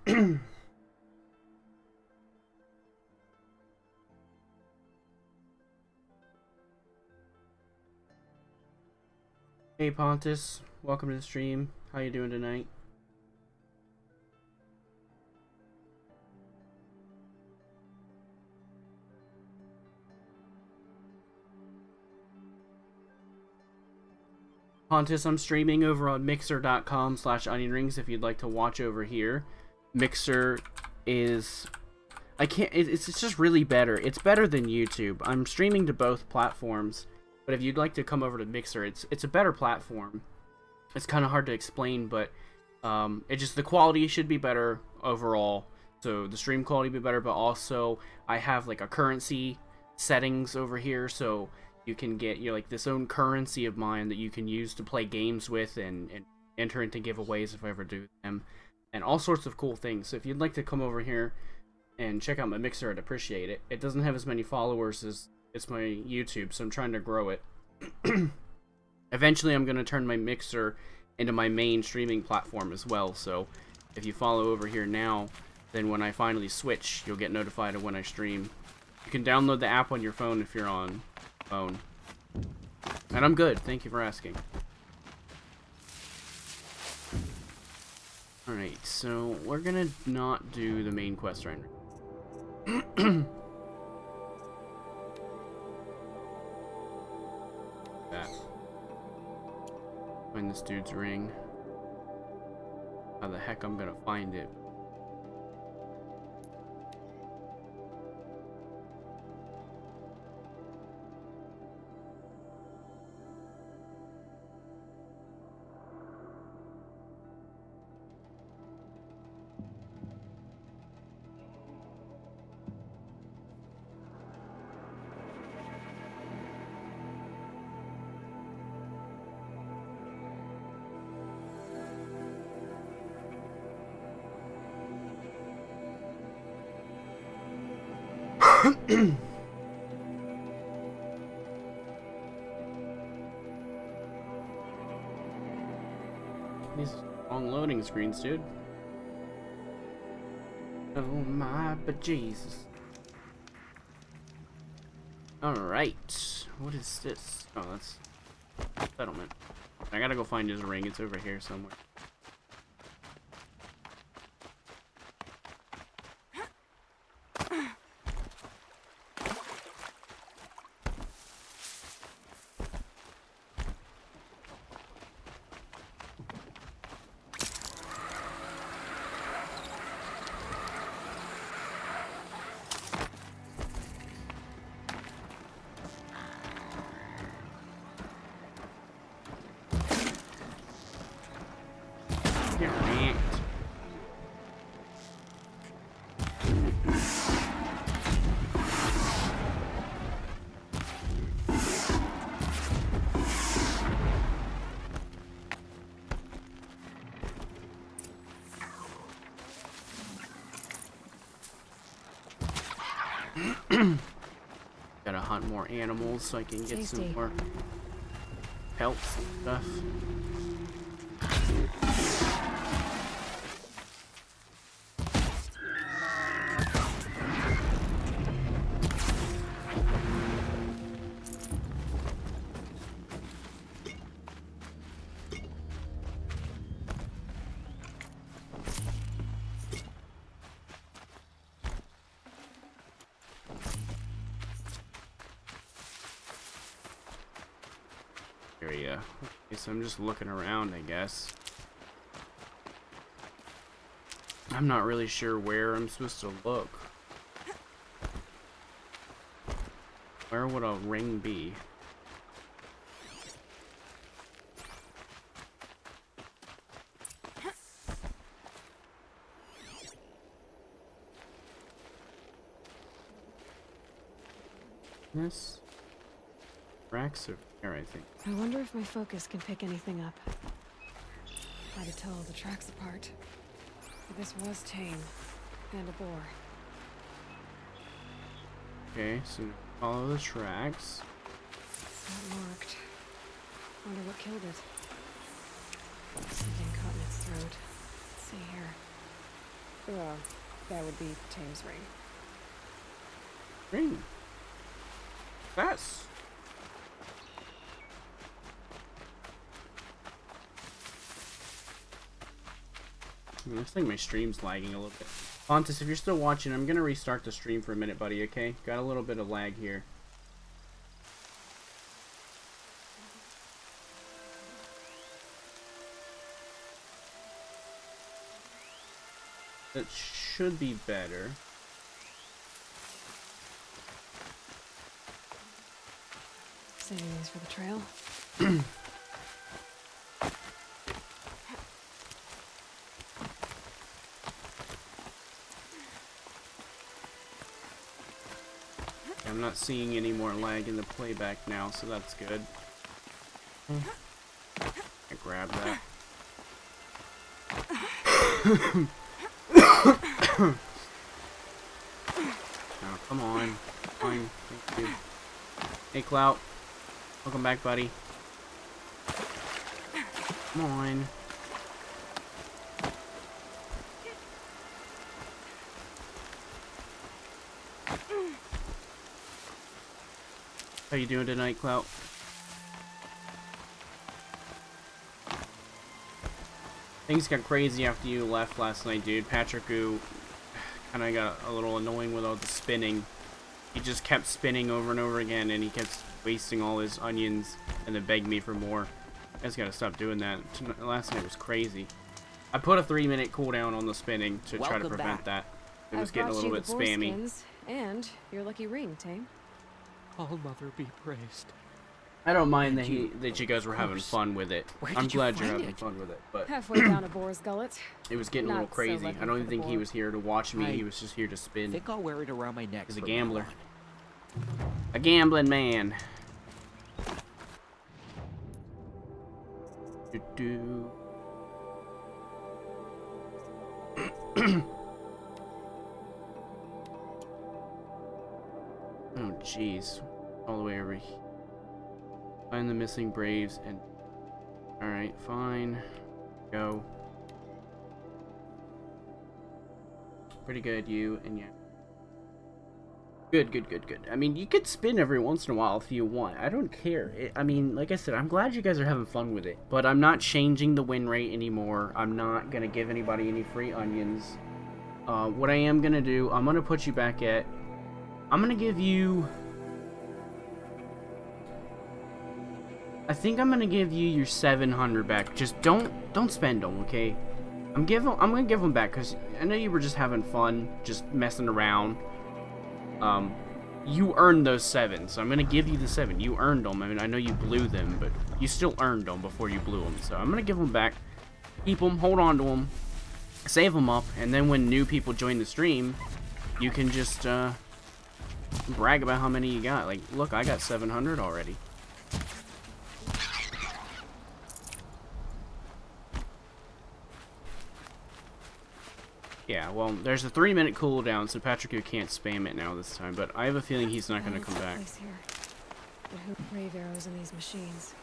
hey Pontus, welcome to the stream. How you doing tonight? Pontus, I'm streaming over on mixer.com slash onionrings if you'd like to watch over here. Mixer is... I can't... It's, it's just really better. It's better than YouTube. I'm streaming to both platforms, but if you'd like to come over to Mixer, it's it's a better platform. It's kind of hard to explain, but um, it just... The quality should be better overall. So the stream quality be better, but also I have like a currency settings over here, so you can get you know, like this own currency of mine that you can use to play games with and, and enter into giveaways if I ever do them, and all sorts of cool things. So if you'd like to come over here and check out my mixer, I'd appreciate it. It doesn't have as many followers as it's my YouTube, so I'm trying to grow it. Eventually, I'm going to turn my mixer into my main streaming platform as well. So if you follow over here now, then when I finally switch, you'll get notified of when I stream. You can download the app on your phone if you're on phone. And I'm good. Thank you for asking. Alright, so we're gonna not do the main quest right now. that. Find this dude's ring. How the heck I'm gonna find it. These long loading screens, dude. Oh my, but Jesus. Alright. What is this? Oh, that's settlement. I gotta go find his ring. It's over here somewhere. Animals so I can get some more pelts and stuff. So I'm just looking around, I guess. I'm not really sure where I'm supposed to look. Where would a ring be? This? Racks of here, I think. I wonder if my focus can pick anything up. Hard to tell the tracks apart. But this was tame. And a boar. Okay, so follow the tracks. It's not marked. Wonder what killed it. Something caught in its throat. Let's see here. Well, that would be Tame's ring. Ring. That's. I think my stream's lagging a little bit. Pontus, if you're still watching, I'm gonna restart the stream for a minute, buddy, okay? Got a little bit of lag here. That should be better. Saving these for the trail. I'm not seeing any more lag in the playback now, so that's good. I grab that. come on. Fine. Thank you. Hey, Clout. Welcome back, buddy. Come on. How you doing tonight, Clout? Things got crazy after you left last night, dude. Patrick, who kind of got a little annoying with all the spinning. He just kept spinning over and over again, and he kept wasting all his onions, and then begged me for more. I just gotta stop doing that. Tonight, last night was crazy. I put a three-minute cooldown on the spinning to try to prevent back. that. It was I've getting a little bit spammy. skins and your lucky ring, Tame. All mother be praised. I don't mind that he you- that you guys were having fun with it. I'm you glad you're having it? fun with it, but Halfway down a boar's gullet. it was getting a little Not so crazy. I don't even think he was here to watch me. I he was just here to I spin. think I'll wear it around my neck. He's a gambler. A gambling man. Do-do. oh jeez. All the way over here. Find the missing Braves and Alright, fine. Go. Pretty good, you and yeah. Good, good, good, good. I mean, you could spin every once in a while if you want. I don't care. It, I mean, like I said, I'm glad you guys are having fun with it. But I'm not changing the win rate anymore. I'm not going to give anybody any free onions. Uh, what I am going to do, I'm going to put you back at... I'm going to give you... I think I'm to give you your 700 back. Just don't don't spend them, okay? I'm give I'm to give them back because I know you were just having fun, just messing around um, you earned those seven, so I'm gonna give you the seven. You earned them. I mean, I know you blew them, but you still earned them before you blew them. So I'm gonna give them back, keep them, hold on to them, save them up, and then when new people join the stream, you can just uh, brag about how many you got. Like, look, I got 700 already. Yeah, well, there's a three minute cooldown, so Patrick you can't spam it now this time, but I have a feeling he's not going to come back. here. Brave arrows in these machines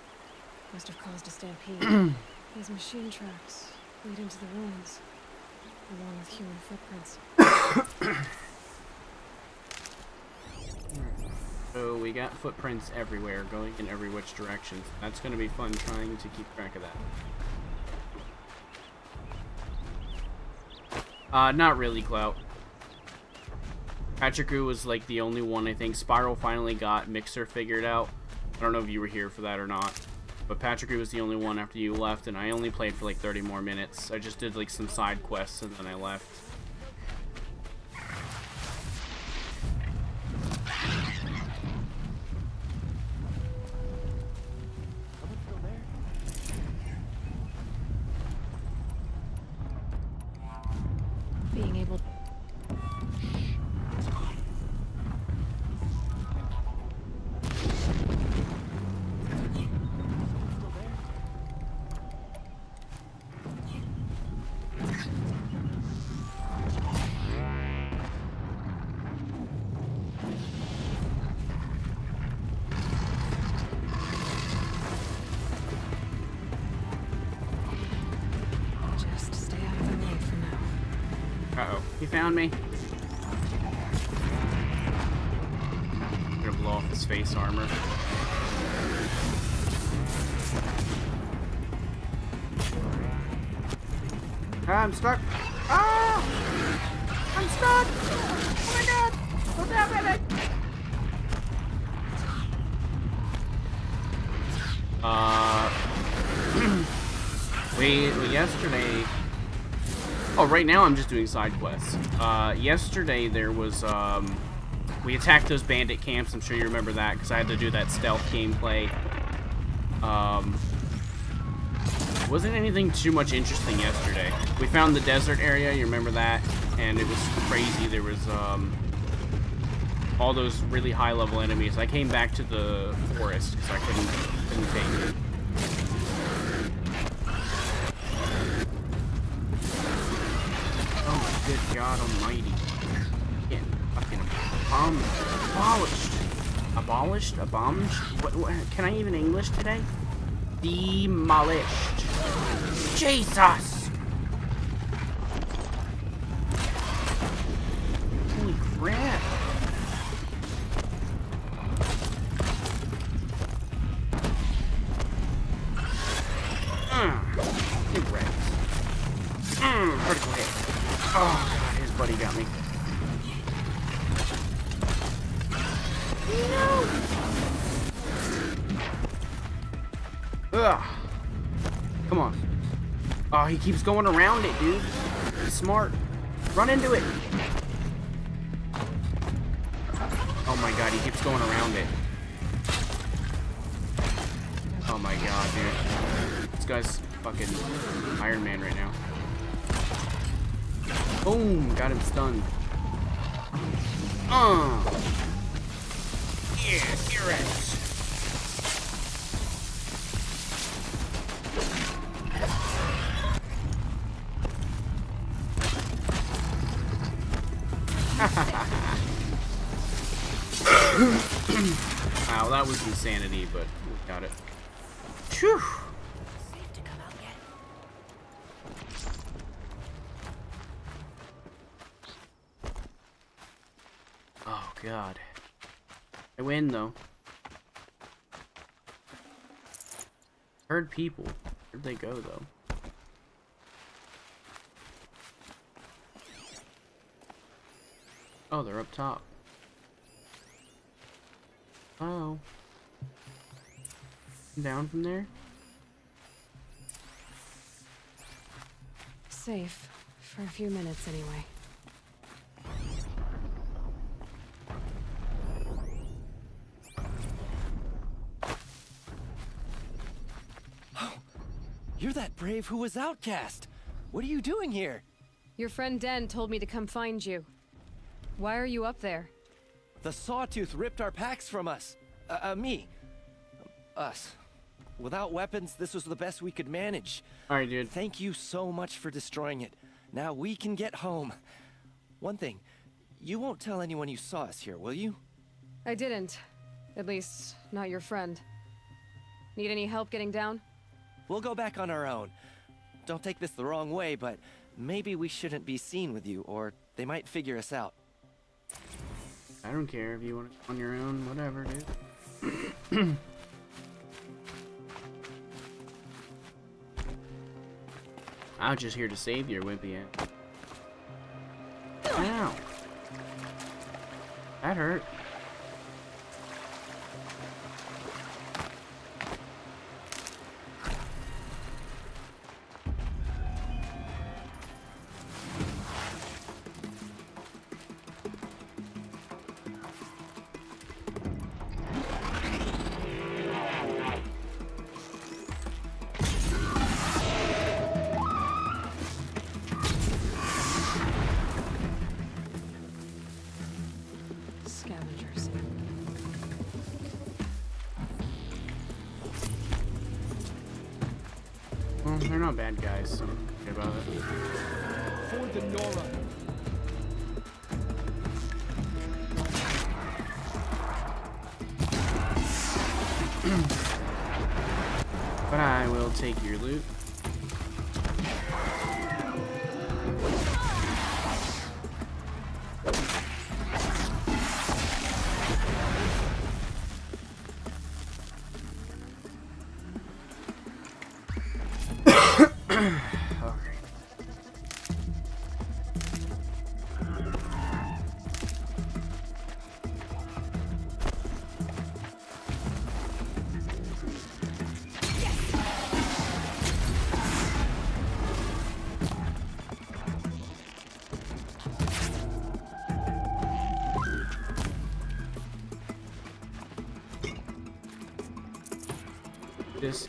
must have caused a stampede. these machine tracks lead into the ruins, along with human footprints. So we got footprints everywhere, going in every which direction. That's going to be fun trying to keep track of that. Uh, not really, Clout. Patrick was like the only one I think. Spiral finally got Mixer figured out. I don't know if you were here for that or not. But Patrick was the only one after you left, and I only played for like 30 more minutes. I just did like some side quests and then I left. Right now I'm just doing side quests. Uh, yesterday there was, um, we attacked those bandit camps. I'm sure you remember that because I had to do that stealth gameplay. Um, wasn't anything too much interesting yesterday. We found the desert area. You remember that? And it was crazy. There was, um, all those really high level enemies. I came back to the forest because I couldn't, couldn't take it. Almighty! Getting fucking um, abolished, abolished, abolished. What, what? Can I even English today? Demolished. Jesus! He keeps going around it, dude. Smart. Run into it. Oh my god, he keeps going around it. Oh my god, dude. This guy's fucking Iron Man right now. Boom! Got him stunned. Uh! Heard people. Where'd they go though? Oh, they're up top. Oh. Down from there? Safe. For a few minutes, anyway. You're that brave who was outcast. What are you doing here? Your friend Den told me to come find you. Why are you up there? The Sawtooth ripped our packs from us. Uh, uh me. Us. Without weapons, this was the best we could manage. Alright, dude. Thank you so much for destroying it. Now we can get home. One thing, you won't tell anyone you saw us here, will you? I didn't. At least, not your friend. Need any help getting down? We'll go back on our own. Don't take this the wrong way, but maybe we shouldn't be seen with you, or they might figure us out. I don't care if you want it on your own, whatever, dude. I was just here to save your wimpy ass. Ow. That hurt.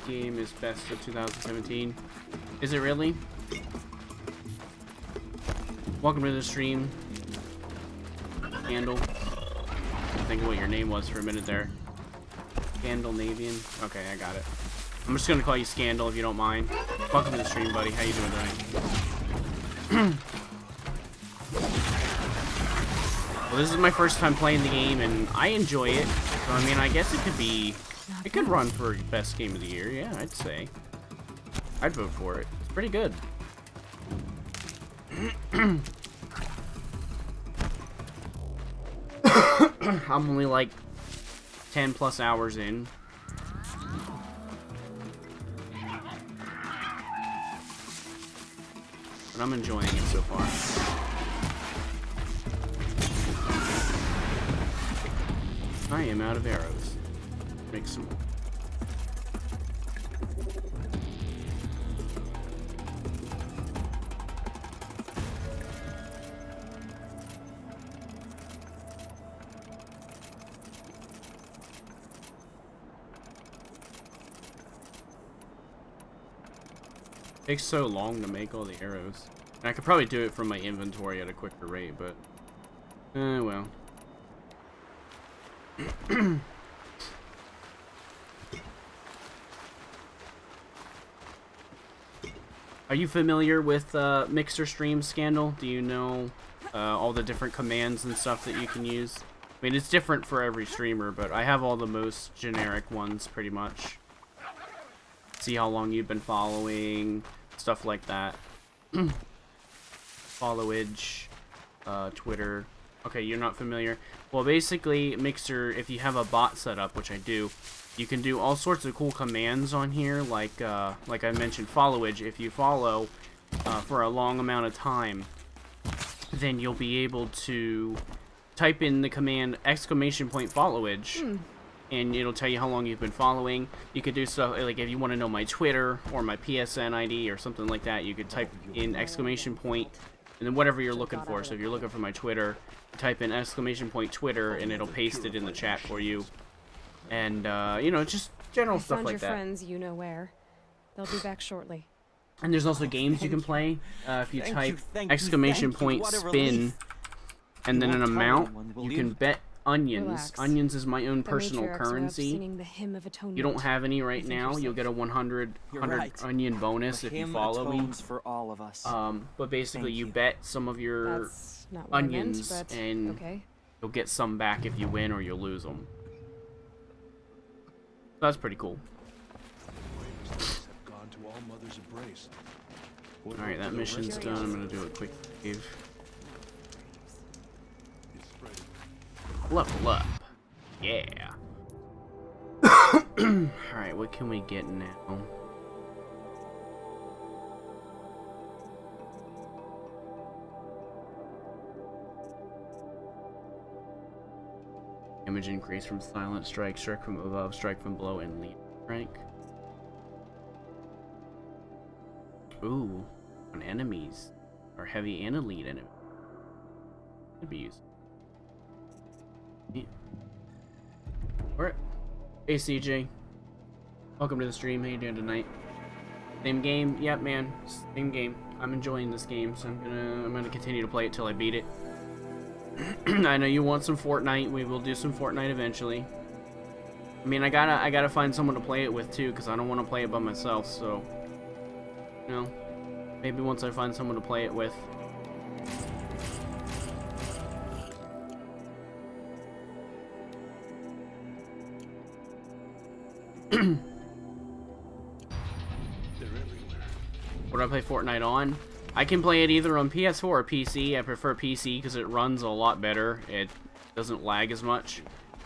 Game is best of 2017. Is it really? Welcome to the stream. Candle. Think of what your name was for a minute there. Scandinavian. Okay, I got it. I'm just gonna call you Scandal if you don't mind. Welcome to the stream, buddy. How you doing tonight? well, this is my first time playing the game, and I enjoy it. So, I mean, I guess it could be... It could run for best game of the year, yeah, I'd say. I'd vote for it. It's pretty good. I'm only like 10 plus hours in. But I'm enjoying it so far. I am out of arrows. Some takes so long to make all the arrows. And I could probably do it from my inventory at a quicker rate, but... Eh, well. Are you familiar with uh, Mixer Stream Scandal? Do you know uh, all the different commands and stuff that you can use? I mean, it's different for every streamer, but I have all the most generic ones, pretty much. See how long you've been following, stuff like that. Followage, uh, Twitter. Okay, you're not familiar. Well, basically, Mixer, if you have a bot set up, which I do, you can do all sorts of cool commands on here, like uh, like I mentioned, followage. If you follow uh, for a long amount of time, then you'll be able to type in the command exclamation point followage. Hmm. And it'll tell you how long you've been following. You could do stuff like if you want to know my Twitter or my PSN ID or something like that, you could type in exclamation point and then whatever you're looking for. So if you're looking for my Twitter, type in exclamation point Twitter and it'll paste it in the chat for you. And uh, you know, just general I stuff found like your that. friends, you know where. They'll be back shortly. And there's also games you can play. Uh, if you Thank type you, exclamation you. point spin relief. and then an amount, anyone, you you? can bet onions. Relax. Onions is my own The personal matriarchs are up currency. the hymn of. You don't have any right think now. you're You'll get a 100, 100 right. onion bonus The if you follow me. atones for all of us. Um, but basically, you you. bet some of your That's not what onions meant, and- okay. you'll get some back if you win or you'll lose them. That's pretty cool. Waves have gone to all mother's embrace. All right, that mission's done. I'm gonna do a quick save. Level up. Yeah. Alright, what can we get now? Damage increase from silent strike, strike from above, strike from below, and lead strike. Ooh, on enemies. Or heavy and elite enemies. Could be useful. Yeah. Alright. Hey CJ. Welcome to the stream. How you doing tonight? Same game? Yep, man. Same game. I'm enjoying this game, so I'm gonna I'm gonna continue to play it till I beat it. I know you want some Fortnite. We will do some Fortnite eventually. I mean, I gotta I gotta find someone to play it with too, because I don't want to play it by myself. So, you know, maybe once I find someone to play it with. They're everywhere. What do I play Fortnite on? I can play it either on PS4 or PC. I prefer PC because it runs a lot better. It doesn't lag as much.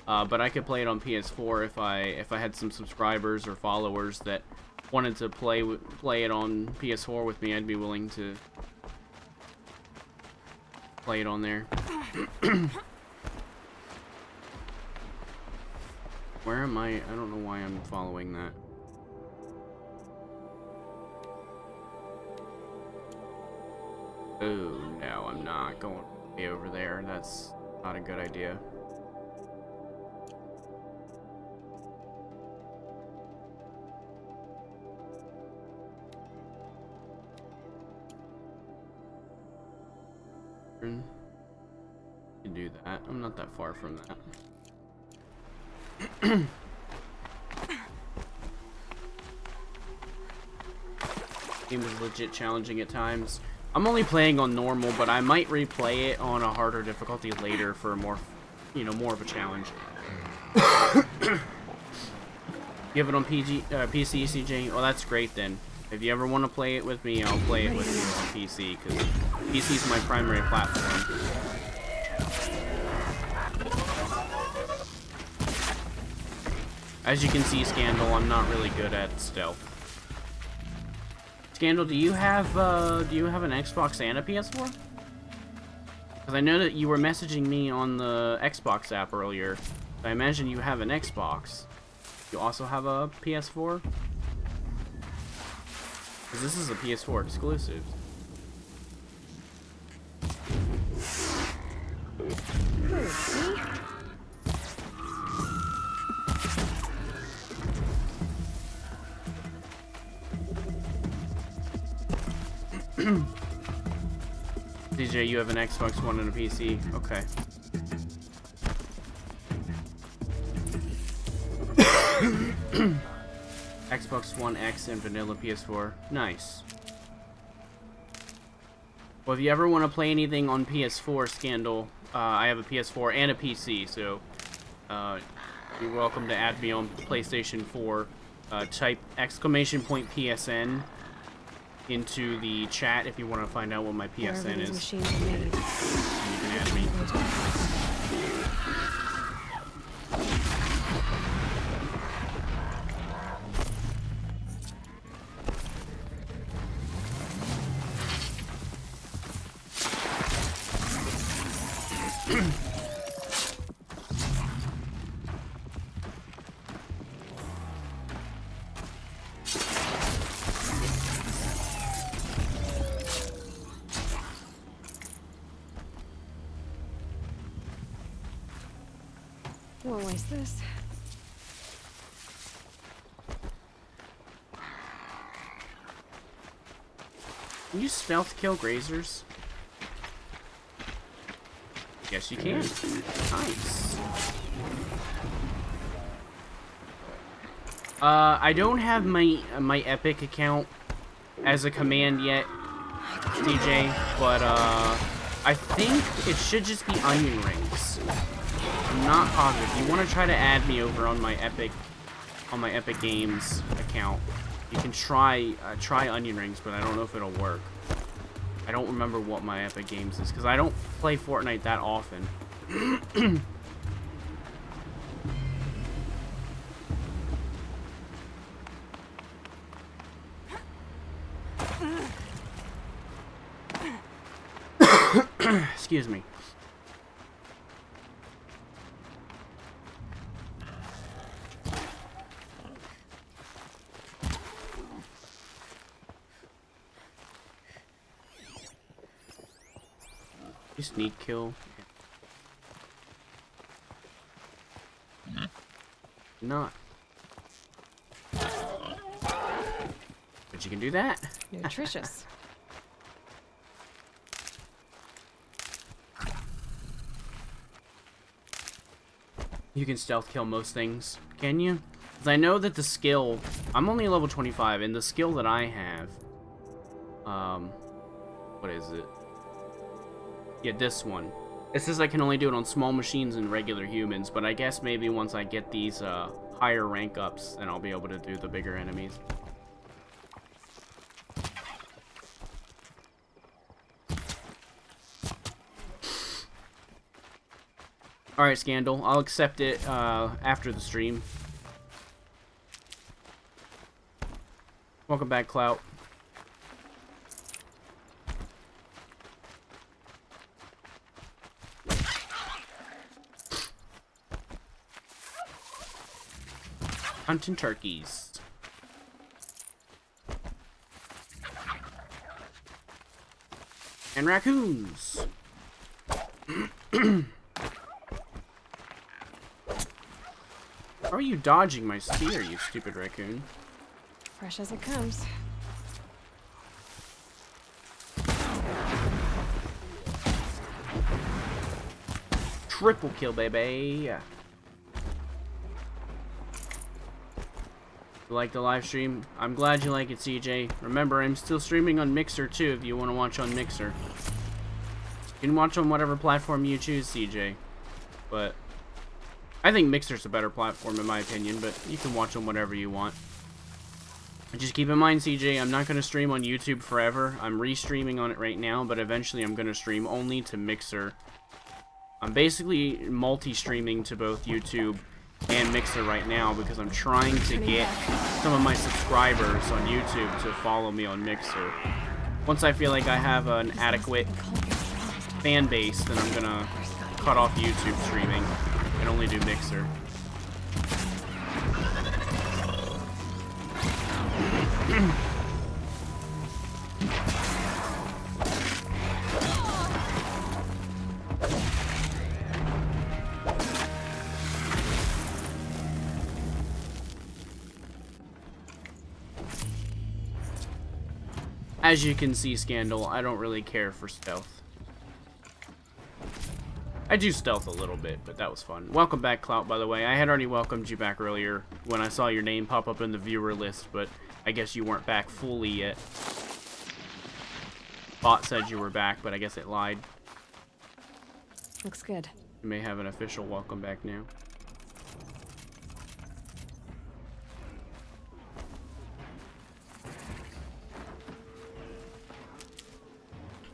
Uh, but I could play it on PS4 if I if I had some subscribers or followers that wanted to play play it on PS4 with me. I'd be willing to play it on there. Where am I? I don't know why I'm following that. Oh, no, I'm not going over there. That's not a good idea. Can do that. I'm not that far from that. Game is legit challenging at times. I'm only playing on normal, but I might replay it on a harder difficulty later for a more, you know, more of a challenge. have it on PG, uh, PC, CJ? Well, that's great then. If you ever want to play it with me, I'll play it with you on PC, because PC is my primary platform. As you can see, Scandal, I'm not really good at stealth. Scandal, do you have uh, do you have an Xbox and a PS4? Because I know that you were messaging me on the Xbox app earlier. I imagine you have an Xbox. You also have a PS4? Because this is a PS4 exclusive. Who, DJ, you have an Xbox One and a PC. Okay. Xbox One X and vanilla PS4. Nice. Well, if you ever want to play anything on PS4, Scandal, uh, I have a PS4 and a PC, so uh, you're welcome to add me on PlayStation 4. Uh, type exclamation point PSN into the chat if you want to find out what my PSN is. Stealth kill grazers? Yes, you can. Nice. Uh, I don't have my my Epic account as a command yet, DJ, but uh, I think it should just be onion rings. I'm not positive. You want to try to add me over on my Epic, on my Epic Games account. You can try uh, try onion rings, but I don't know if it'll work. I don't remember what my Epic Games is because I don't play Fortnite that often. Excuse me. You sneak kill. Not. But you can do that. Nutritious. You can stealth kill most things, can you? 'Cause I know that the skill, I'm only level 25, and the skill that I have, um, what is it? Yeah, this one. It says I can only do it on small machines and regular humans, but I guess maybe once I get these uh, higher rank ups, then I'll be able to do the bigger enemies. Alright, Scandal. I'll accept it uh, after the stream. Welcome back, Clout. Hunting turkeys. And raccoons. How are you dodging my spear, you stupid raccoon? Fresh as it comes. Triple kill, baby. You like the live stream? I'm glad you like it, CJ. Remember, I'm still streaming on Mixer too if you want to watch on Mixer. You can watch on whatever platform you choose, CJ. But I think Mixer's a better platform in my opinion, but you can watch on whatever you want. Just keep in mind, CJ, I'm not going to stream on YouTube forever. I'm restreaming on it right now, but eventually I'm going to stream only to Mixer. I'm basically multi-streaming to both YouTube and Mixer right now because I'm trying to get some of my subscribers on YouTube to follow me on Mixer. Once I feel like I have an adequate fan base, then I'm gonna cut off YouTube streaming and only do Mixer. As you can see, Scandal, I don't really care for stealth. I do stealth a little bit, but that was fun. Welcome back, Clout, by the way. I had already welcomed you back earlier when I saw your name pop up in the viewer list, but I guess you weren't back fully yet. Bot said you were back, but I guess it lied. Looks good. You may have an official welcome back now.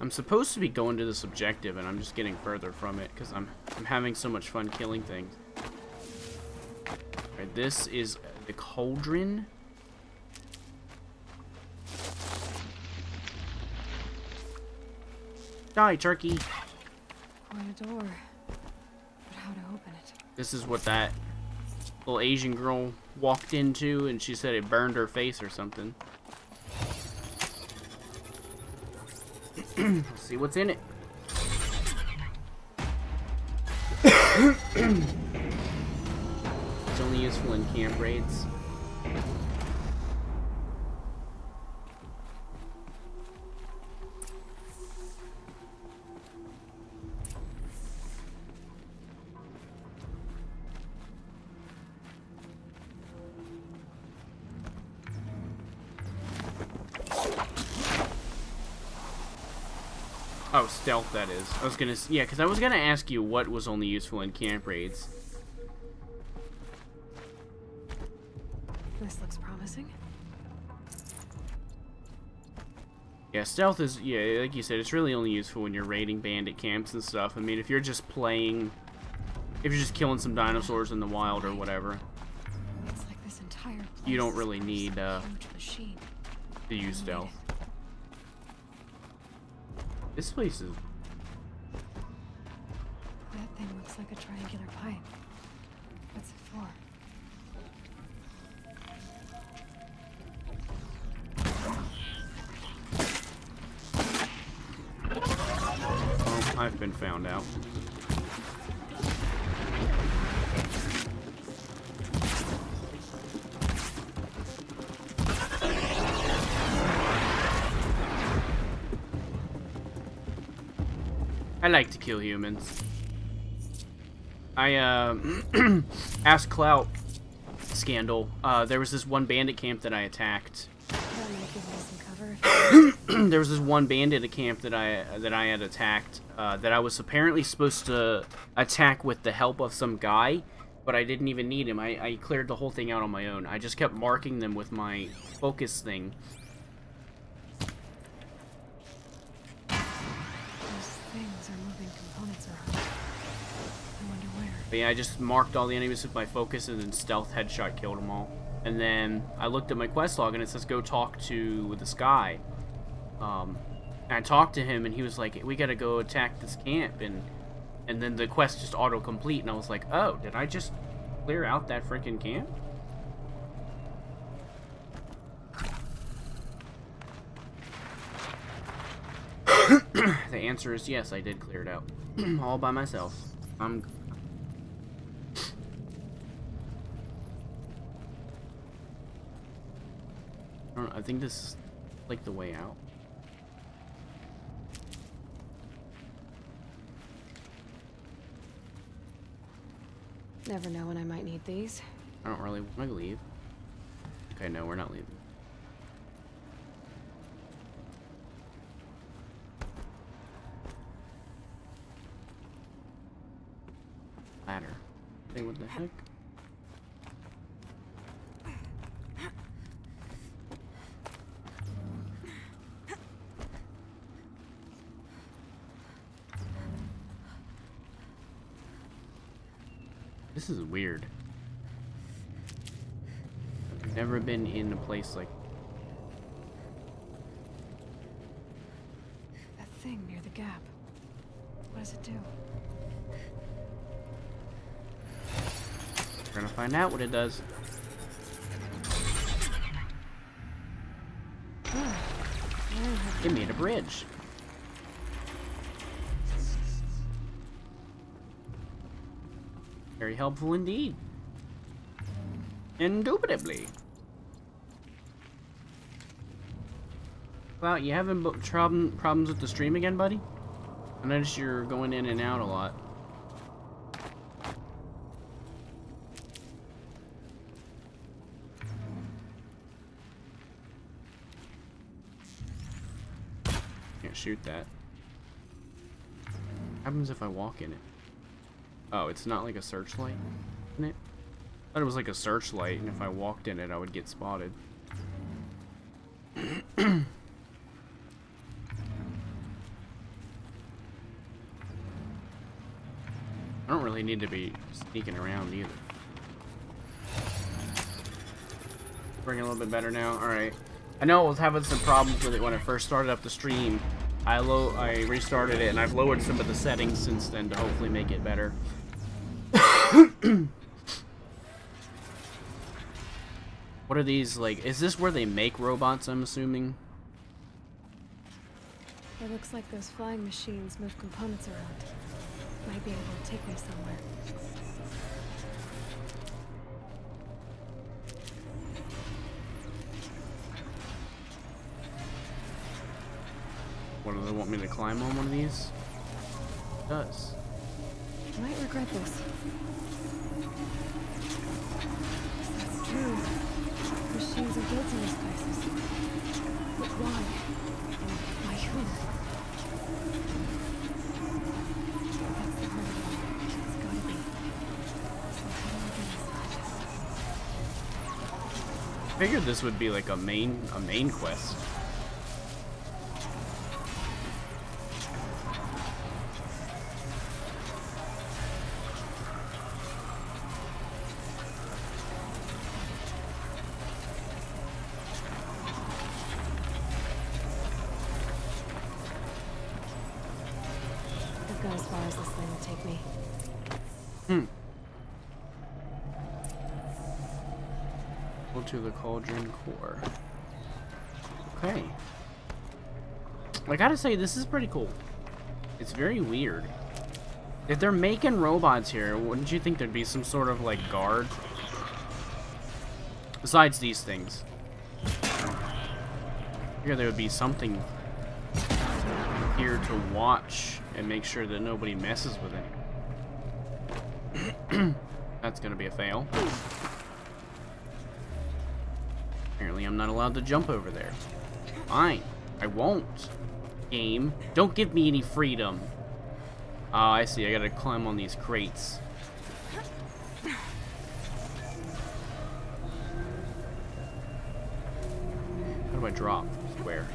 I'm supposed to be going to this objective, and I'm just getting further from it because I'm I'm having so much fun killing things. Alright, this is the cauldron. Die, turkey. Want a door. But how to open it? This is what that little Asian girl walked into, and she said it burned her face or something. See what's in it. it's only useful in camp raids. Stealth, that is. I was gonna, yeah, because I was gonna ask you what was only useful in camp raids. This looks promising. Yeah, stealth is, yeah, like you said, it's really only useful when you're raiding bandit camps and stuff. I mean, if you're just playing, if you're just killing some dinosaurs in the wild or whatever, It's like this entire place You don't really need, uh, to use stealth. This place is, That thing looks like a triangular pipe. What's it for? I've been found out. I like to kill humans. I uh, asked Clout Scandal. Uh, there was this one bandit camp that I attacked. There was this one bandit camp that I that I had attacked uh, that I was apparently supposed to attack with the help of some guy, but I didn't even need him. I, I cleared the whole thing out on my own. I just kept marking them with my focus thing. But yeah, I just marked all the enemies with my focus and then stealth headshot killed them all. And then I looked at my quest log and it says go talk to this guy. Um, I talked to him and he was like, we gotta go attack this camp. And and then the quest just auto complete and I was like, oh, did I just clear out that freaking camp? the answer is yes, I did clear it out. all by myself. I'm I, don't know, I think this is like the way out. Never know when I might need these. I don't really want to leave. Okay, no, we're not leaving. Ladder. Hey, what the heck? This is weird. I've never been in a place like That thing near the gap. What does it do? We're gonna find out what it does. It made a bridge. Very helpful indeed. Indubitably. Wow, you having problem problems with the stream again, buddy? I noticed you're going in and out a lot. Can't shoot that. What happens if I walk in it? Oh, it's not like a searchlight in it? I thought it was like a searchlight, and if I walked in it, I would get spotted. I don't really need to be sneaking around either. Bring a little bit better now. All right. I know I was having some problems with it when I first started up the stream. I low I restarted it and I've lowered some of the settings since then to hopefully make it better. What are these like? Is this where they make robots? I'm assuming. It looks like those flying machines move components around. Might be able to take me somewhere. What do they want me to climb on one of these? It does. I might regret this. That's true. Machines are built in these places. But why? And by who? That's the hard one. It's gotta be. So how do I? I figured this would be like a main a main quest. Cauldron core. Okay. I gotta say, this is pretty cool. It's very weird. If they're making robots here, wouldn't you think there'd be some sort of, like, guard? Besides these things. Here there would be something here to watch and make sure that nobody messes with it. That's gonna be a fail. Apparently I'm not allowed to jump over there. Fine. I won't. Game. Don't give me any freedom. Oh, I see. I gotta climb on these crates. How do I drop? Where?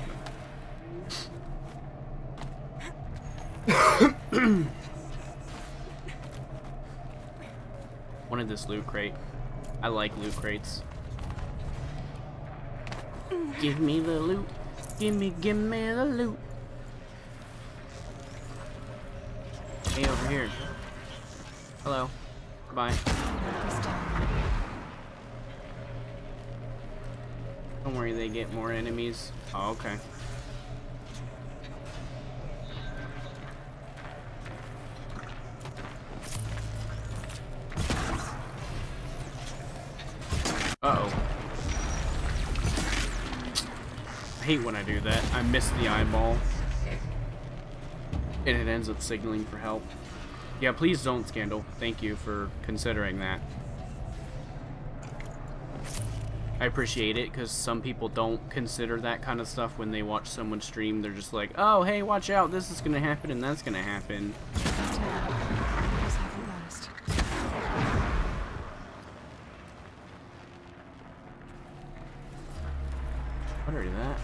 Wanted this loot crate. I like loot crates. Give me the loot. Give me, give me the loot. Hey, over here. Hello. Bye. Don't worry, they get more enemies. Oh, okay. I hate when I do that. I miss the eyeball. And it ends up signaling for help. Yeah, please don't, Scandal. Thank you for considering that. I appreciate it, because some people don't consider that kind of stuff when they watch someone stream. They're just like, oh, hey, watch out, this is going to happen and that's going to happen. Just have it last. What are that?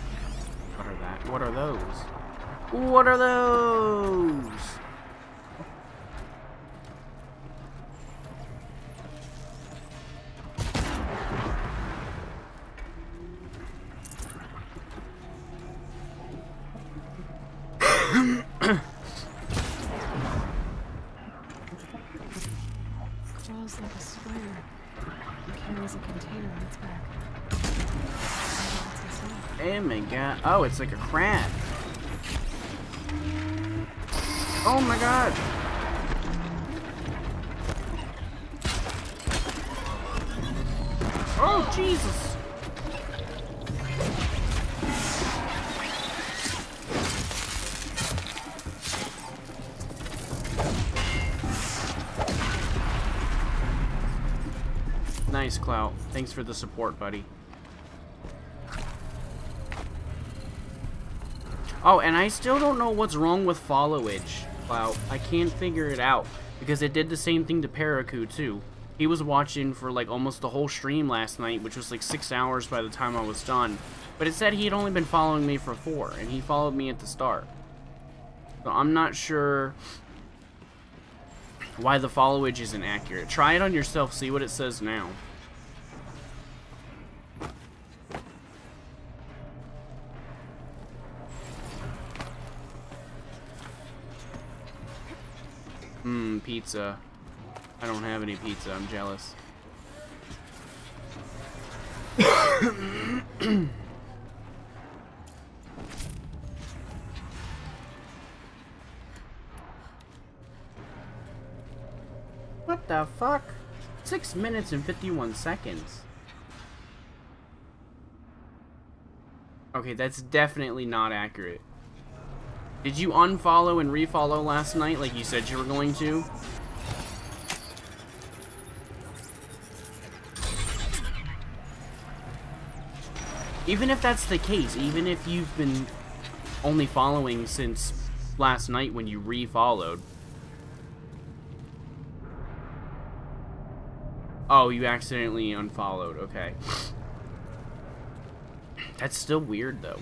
What are that? What are those? What are those? Claws like a spider. It carries a container on its back. Oh my god. Oh, it's like a crab. Oh my god. Oh, Jesus. Nice, Clout. Thanks for the support, buddy. Oh, and I still don't know what's wrong with followage, I can't figure it out. Because it did the same thing to Paraku, too. He was watching for, like, almost the whole stream last night, which was, like, six hours by the time I was done. But it said he had only been following me for four, and he followed me at the start. So I'm not sure why the followage isn't accurate. Try it on yourself, see what it says now. Pizza. I don't have any pizza, I'm jealous. what the fuck? 6 minutes and 51 seconds. Okay, that's definitely not accurate. Did you unfollow and refollow last night like you said you were going to? Even if that's the case, even if you've been only following since last night when you refollowed. Oh, you accidentally unfollowed. Okay. That's still weird though.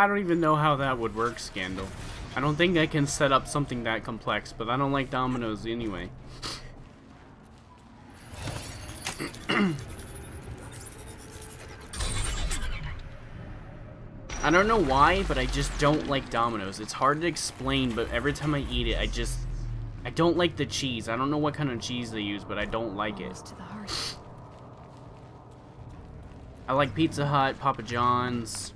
I don't even know how that would work, Scandal. I don't think I can set up something that complex, but I don't like dominoes anyway. I don't know why, but I just don't like dominoes. It's hard to explain, but every time I eat it, I just... I don't like the cheese. I don't know what kind of cheese they use, but I don't like it. Almost to the heart. I like Pizza Hut, Papa John's.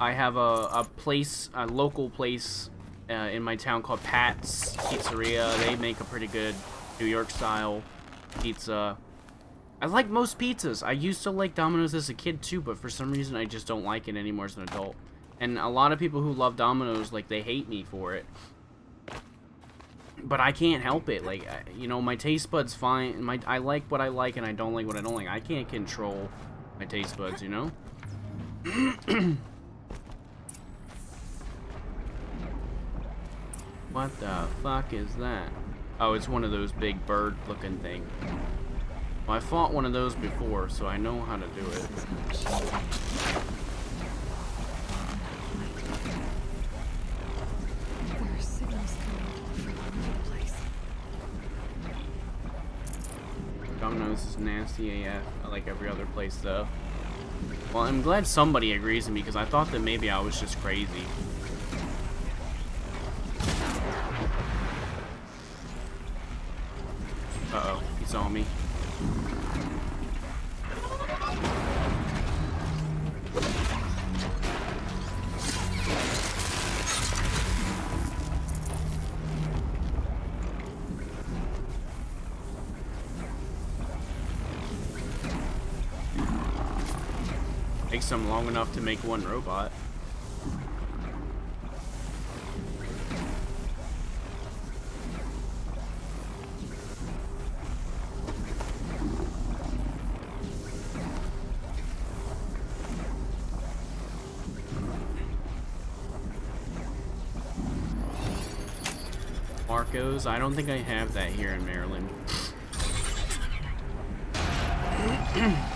I have a, a place, a local place uh, in my town called Pat's Pizzeria. They make a pretty good New York style pizza. I like most pizzas. I used to like Domino's as a kid too, but for some reason I just don't like it anymore as an adult. And a lot of people who love Domino's, like, they hate me for it. But I can't help it. Like, I- you know, my taste buds fine. My I like what I like and I don't like what I don't like. I can't control my taste buds, you know? what the fuck is that? Oh, it's one of those big bird-looking thing. Well, I fought one of those before, so I know how to do it. There are signals coming from all over the place. Domino's is nasty AF, like every other place though. Well, I'm glad somebody agrees with me because I thought that maybe I was just crazy. Saw me. Takes them long enough to make one robot. I don't think I have that here in Maryland.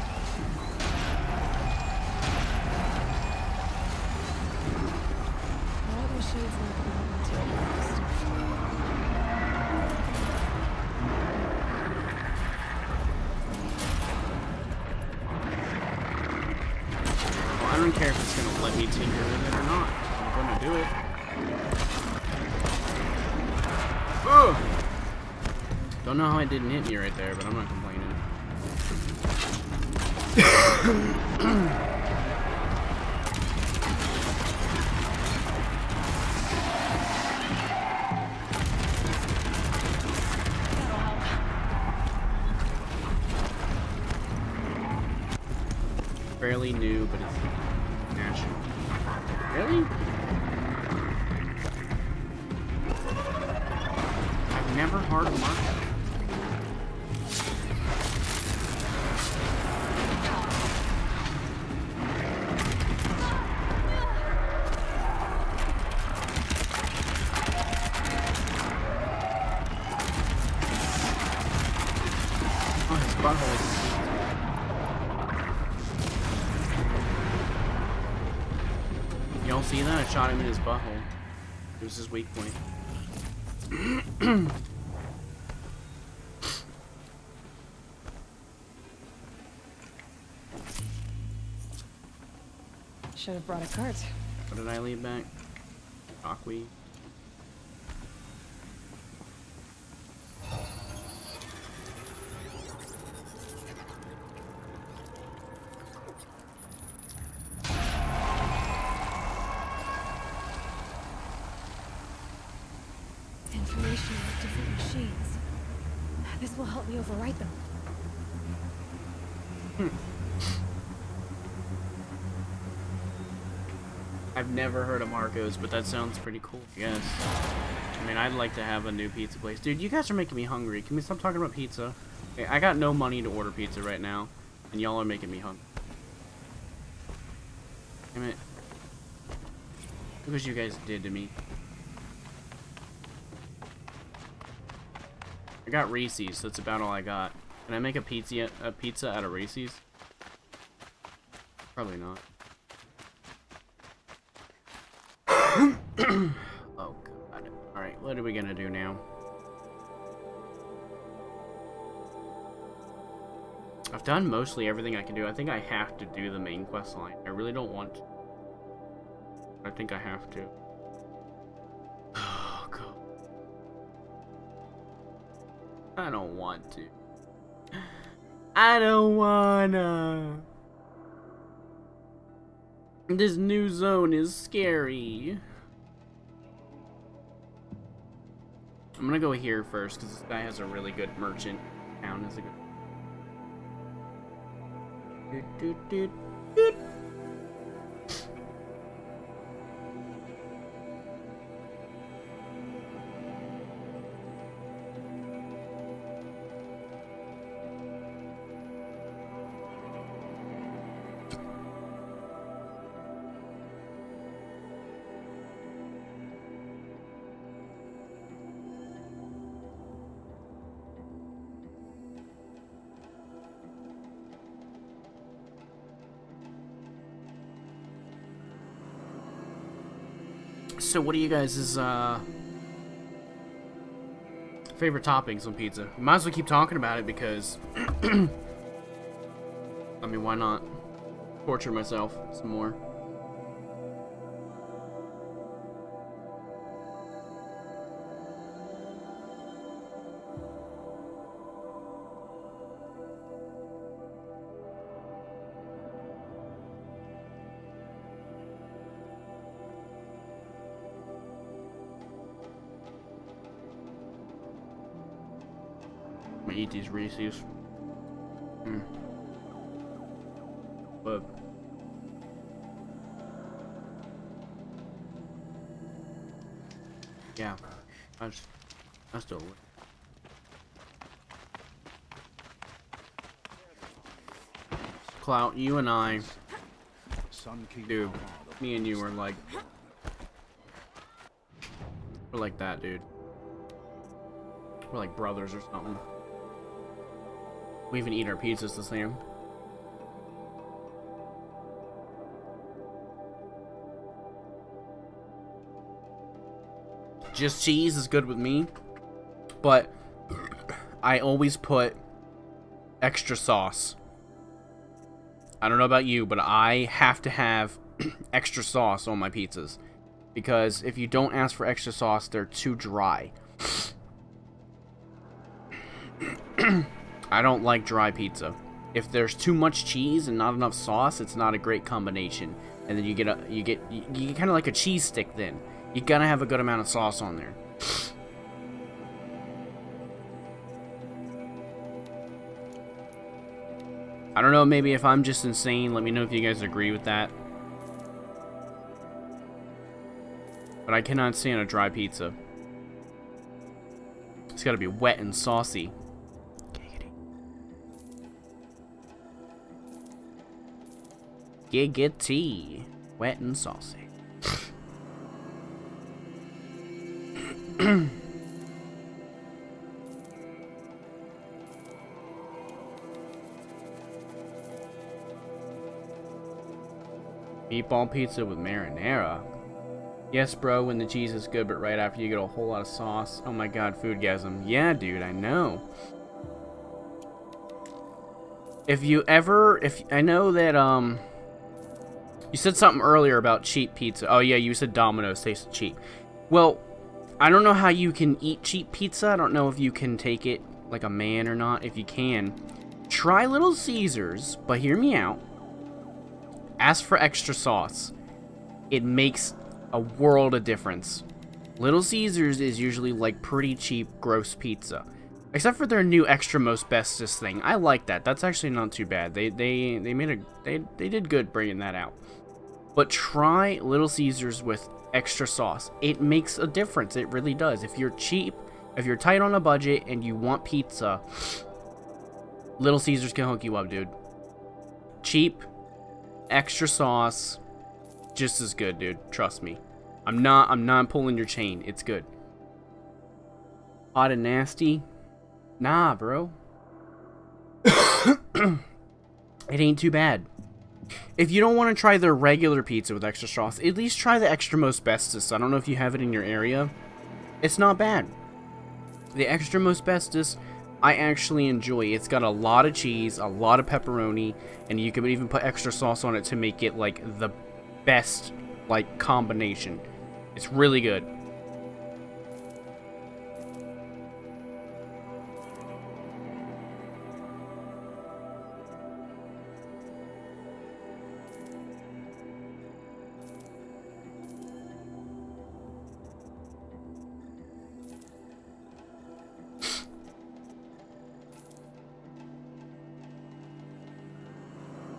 shot him in his butthole. It was his weak point. Should have brought a cart. What did I leave back? Never heard of Marco's, but that sounds pretty cool. Yes. I mean, I'd like to have a new pizza place. Dude, you guys are making me hungry. Can we stop talking about pizza? Okay, I got no money to order pizza right now, and y'all are making me hungry. Damn it. Look what you guys did to me. I got Reese's. so That's about all I got. Can I make a pizza a pizza out of Reese's? Probably not. oh god. Alright, what are we gonna do now? I've done mostly everything I can do. I think I have to do the main quest line. I really don't want to. I think I have to. Oh god. I don't want to. I don't wanna. This new zone is scary. I'm gonna go here first because this guy has a really good merchant. Town is a good. Doot, doot, doot, So what are you guys' uh favorite toppings on pizza? Might as well keep talking about it because I mean why not? Torture myself some more. Gonna eat these Mm. But yeah, that's that's still Clout, you and I, dude, me and you are like, we're like that, dude. We're like brothers or something. We even eat our pizzas the same. Just cheese is good with me, but I always put extra sauce. I don't know about you, but I have to have extra sauce on my pizzas. Because if you don't ask for extra sauce, they're too dry. I don't like dry pizza. If there's too much cheese and not enough sauce, it's not a great combination. And then you get a you get you, you kind of like a cheese stick. Then you gotta have a good amount of sauce on there. I don't know, maybe if I'm just insane, let me know if you guys agree with that. But I cannot stand a dry pizza. It's gotta be wet and saucy. Giggity. Wet and saucy. Meatball pizza with marinara. Yes, bro, when the cheese is good, but right after you get a whole lot of sauce. Oh my god, foodgasm. Yeah, dude, I know. If you ever, if I know that, um, you said something earlier about cheap pizza. Oh yeah, you said Domino's tastes cheap. Well, I don't know how you can eat cheap pizza. I don't know if you can take it like a man or not. If you can, try Little Caesars, but hear me out. Ask for extra sauce. It makes a world of difference. Little Caesars is usually like pretty cheap, gross pizza. Except for their new extra most bestest thing. I like that. That's actually not too bad. They they they made a they they did good bringing that out. But try Little Caesars with extra sauce. It makes a difference. It really does. If you're cheap, if you're tight on a budget and you want pizza, Little Caesars can hook you up, dude. Cheap, extra sauce, just as good, dude. Trust me. I'm not I'm not pulling your chain. It's good. Hot and nasty? Nah, bro. it ain't too bad. If you don't want to try their regular pizza with extra sauce, at least try the extra most bestest. I don't know if you have it in your area. It's not bad. The extra most bestest, I actually enjoy. It's got a lot of cheese, a lot of pepperoni, and you can even put extra sauce on it to make it like the best like combination. It's really good.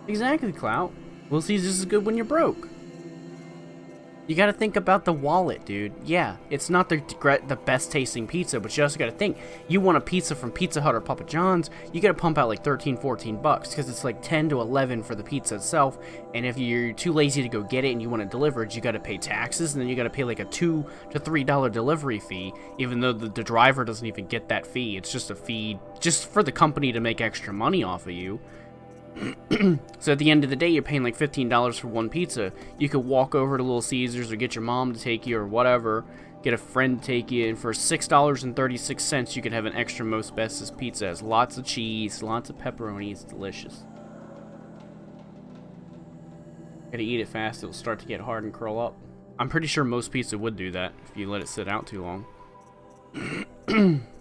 Exactly, Clout. We'll see this is good when you're broke. You gotta think about the wallet, dude. Yeah, it's not the the best tasting pizza, but you also gotta think, you want a pizza from Pizza Hut or Papa John's, you gotta pump out like 13, 14 bucks, because it's like 10 to 11 for the pizza itself, and if you're too lazy to go get it and you want it delivered, you gotta pay taxes, and then you gotta pay like a 2 to $3 delivery fee, even though the, the driver doesn't even get that fee. It's just a fee just for the company to make extra money off of you. so at the end of the day, you're paying like $15 for one pizza. You could walk over to Little Caesars or get your mom to take you or whatever, get a friend to take you, and for $6.36, you could have an extra Most Bestest pizza. It has lots of cheese, lots of pepperoni. It's delicious. Gotta eat it fast, it'll start to get hard and curl up. I'm pretty sure most pizza would do that if you let it sit out too long.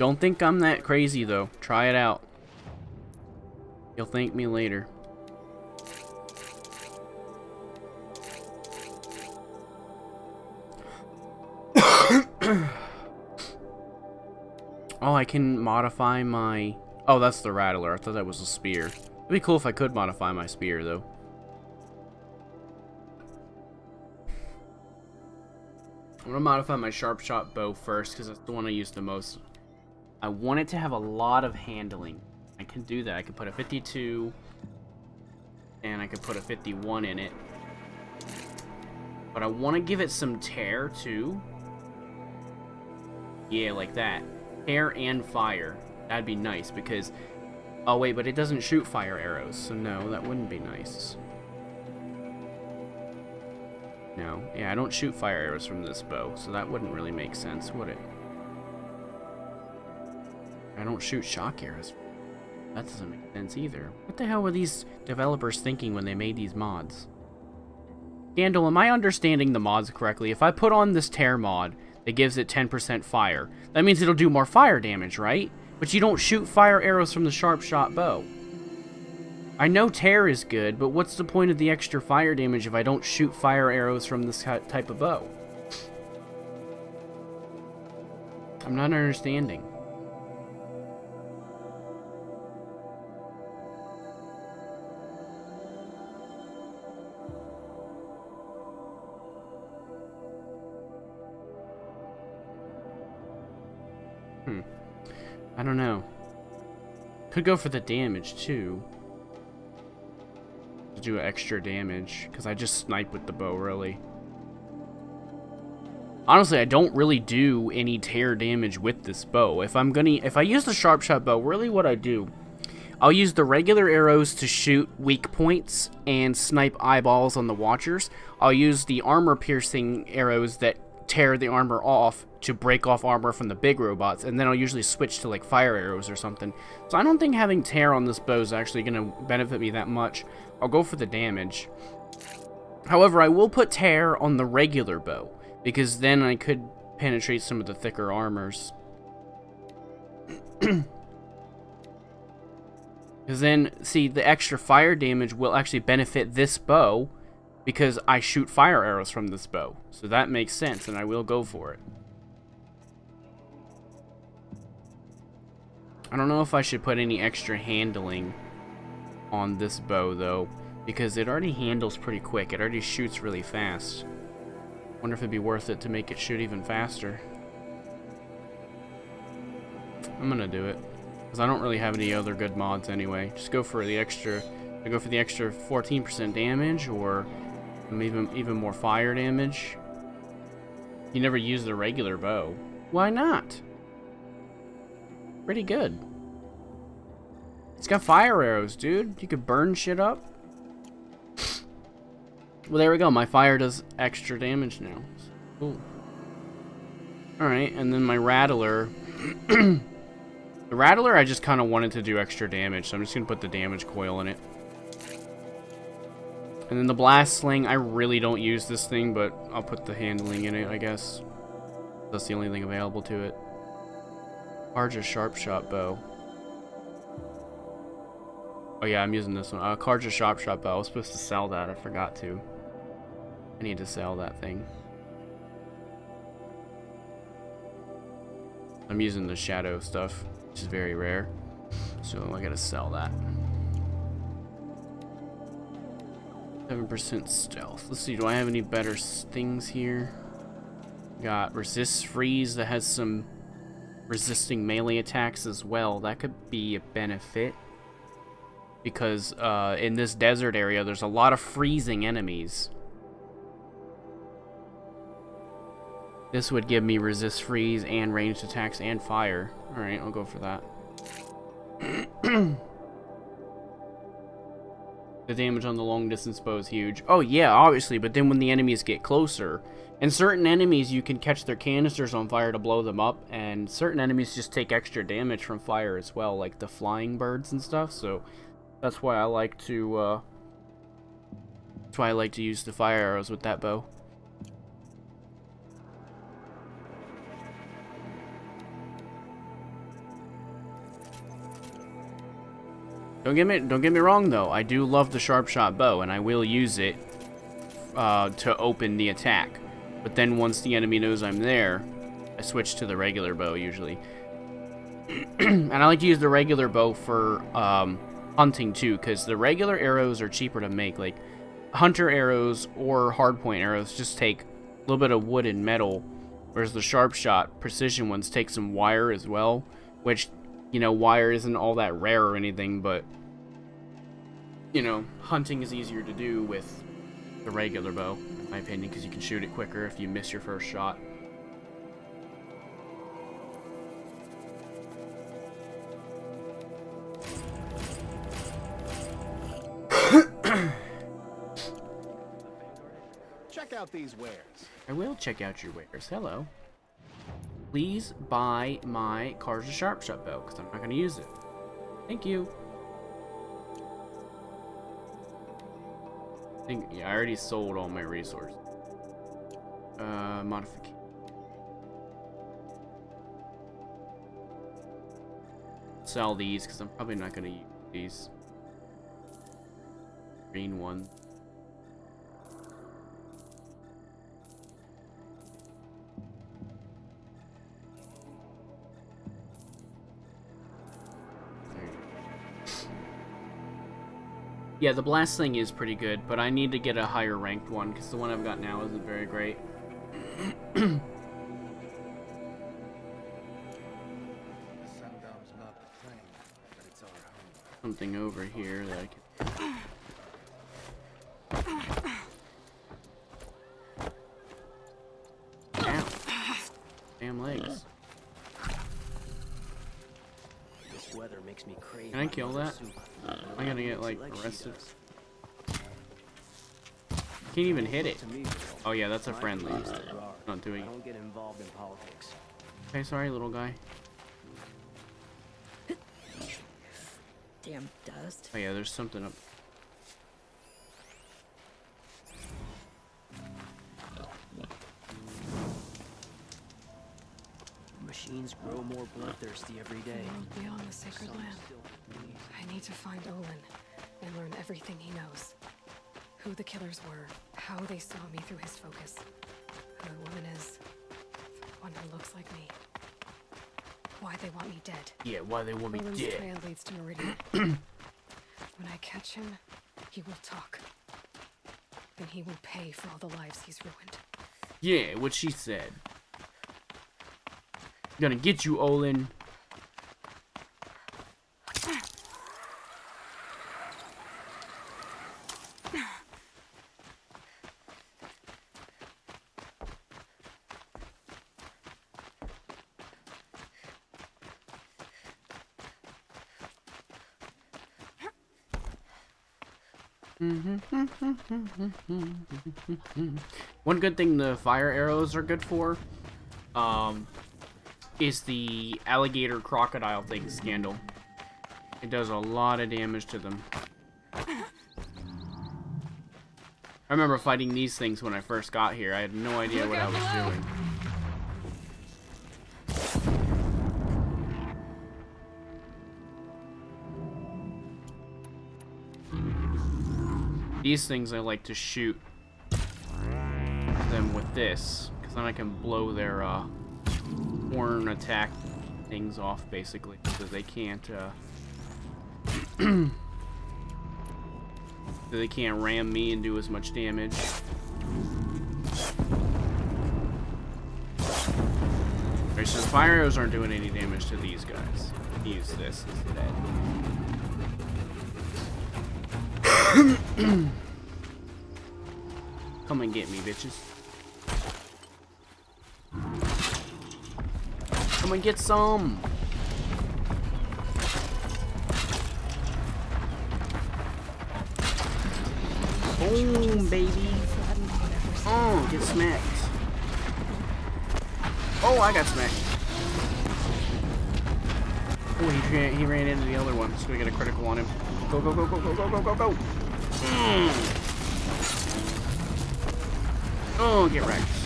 Don't think I'm that crazy though. Try it out. You'll thank me later. oh, I can modify my... Oh, that's the Rattler. I thought that was a spear. It'd be cool if I could modify my spear, though. I'm gonna modify my sharp shot bow first because that's the one I use the most. I want it to have a lot of handling. I can do that. I can put a 52 and I could put a 51 in it. But I want to give it some tear too. Yeah, like that. Tear and fire. That'd be nice because... Oh wait, but it doesn't shoot fire arrows, so no, that wouldn't be nice. No, yeah, I don't shoot fire arrows from this bow, so that wouldn't really make sense, would it? I don't shoot shock arrows. That doesn't make sense either. What the hell were these developers thinking when they made these mods? Gandalf, am I understanding the mods correctly? If I put on this tear mod that gives it 10% fire, that means it'll do more fire damage, right? But you don't shoot fire arrows from the sharp shot bow. I know tear is good, but what's the point of the extra fire damage if I don't shoot fire arrows from this type of bow? I'm not understanding. I don't know. Could go for the damage, too. To do extra damage, because I just snipe with the bow, really. Honestly, I don't really do any tear damage with this bow. If I'm gonna, if I use the sharp shot bow, really what I do, I'll use the regular arrows to shoot weak points and snipe eyeballs on the watchers. I'll use the armor piercing arrows that tear the armor off to break off armor from the big robots, and then I'll usually switch to like fire arrows or something. So I don't think having tear on this bow is actually going to benefit me that much. I'll go for the damage. However, I will put tear on the regular bow, because then I could penetrate some of the thicker armors. Because then, see, the extra fire damage will actually benefit this bow, because I shoot fire arrows from this bow. So that makes sense, and I will go for it. I don't know if I should put any extra handling on this bow, though, because it already handles pretty quick. It already shoots really fast. Wonder if it'd be worth it to make it shoot even faster. I'm gonna do it. Because I don't really have any other good mods anyway. Just go for the extra... I go for the extra 14% damage, or even, even more fire damage. You never use the regular bow. Why not? Pretty good. It's got fire arrows, dude. You could burn shit up. Well, there we go. My fire does extra damage now. Cool. Alright, and then my Rattler. the Rattler, I just kind of wanted to do extra damage, so I'm just going to put the damage coil in it. And then the Blast Sling, I really don't use this thing, but I'll put the handling in it, I guess. That's the only thing available to it. Carja Sharp Shot Bow. Oh yeah, I'm using this one. Uh, Carja Sharp Shot Bow. I was supposed to sell that. I forgot to. I need to sell that thing. I'm using the shadow stuff, which is very rare. So I gotta sell that. 7% stealth. Let's see, do I have any better things here? Got resist freeze that has some resisting melee attacks as well. That could be a benefit. Because uh, in this desert area, there's a lot of freezing enemies. This would give me resist freeze and ranged attacks and fire. Alright, I'll go for that. the damage on the long distance bow is huge. Oh yeah, obviously, but then when the enemies get closer, and certain enemies you can catch their canisters on fire to blow them up, and certain enemies just take extra damage from fire as well, like the flying birds and stuff, so that's why I like to, uh, that's why I like to use the fire arrows with that bow. Don't get me don't get me wrong though. I do love the sharp shot bow and I will use it uh, to open the attack. But then once the enemy knows I'm there, I switch to the regular bow usually. and I like to use the regular bow for um, hunting too, because the regular arrows are cheaper to make. Like hunter arrows or hardpoint arrows just take a little bit of wood and metal, whereas the sharp shot precision ones take some wire as well, which you know, wire isn't all that rare or anything, but, you know, hunting is easier to do with the regular bow, in my opinion, because you can shoot it quicker if you miss your first shot. Check out these wares. I will check out your wares. Hello. Please buy my Carja Sharp Shot bow, because I'm not going to use it. Thank you. I think, yeah, I already sold all my resources. Uh, modification. Sell these, because I'm probably not going to use these. Green one. Yeah, the blast thing is pretty good, but I need to get a higher ranked one because the one I've got now isn't very great. Sundown's not the thing, but it's our home. Something over here that I can. Ow. Damn legs. This weather makes me crave. Can I kill that? Soup. Am gonna get like arrested? Can't even hit it. To me, Bill, Oh yeah, that's a friendly. beliefs are wrong. Not doing it. don't get involved in politics. Okay, sorry, little guy. Damn dust. Oh yeah, there's something up. Machines grow more bloodthirsty every day. The world beyond the sacred land. I need to find Olin and learn everything he knows. Who the killers were, how they saw me through his focus, who the woman is, the one who looks like me. Why they want me dead. Yeah, why they want me Olin's dead? trail leads to Meridian. when I catch him, he will talk. Then he will pay for all the lives he's ruined. Yeah, what she said. Gonna get you, Olin. One good thing the fire arrows are good for, um, is the alligator crocodile thing scandal. It does a lot of damage to them. I remember fighting these things when I first got here. I had no idea what I was doing. These things I like to shoot them with this, because then I can blow their uh, horn attack things off, basically, because they can't, uh, they can't ram me and do as much damage. Alright, so the fire arrows aren't doing any damage to these guys. Use this instead. Come and get me, bitches. And get some. Boom, baby. Oh, get smacked. Oh, I got smacked. Oh, he ran, he ran into the other one, so we get a critical on him. Go, go, go, go, go, go, go, go, go. Mm. Oh, get wrecked.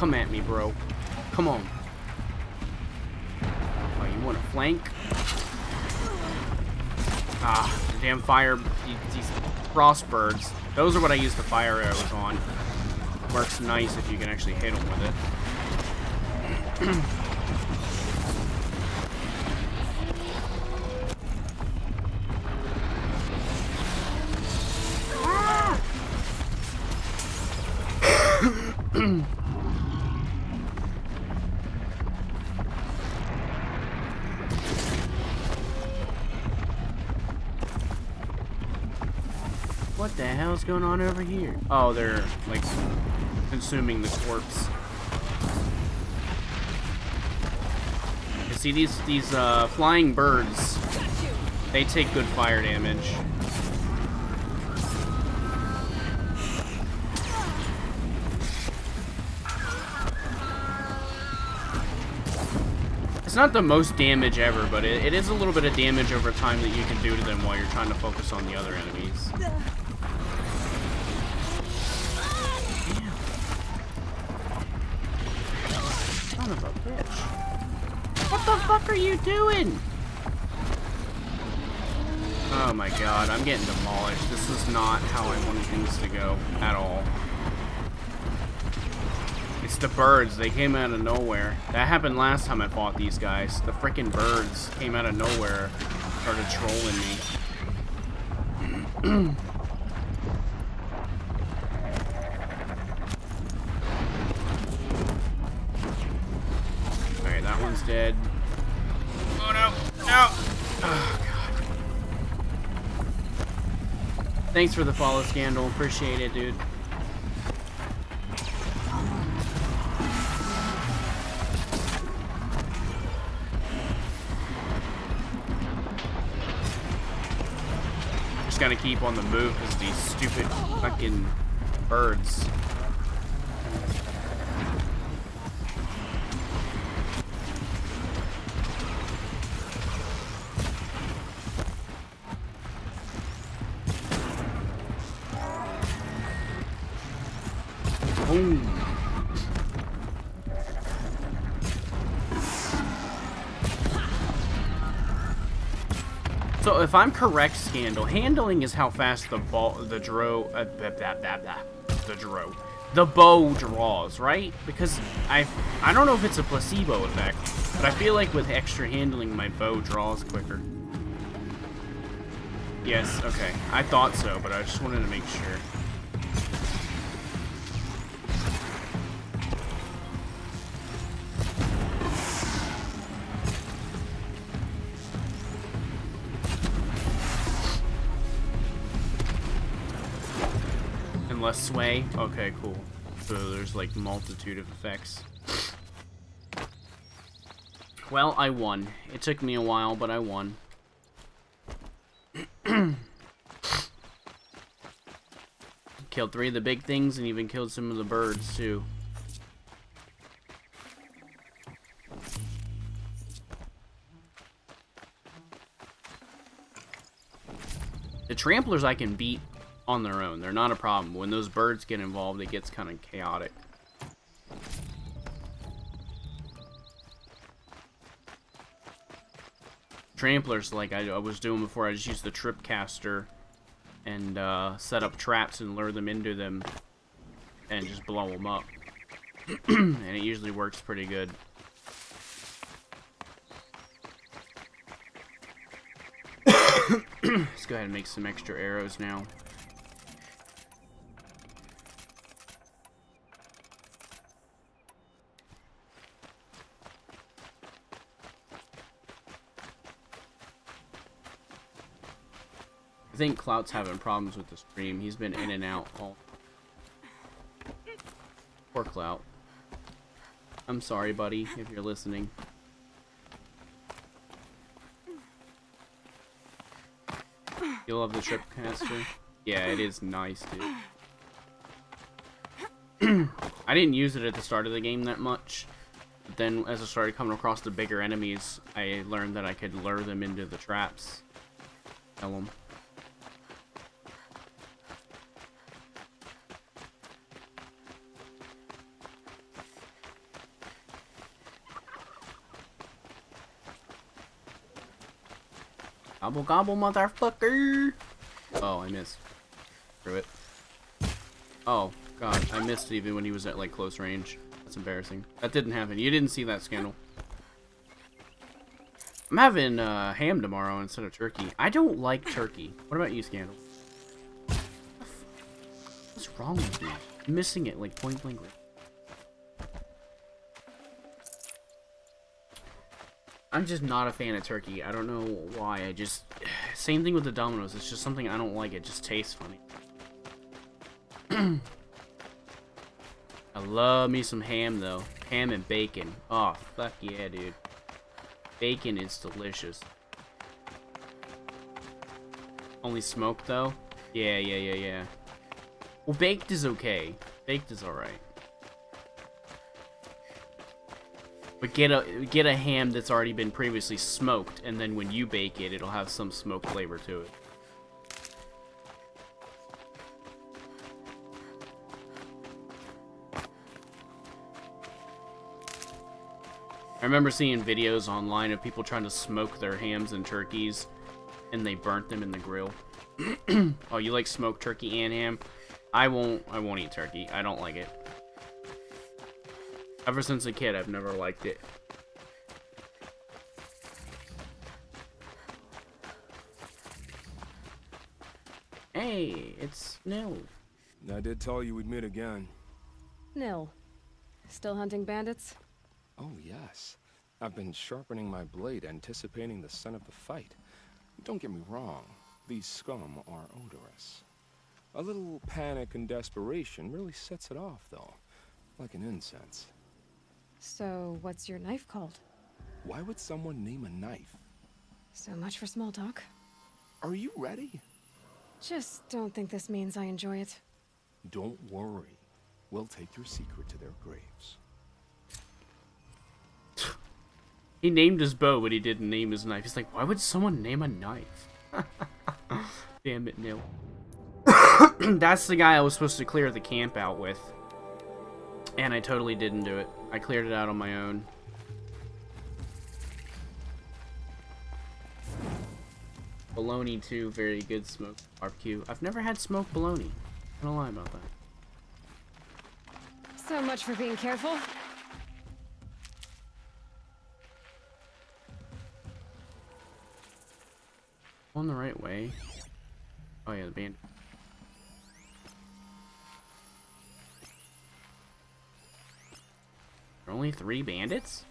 Come at me, bro. Come on. Oh, you want to flank? Ah, damn fire. These frost birds. Those are what I use the fire arrows on. Works nice if you can actually hit them with it. hell's going on over here? Oh, they're like consuming the corpse. You see these these uh, flying birds? They take good fire damage. It's not the most damage ever, but it, it is a little bit of damage over time that you can do to them while you're trying to focus on the other enemies. Are you doing? Oh my god, I'm getting demolished. This is not how I wanted things to go at all. It's the birds. They came out of nowhere. That happened last time I fought these guys. The freaking birds came out of nowhere, started trolling me. Alright, that one's dead. Oh no! No! Oh god. Thanks for the follow, Scandal. Appreciate it, dude. Just gotta keep on the move because these stupid fucking birds. If I'm correct, Scandal, handling is how fast the ball, the dro, uh, blah, blah, blah, the dro, the bow draws, right? Because I, I don't know if it's a placebo effect, but I feel like with extra handling, my bow draws quicker. Yes, okay, I thought so, but I just wanted to make sure. Less? Okay, cool. So there's like multitude of effects. Well, I won. It took me a while, but I won. killed three of the big things and even killed some of the birds too. The tramplers I can beat on their own. They're not a problem. When those birds get involved, it gets kind of chaotic. Tramplers, like I, I was doing before, I just used the trip caster and uh, set up traps and lure them into them and just blow them up. and it usually works pretty good. Let's go ahead and make some extra arrows now. Think Clout's having problems with the stream. He's been in and out all. Poor Clout. I'm sorry, buddy, if you're listening. You love the Tripcaster? Yeah, it is nice, dude. I didn't use it at the start of the game that much. But then, as I started coming across the bigger enemies, I learned that I could lure them into the traps. Kill them. Gobble gobble, motherfucker! Oh, I missed. Screw it. Oh, God, I missed even when he was at, like, close range. That's embarrassing. That didn't happen. You didn't see that scandal. I'm having uh, ham tomorrow instead of turkey. I don't like turkey. What about you, Scandal? What's wrong with you? I'm missing it, like, point blank. I'm just not a fan of turkey. I don't know why. I just... Same thing with the Dominoes. It's just something I don't like. It just tastes funny. I love me some ham, though. Ham and bacon. Oh, fuck yeah, dude. Bacon is delicious. Only smoked, though? Yeah, yeah, yeah, yeah. Well, baked is okay. Baked is alright. But get a get a ham that's already been previously smoked, and then when you bake it, it'll have some smoke flavor to it. I remember seeing videos online of people trying to smoke their hams and turkeys, and they burnt them in the grill. oh, you like smoked turkey and ham? I won't. I won't eat turkey. I don't like it. Ever since a kid, I've never liked it. Hey, it's Nil. I did tell you we'd meet again. Nil. Still hunting bandits? Oh, yes. I've been sharpening my blade, anticipating the scent of the fight. Don't get me wrong, these scum are odorous. A little panic and desperation really sets it off, though, like an incense. So, what's your knife called? Why would someone name a knife? So much for small talk. Are you ready? Just don't think this means I enjoy it. Don't worry. We'll take your secret to their graves. He named his bow, but he didn't name his knife. He's like, why would someone name a knife? Damn it, Nil. That's the guy I was supposed to clear the camp out with. And I totally didn't do it. I cleared it out on my own. Bologna too, very good smoked barbecue. I've never had smoked bologna. I don't lie about that. So much for being careful. On the right way. Oh yeah, the band. There are only three bandits?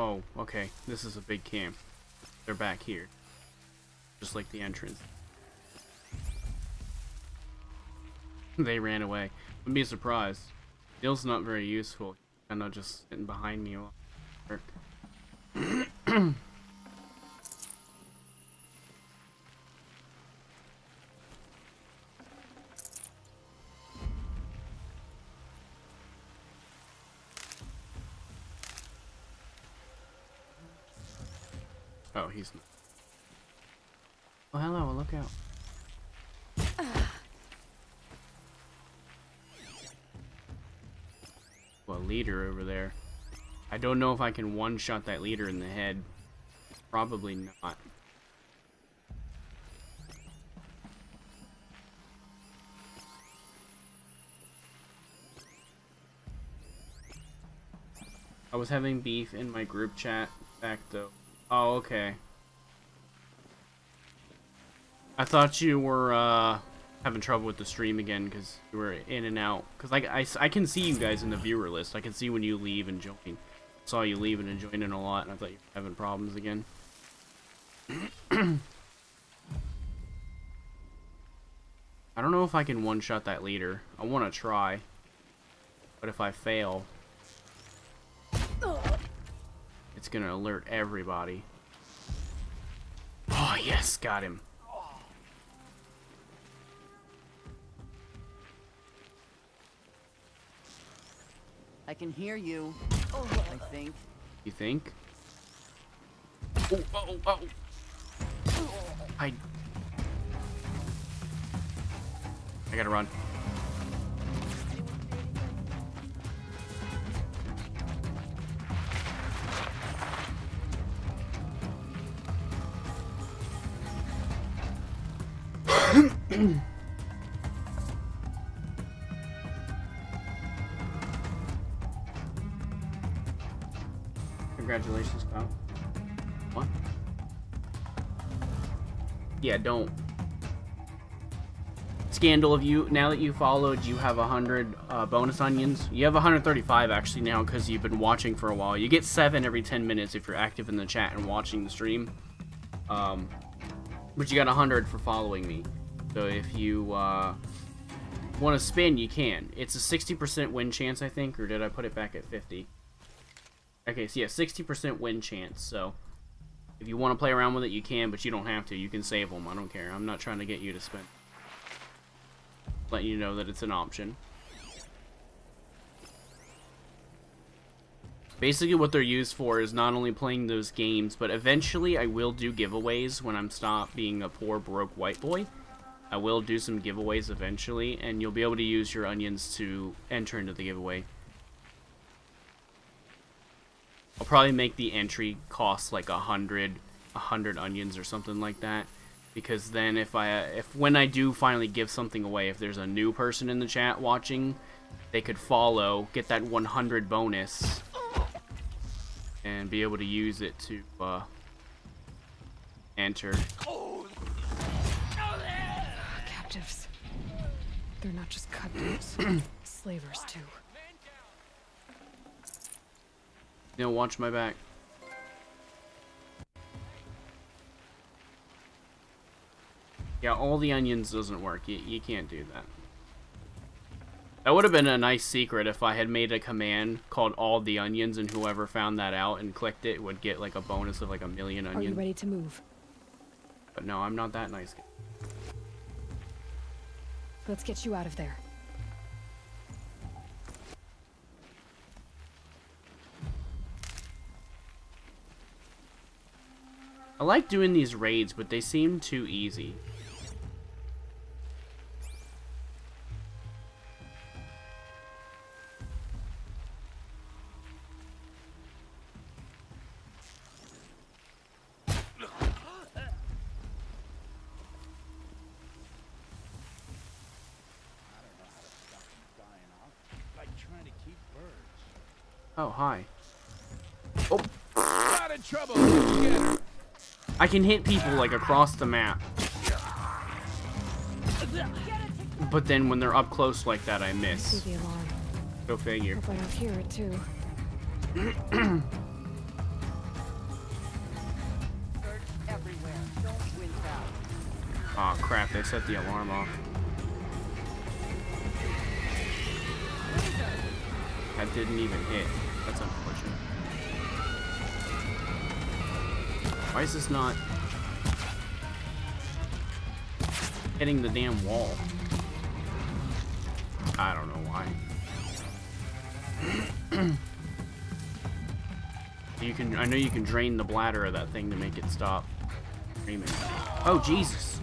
Oh, okay. This is a big camp. They're back here. Just like the entrance. they ran away. Wouldn't be surprised. Nil's not very useful. Kinda just sitting behind me. I. Oh, he's not. Oh, hello, look out. Leader over there. I don't know if I can one-shot that leader in the head. Probably not. I was having beef in my group chat back though. Oh, okay. I thought you were uh, having trouble with the stream again because you were in and out. Because like I, I can see you guys in the viewer list. I can see when you leave and join. I Saw you leaving and joining a lot, and I thought you were having problems again. I don't know if I can one-shot that leader. I want to try. But if I fail, it's going to alert everybody. Oh, yes, got him. I can hear you. I think. You think? Oh, oh, oh. I... I gotta run. Yeah, don't. Scandal of you, now that you followed, you have 100 uh, bonus onions. You have 135 actually now because you've been watching for a while. You get 7 every 10 minutes if you're active in the chat and watching the stream. Um, but you got 100 for following me. So if you uh, want to spin, you can. It's a 60% win chance, I think, or did I put it back at 50? Okay, so yeah, 60% win chance, so if you want to play around with it, you can, but you don't have to. You can save them, I don't care. I'm not trying to get you to spend. Let you know that it's an option. Basically what they're used for is not only playing those games, but eventually I will do giveaways when I'm stopped being a poor, broke white boy. I will do some giveaways eventually, and you'll be able to use your onions to enter into the giveaway. I'll probably make the entry cost like a hundred, a hundred onions or something like that. Because then if I, if when I do finally give something away, if there's a new person in the chat watching, they could follow, get that 100 bonus, and be able to use it to uh, enter. Captives. They're not just captives. Slavers, too. You know, watch my back. Yeah, all the onions doesn't work. You, you can't do that. That would have been a nice secret if I had made a command called all the onions and whoever found that out and clicked it would get like a bonus of like a million onions. Are you ready to move? But no, I'm not that nice. Let's get you out of there. I like doing these raids, but they seem too easy. Oh, hi. Oh. Got in trouble. I can hit people like across the map. But then when they're up close like that, I miss. Go figure. Hope I don't hear it, too. Search everywhere. Don't win out. Aw, crap, they set the alarm off. That didn't even hit. That's unfortunate. Why is this not hitting the damn wall? I don't know why. you can I know you can drain the bladder of that thing to make it stop screaming. Oh Jesus.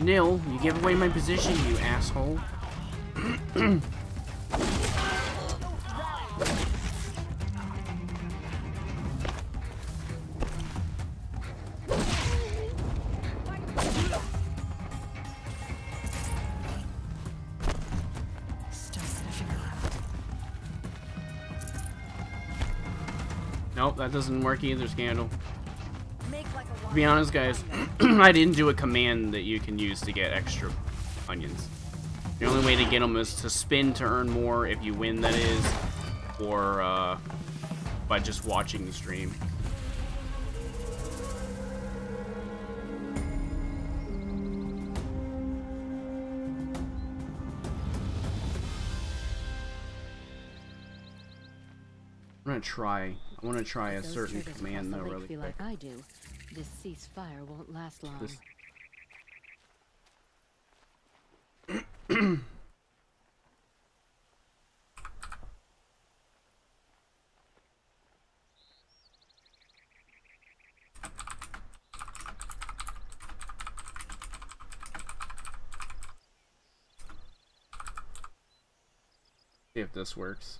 Nil, you give away my position, you asshole. that doesn't work either, Scandal. Make like a To be honest, guys, I didn't do a command that you can use to get extra onions. The only way to get them is to spin to earn more if you win, that is, or uh, by just watching the stream. I'm gonna try. I want to try a certain command though, really quick. like I do. This ceasefire won't last long. This- See if this works.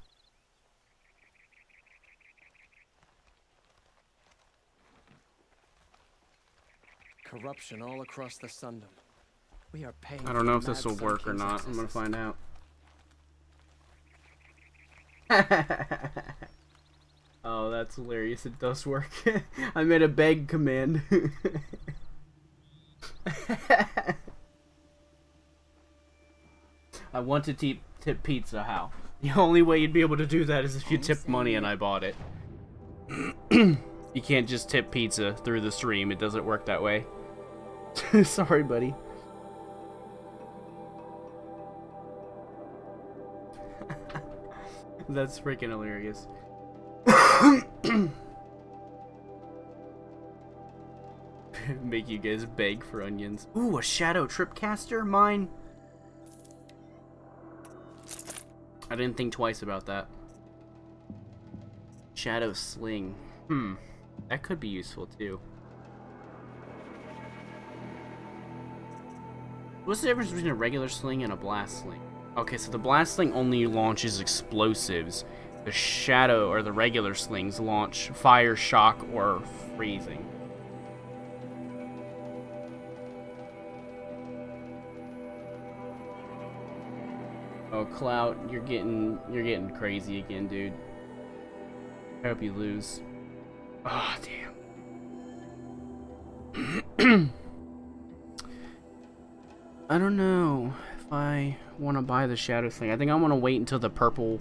Corruption all across the Sundom. We are paying. I don't know if this will work or not. I'm gonna find out. oh, that's hilarious. It does work. I made a beg command. I want to tip, tip pizza. How? The only way you'd be able to do that is if you tipped money and I bought it. you can't just tip pizza through the stream. It doesn't work that way. Sorry, buddy. That's freaking hilarious. Make you guys beg for onions. Ooh, a shadow tripcaster? Mine. I didn't think twice about that. Shadow sling. Hmm. That could be useful too. What's the difference between a regular sling and a blast sling? Okay, so the blast sling only launches explosives. The shadow or the regular slings launch fire, shock, or freezing. Oh, Clout, you're getting you're getting crazy again, dude. I hope you lose. Oh, damn. I don't know if I want to buy the Shadow Sling. I think I want to wait until the purple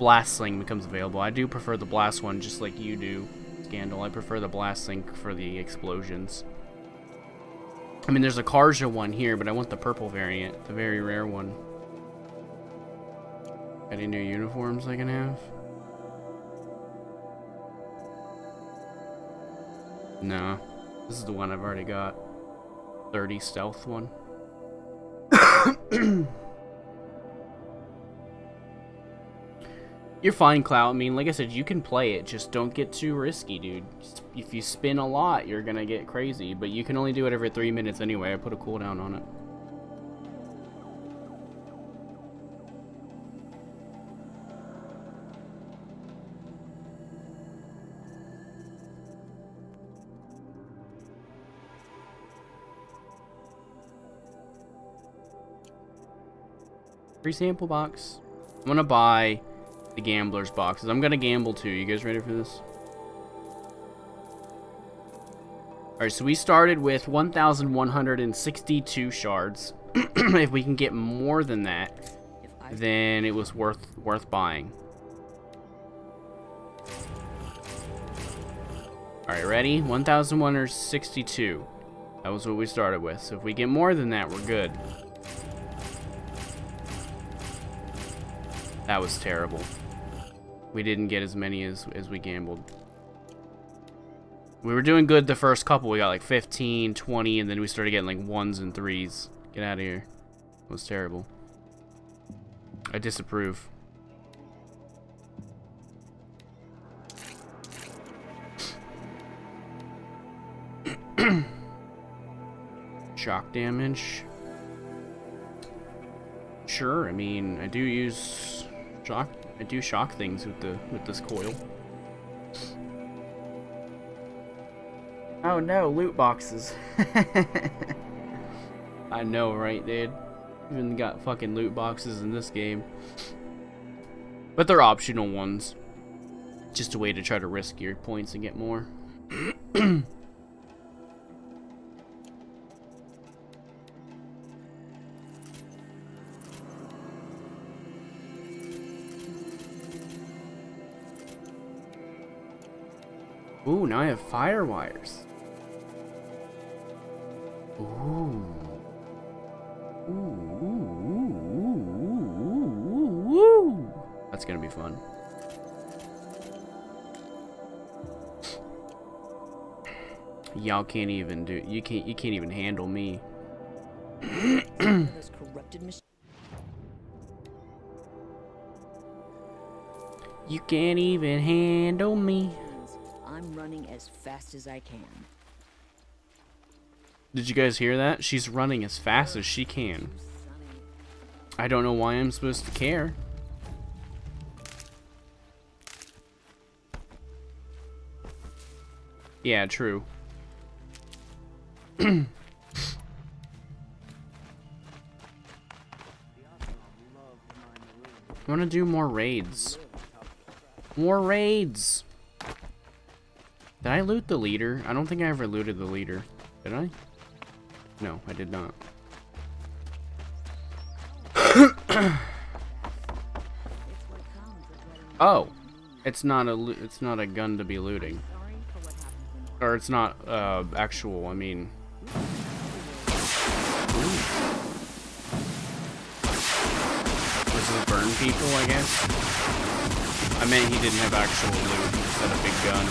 Blast Sling becomes available. I do prefer the Blast one, just like you do, Scandal. I prefer the Blast Sling for the explosions. I mean, there's a Carja one here, but I want the purple variant, the very rare one. Any new uniforms I can have? No. This is the one I've already got. 30 stealth one. You're fine, Clout. I mean, like I said, you can play it. Just don't get too risky, dude. If you spin a lot, you're gonna get crazy. But you can only do it every three minutes anyway. I put a cooldown on it. Free sample box. I'm gonna buy the gambler's boxes. I'm gonna gamble too. You guys ready for this? Alright, so we started with 1,162 shards. if we can get more than that, then it was worth worth buying. Alright, ready? 1,162. That was what we started with. So if we get more than that, we're good. That was terrible. We didn't get as many as, as we gambled. We were doing good the first couple. We got like 15, 20, and then we started getting like ones and threes. Get out of here. It was terrible. I disapprove. Shock damage. Sure, I mean, I do use shock. I do shock things with the with this coil. Oh no, loot boxes. I know, right, dude? Even got fucking loot boxes in this game. But they're optional ones. Just a way to try to risk your points and get more. Ooh, now I have fire wires. Ooh. Ooh, ooh, ooh, ooh. That's gonna be fun. Y'all can't even do you can't you can't even handle me. Those corrupted machines. You can't even handle me. I'm running as fast as I can. Did you guys hear that? She's running as fast as she can. I don't know why I'm supposed to care. Yeah, true. I want to do more raids. More raids! Did I loot the leader? I don't think I ever looted the leader. Did I? No, I did not. oh, it's not a it's not a gun to be looting, or it's not uh, actual. I mean, this is burn people, I guess. I meant he didn't have actual loot. Had a big gun.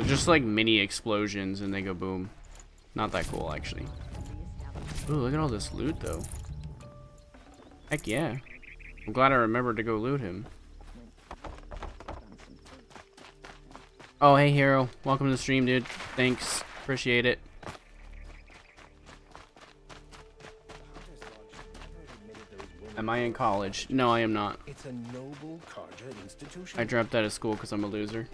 So just like mini explosions and they go boom. Not that cool, actually. Ooh, look at all this loot, though. Heck yeah. I'm glad I remembered to go loot him. Oh, hey, Hero. Welcome to the stream, dude. Thanks. Appreciate it. Am I in college? No, I am not. It's a noble institution. I dropped out of school because I'm a loser.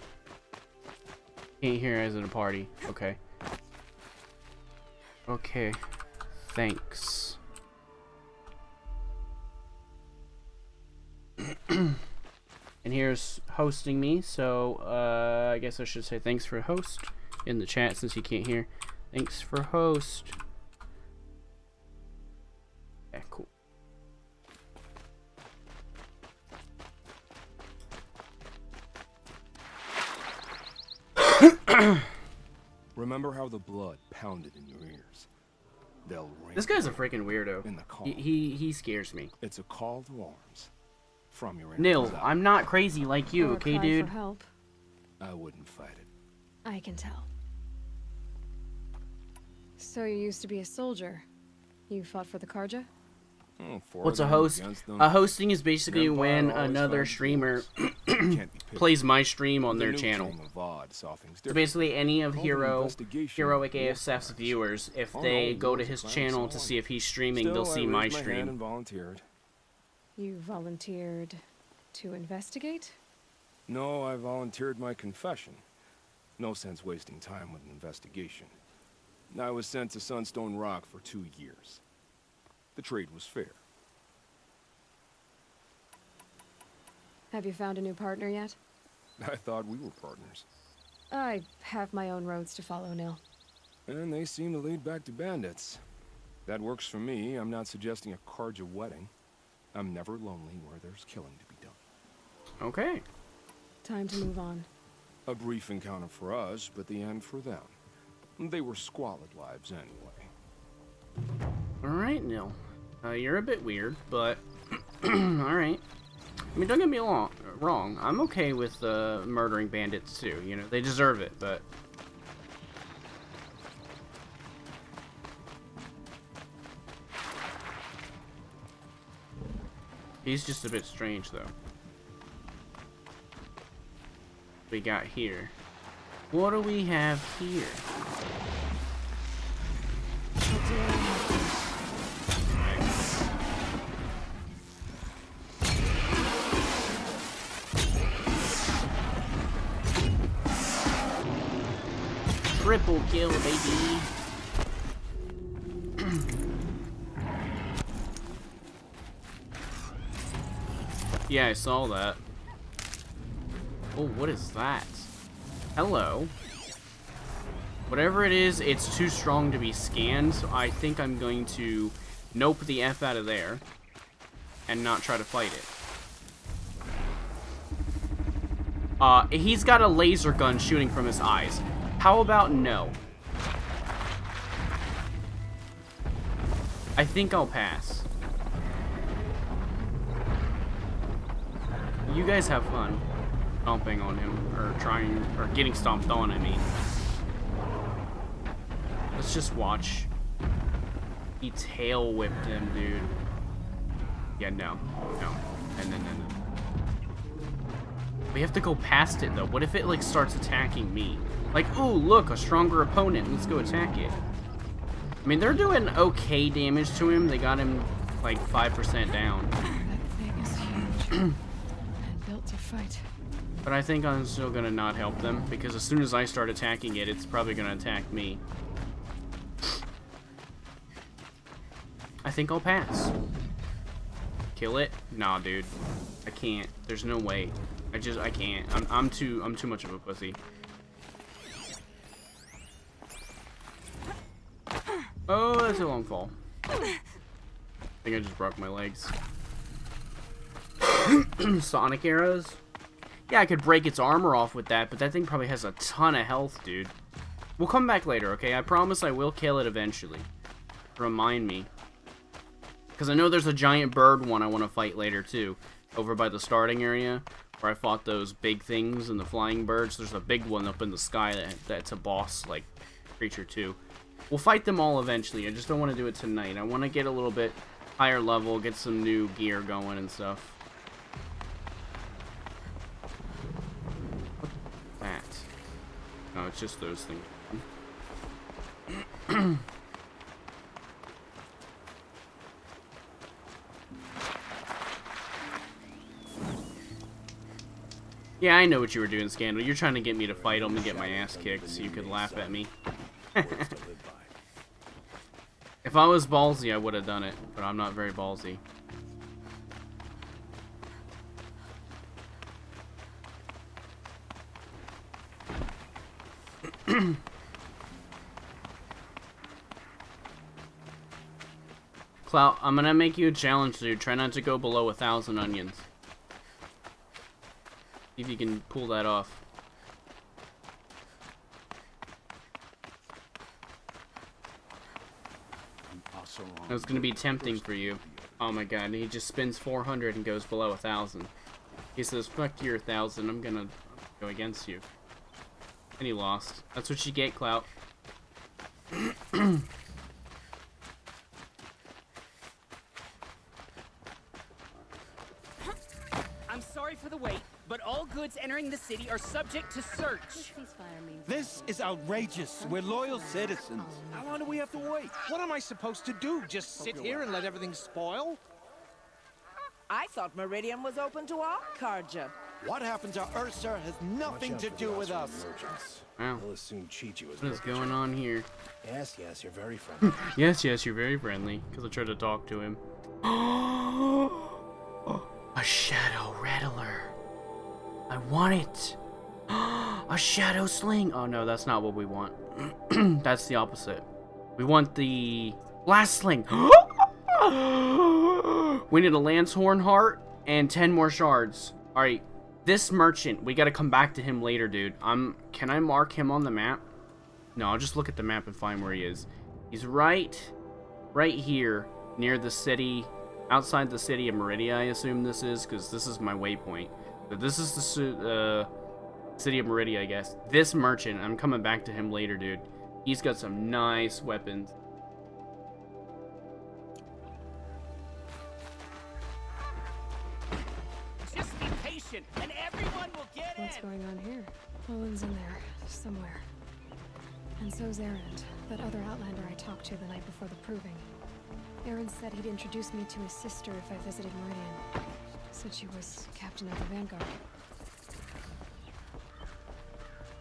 Can't hear as at a party. Okay. Okay. Thanks. and here's hosting me, so uh, I guess I should say thanks for host in the chat since you can't hear. Thanks for host. Remember how the blood pounded in your ears? They'll ring This guy's a freaking weirdo. in the call. He, he he scares me. It's a call to arms from your Nil. I'm not crazy like you, Or okay, cry dude? For help. I wouldn't fight it. I can tell. So you used to be a soldier. You fought for the Carja? Oh, What's a host? A hosting is basically Empire when another streamer deals. Can't be picked. plays my stream on The their channel. VOD saw So basically, any of Called Hero, Heroic of ASF's viewers, if they go to his channel to see if he's streaming, Still, they'll see raised my stream. and volunteered. You volunteered to investigate? No, I volunteered my confession. No sense wasting time with an investigation. I was sent to Sunstone Rock for two years. The trade was fair. Have you found a new partner yet? I thought we were partners. I have my own roads to follow, Nil. And they seem to lead back to bandits. That works for me. I'm not suggesting a Carja wedding. I'm never lonely where there's killing to be done. Okay. Time to move on. A brief encounter for us, but the end for them. They were squalid lives anyway. Alright, Nil. Uh, you're a bit weird, but... Alright. I mean, don't get me long, wrong. I'm okay with uh, murdering bandits, too. You know, they deserve it, but... He's just a bit strange, though. We got here. What do we have here? Saw that. Oh, what is that? Hello. Whatever it is, it's too strong to be scanned, so I think I'm going to nope the F out of there and not try to fight it. Uh, he's got a laser gun shooting from his eyes. How about no? I think I'll pass. You guys have fun stomping on him, or trying, or getting stomped on, I mean. Let's just watch. He tail whipped him, dude. Yeah, no. No. And then, then, We have to go past it, though. What if it, like, starts attacking me? Like, ooh, look, a stronger opponent. Let's go attack it. I mean, they're doing okay damage to him. They got him, like, 5% down. That thing is huge. and built to fight. But I think I'm still gonna not help them, because as soon as I start attacking it, it's probably gonna attack me. I think I'll pass. Kill it? Nah, dude. I can't. There's no way. I just, I can't. I'm, I'm too, I'm too much of a pussy. Oh, that's a long fall. I think I just broke my legs. Sonic arrows? Yeah, I could break its armor off with that, but that thing probably has a ton of health, dude. We'll come back later, okay? I promise I will kill it eventually. Remind me. Because I know there's a giant bird one I want to fight later, too. Over by the starting area, where I fought those big things and the flying birds. There's a big one up in the sky that, that's a boss, like, creature, too. We'll fight them all eventually. I just don't want to do it tonight. I want to get a little bit higher level, get some new gear going and stuff. That. No, it's just those things. yeah, I know what you were doing, Scandal. You're trying to get me to fight him and get my ass kicked so you could laugh at me. if I was ballsy, I would have done it, but I'm not very ballsy. Clout, I'm gonna make you a challenge, dude. Try not to go below a thousand onions. See if you can pull that off. It was gonna be tempting for you. Oh my god, he just spins 400 and goes below a thousand. He says, fuck your thousand, I'm gonna go against you. And he lost. That's what you get, Clout. I'm sorry for the wait, but all goods entering the city are subject to search. This ceasefire means This is outrageous. We're loyal citizens. How long do we have to wait? What am I supposed to do? Just sit here and let everything spoil? I thought Meridian was open to all Carja. What happened to Ursa has nothing to do with us. Wow. They'll assume Chi-Chi was What is broken. going on here? Yes, yes, you're very friendly. Yes, yes, you're very friendly. Because I tried to talk to him. a shadow rattler. I want it. a shadow sling. Oh no, that's not what we want. that's the opposite. We want the blast sling. we need a lance horn heart and 10 more shards. Alright, this merchant, we gotta come back to him later, dude. Um, can I mark him on the map? No, I'll just look at the map and find where he is. He's right, right here, near the city, outside the city of Meridia, I assume this is, because this is my waypoint. But this is the uh, city of Meridia, I guess. This merchant, I'm coming back to him later, dude. He's got some nice weapons. What's going on here? Olin's in there, somewhere. And so's Erend, that other Outlander I talked to the night before the proving. Erend said he'd introduce me to his sister if I visited Meridian. Said she was captain of the Vanguard.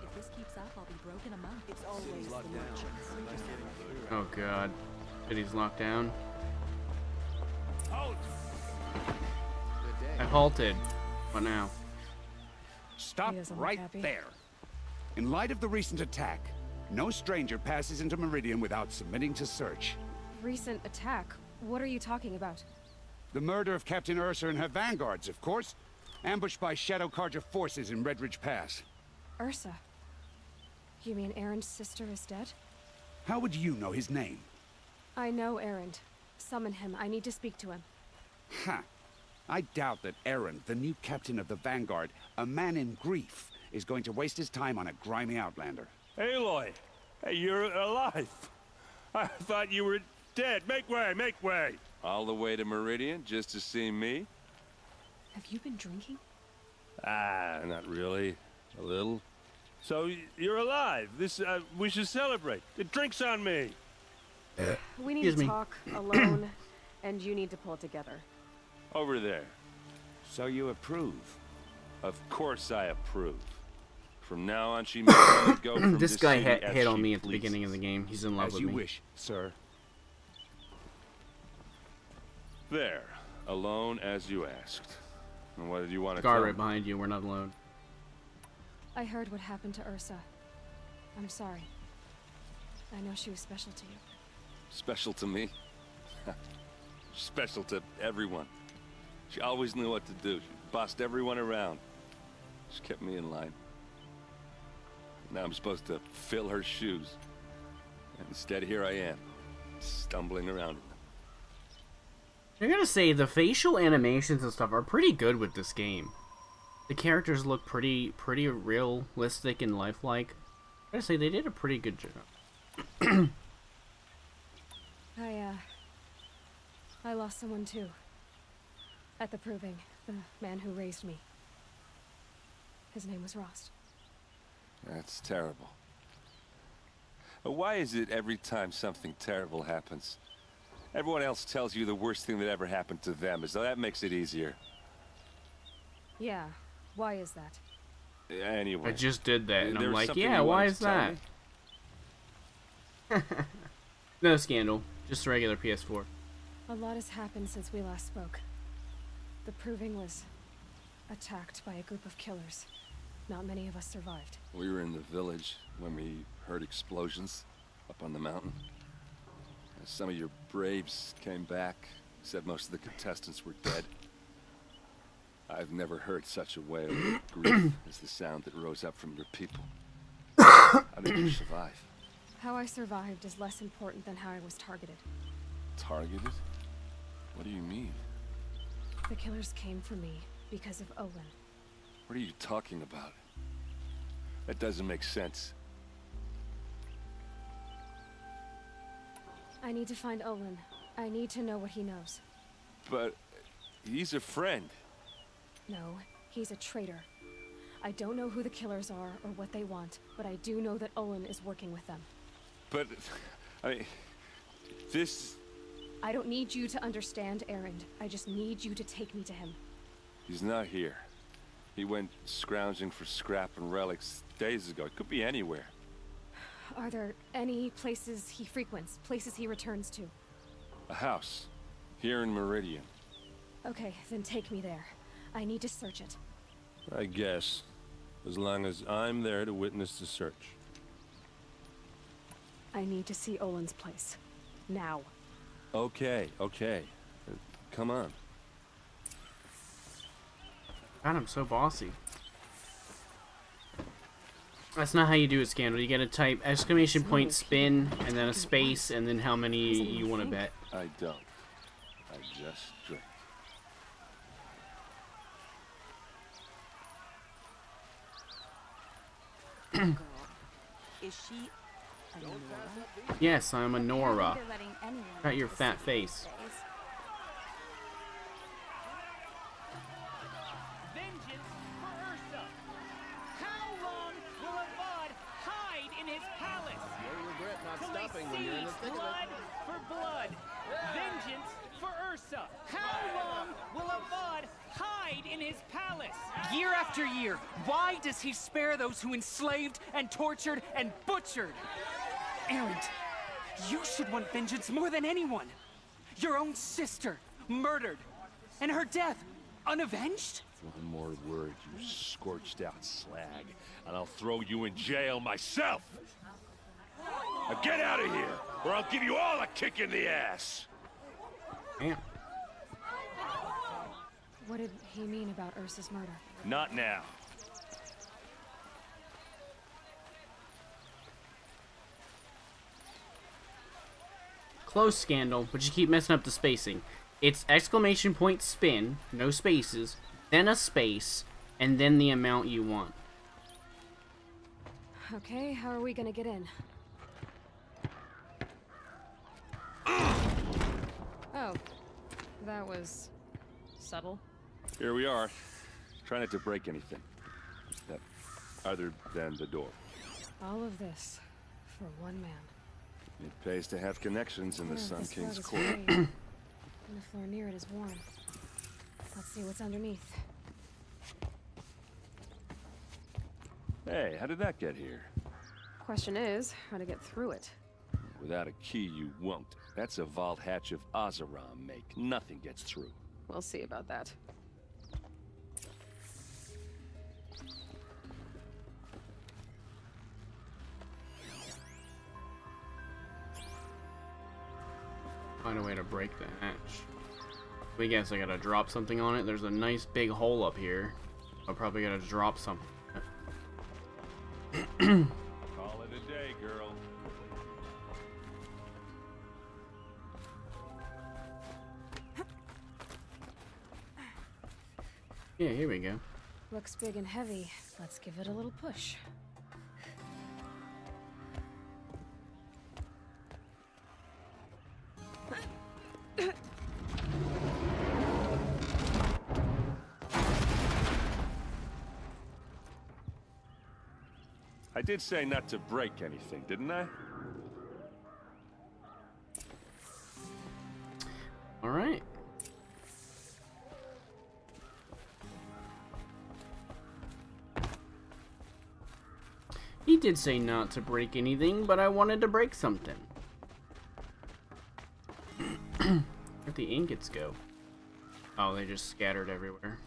if this keeps up, I'll be broken a month. It's always the merchants. Oh god. City's locked down. I halted. What now? Stop He doesn't look right happy. there. In light of the recent attack, no stranger passes into Meridian without submitting to search. Recent attack? What are you talking about? The murder of Captain Ursa and her vanguards, of course. Ambushed by Shadow Carja forces in Redridge Pass. Ursa. You mean Erend's sister is dead? How would you know his name? I know Erend. Summon him. I need to speak to him. Ha! I doubt that Erend, the new captain of the Vanguard, a man in grief, is going to waste his time on a grimy outlander. Aloy, hey, you're alive. I thought you were dead. Make way, make way. All the way to Meridian just to see me? Have you been drinking? Ah, not really. A little. So you're alive. This uh, we should celebrate. The drinks on me. We need Excuse to me. talk alone, and you need to pull it together. Over there. So you approve? Of course I approve. From now on, she may go from this this guy hit, as hit on me at the pleases. beginning of the game. He's in love As with you me. wish, sir. There. Alone as you asked. And what did you want to Guard tell right me? behind you. We're not alone. I heard what happened to Ursa. I'm sorry. I know she was special to you. Special to me? Special to everyone. She always knew what to do. She bossed everyone around. She kept me in line. Now I'm supposed to fill her shoes. And instead, here I am, stumbling around in them. I gotta say, the facial animations and stuff are pretty good with this game. The characters look pretty, pretty realistic and lifelike. I gotta say, they did a pretty good job. I, uh. I lost someone too. At the proving, the man who raised me. His name was Rost. That's terrible. Why is it every time something terrible happens, everyone else tells you the worst thing that ever happened to them, as though that makes it easier? Yeah, why is that? Anyway. I just did that, and I'm like, yeah, why is that? No scandal, just a regular PS4. A lot has happened since we last spoke. The proving was attacked by a group of killers. Not many of us survived. We were in the village when we heard explosions up on the mountain. Some of your braves came back, said most of the contestants were dead. I've never heard such a wail of grief as the sound that rose up from your people. How did you survive? How I survived is less important than how I was targeted. Targeted? What do you mean? The killers came for me because of Olin. What are you talking about? That doesn't make sense. I need to find Olin. I need to know what he knows. But he's a friend. No, he's a traitor. I don't know who the killers are or what they want, but I do know that Olin is working with them. But, I mean, this. I don't need you to understand Erend. I just need you to take me to him. He's not here. He went scrounging for scrap and relics days ago. It could be anywhere. Are there any places he frequents, places he returns to? A house. Here in Meridian. Okay, then take me there. I need to search it. I guess. As long as I'm there to witness the search. I need to see Olin's place. Now. Okay, okay. Come on. God, I'm so bossy. That's not how you do it, Scandal. You gotta type exclamation point spin, and then a space, and then how many you want to bet. I don't. I just drink. Is she a Nora? Yes, I'm a Nora. They're letting anyone Got your fat face. Vengeance for Ursa! How long will Avad hide in his palace? You'll regret not stopping they when you're in the seize thick of blood it. for blood. Vengeance for Ursa. How long will Avad hide in his palace? Year after year, why does he spare those who enslaved and tortured and butchered? Erend, you should want vengeance more than anyone. Your own sister, murdered. And her death, unavenged? One more word, you scorched out slag, and I'll throw you in jail myself! Now get out of here, or I'll give you all a kick in the ass! Damn. What did he mean about Ursa's murder? Not now. Close scandal, but you keep messing up the spacing. It's exclamation point spin, no spaces, then a space, and then the amount you want. Okay, how are we gonna get in? Oh, that was subtle. Here we are. Try not to break anything. That, other than the door. All of this for one man. It pays to have connections in the Sun King's court. and the floor near it is warm. Let's see what's underneath. hey, how did that get here? Question is, how to get through it. Without a key, you won't. That's a vault hatch of Oseram make. Nothing gets through. We'll see about that. Find a way to break the hatch. We guess I gotta drop something on it. There's a nice big hole up here. I probably gotta drop something. Call it a day, girl. Yeah, here we go. Looks big and heavy. Let's give it a little push. Did say not to break anything, didn't I? All right. He did say not to break anything, but I wanted to break something. Where'd the ingots go? Oh, they just scattered everywhere.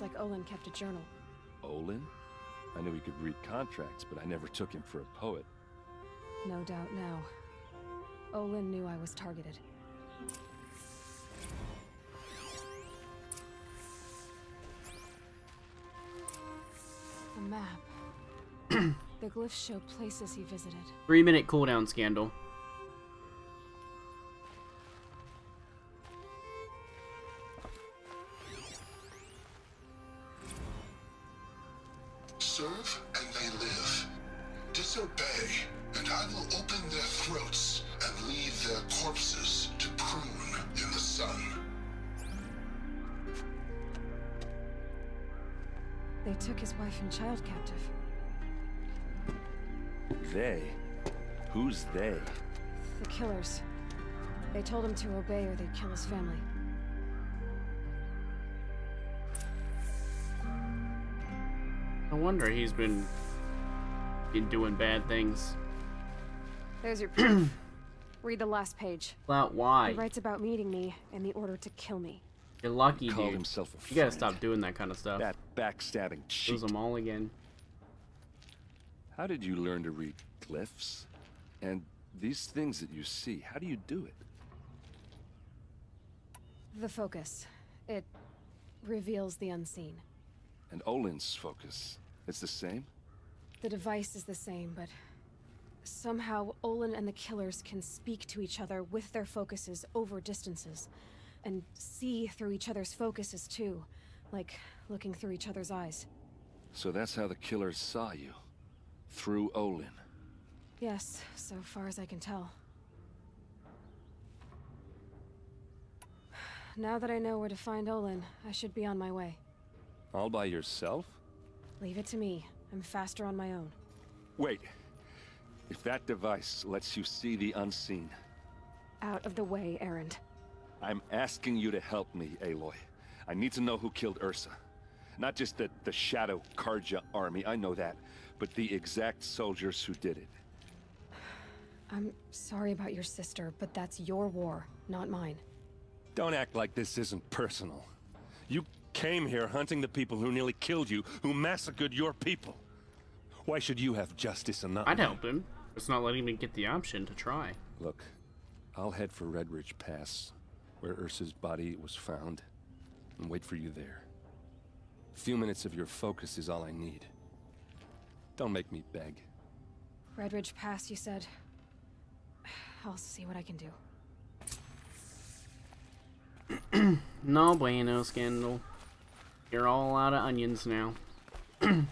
Looks like Olin kept a journal. Olin? I knew he could read contracts, but I never took him for a poet. No doubt now. Olin knew I was targeted. The map. the glyphs show places he visited. Three minute cooldown scandal. Family. No wonder he's been, been doing bad things. There's your proof. Read the last page. About why? He writes about meeting me and the order to kill me. You're lucky, Called dude. himself a you gotta stop doing that kind of stuff. That backstabbing cheat. Lose them all again. How did you learn to read glyphs? And these things that you see, how do you do it? The focus. It reveals the unseen. And Olin's focus, it's the same? The device is the same, but somehow Olin and the killers can speak to each other with their focuses over distances. And see through each other's focuses too. Like looking through each other's eyes. So that's how the killers saw you. Through Olin. Yes, so far as I can tell. Now that I know where to find Olin, I should be on my way. All by yourself? Leave it to me. I'm faster on my own. Wait. If that device lets you see the unseen, Out of the way, Erend. I'm asking you to help me, Aloy. I need to know who killed Ursa. Not just the, the Shadow Carja army, I know that, but the exact soldiers who did it. I'm sorry about your sister, but that's your war, not mine. Don't act like this isn't personal. You came here hunting the people who nearly killed you, who massacred your people. Why should you have justice and not I'd me? help him. It's not letting me get the option to try. Look, I'll head for Red Ridge Pass, where Ursa's body was found, and wait for you there. A few minutes of your focus is all I need. Don't make me beg. Red Ridge Pass, you said. I'll see what I can do. No bueno, Scandal. You're all out of onions now.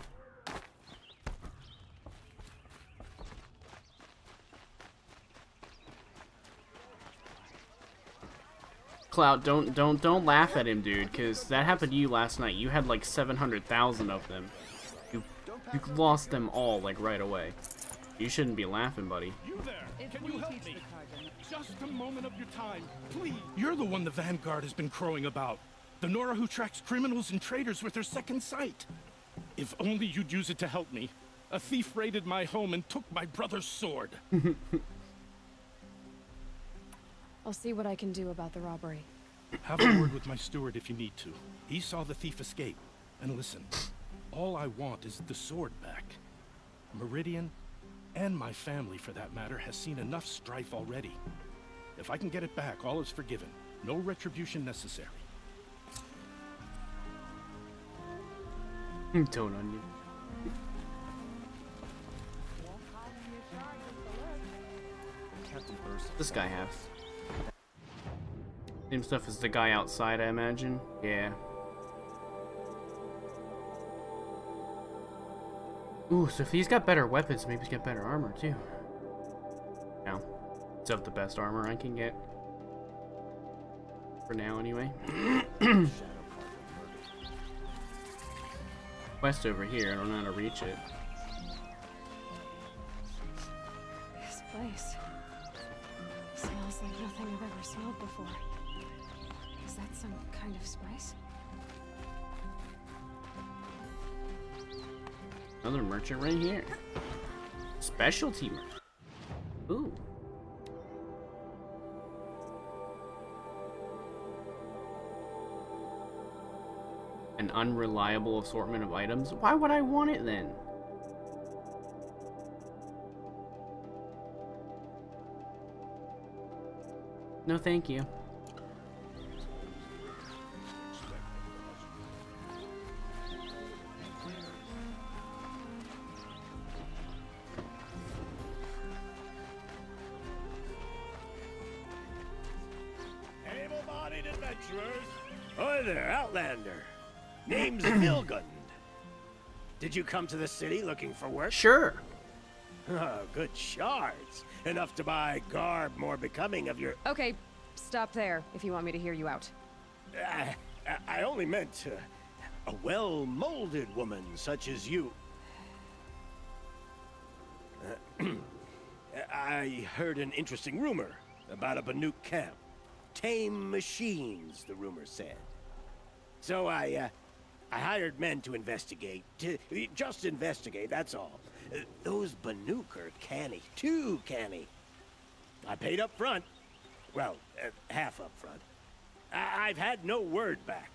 Cloud, don't don't don't laugh at him, dude, because that happened to you last night. You had like seven hundred thousand of them. You you lost them all like right away. You shouldn't be laughing, buddy. You there! Can you help me? Just a moment of your time, please. You're the one the Vanguard has been crowing about. The Nora who tracks criminals and traitors with her second sight. If only you'd use it to help me. A thief raided my home and took my brother's sword. I'll see what I can do about the robbery. Have a word with my steward if you need to. He saw the thief escape. And listen, all I want is the sword back. Meridian, and my family for that matter, has seen enough strife already. If I can get it back, all is forgiven. No retribution necessary. Hmm, don't onion. This guy has. Same stuff as the guy outside, I imagine. Yeah. Ooh, so if he's got better weapons, maybe he's got better armor too. No. It's of the best armor I can get. For now, anyway. Quest over here, I don't know how to reach it. This place smells like nothing I've ever smelled before. Is that some kind of spice? Another merchant right here. Specialty merchant. Ooh. An unreliable assortment of items? Why would I want it then? No, thank you. Come to the city looking for work? Sure. Oh, good shards. Enough to buy garb more becoming of your... Okay, stop there if you want me to hear you out. I, I- I only meant uh, a well-molded woman such as you. Uh, I heard an interesting rumor about a Banuk camp. Tame machines, the rumor said. So I, uh, I hired men to investigate. To, just investigate, that's all. Uh, those Banuk are canny, too canny. I paid up front. Well, uh, half up front. I- I've had no word back.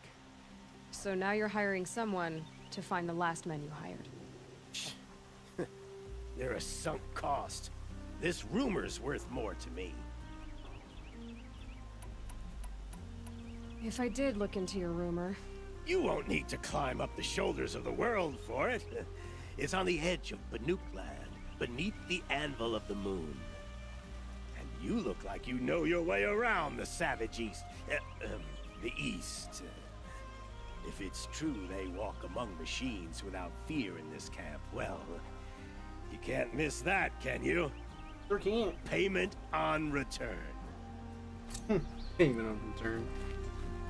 So now you're hiring someone to find the last men you hired. They're a sunk cost. This rumor's worth more to me. If I did look into your rumor, You won't need to climb up the shoulders of the world for it. It's on the edge of Banuk land, beneath the anvil of the moon. And you look like you know your way around the savage east. Uh, um, the east. If it's true they walk among machines without fear in this camp, well, you can't miss that, can you? Sure can't. Payment on return. Payment on return.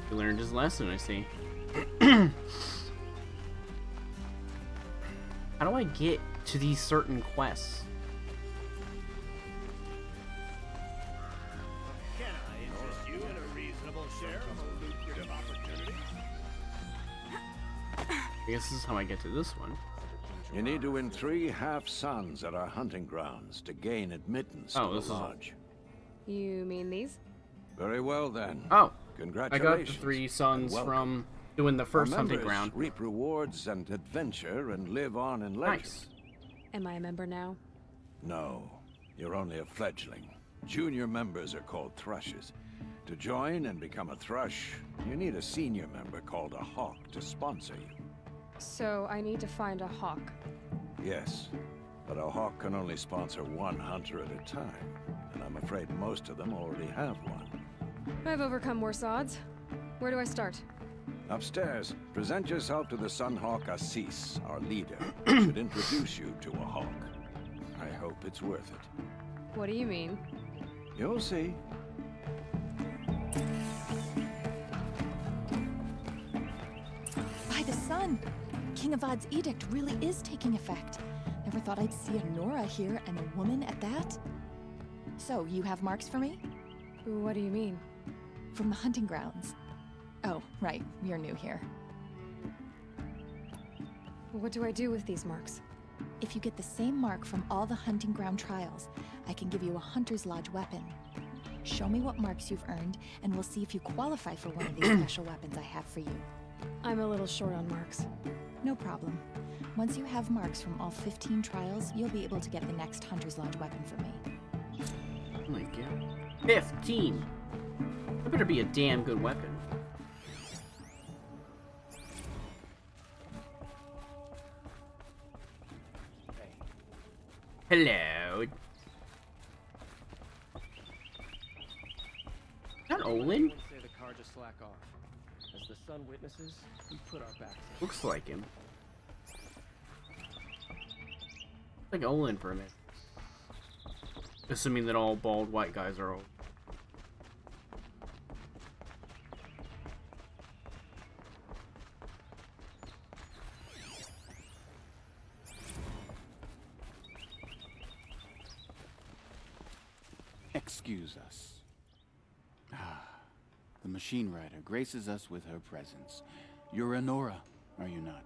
He learned his lesson, I see. How do I get to these certain quests? Can I interest you in a reasonable share of a lucrative opportunity? I guess this is how I get to this one. You need to win three half-suns at our hunting grounds to gain admittance Oh, to this is the a- lodge. You mean these? Very well then. Oh, congratulations! I Congratulations. got the three sons from doing the first Our hunting ground. reap rewards and adventure and live on in legend. Nice. Am I a member now? No, you're only a fledgling. Junior members are called thrushes. To join and become a thrush, you need a senior member called a hawk to sponsor you. So I need to find a hawk. Yes, but a hawk can only sponsor one hunter at a time, and I'm afraid most of them already have one. I've overcome worse odds. Where do I start? Upstairs, present yourself to the Sunhawk Assis, our leader. He should introduce you to a hawk. I hope it's worth it. What do you mean? You'll see. By the sun! King Avad's edict really is taking effect. Never thought I'd see a Nora here and a woman at that. So, you have marks for me? What do you mean? From the hunting grounds. Oh, right, you're new here. What do I do with these marks? If you get the same mark from all the hunting ground trials, I can give you a Hunter's Lodge weapon. Show me what marks you've earned, and we'll see if you qualify for one of these special weapons I have for you. I'm a little short on marks. No problem. Once you have marks from all 15 trials, you'll be able to get the next Hunter's Lodge weapon for me. Oh my god. 15! That better be a damn good weapon. Our backs in. Looks like him. Like Olin for a minute. Assuming that all bald white guys are old. Excuse us. Ah, the machine rider graces us with her presence. You're a Nora, are you not?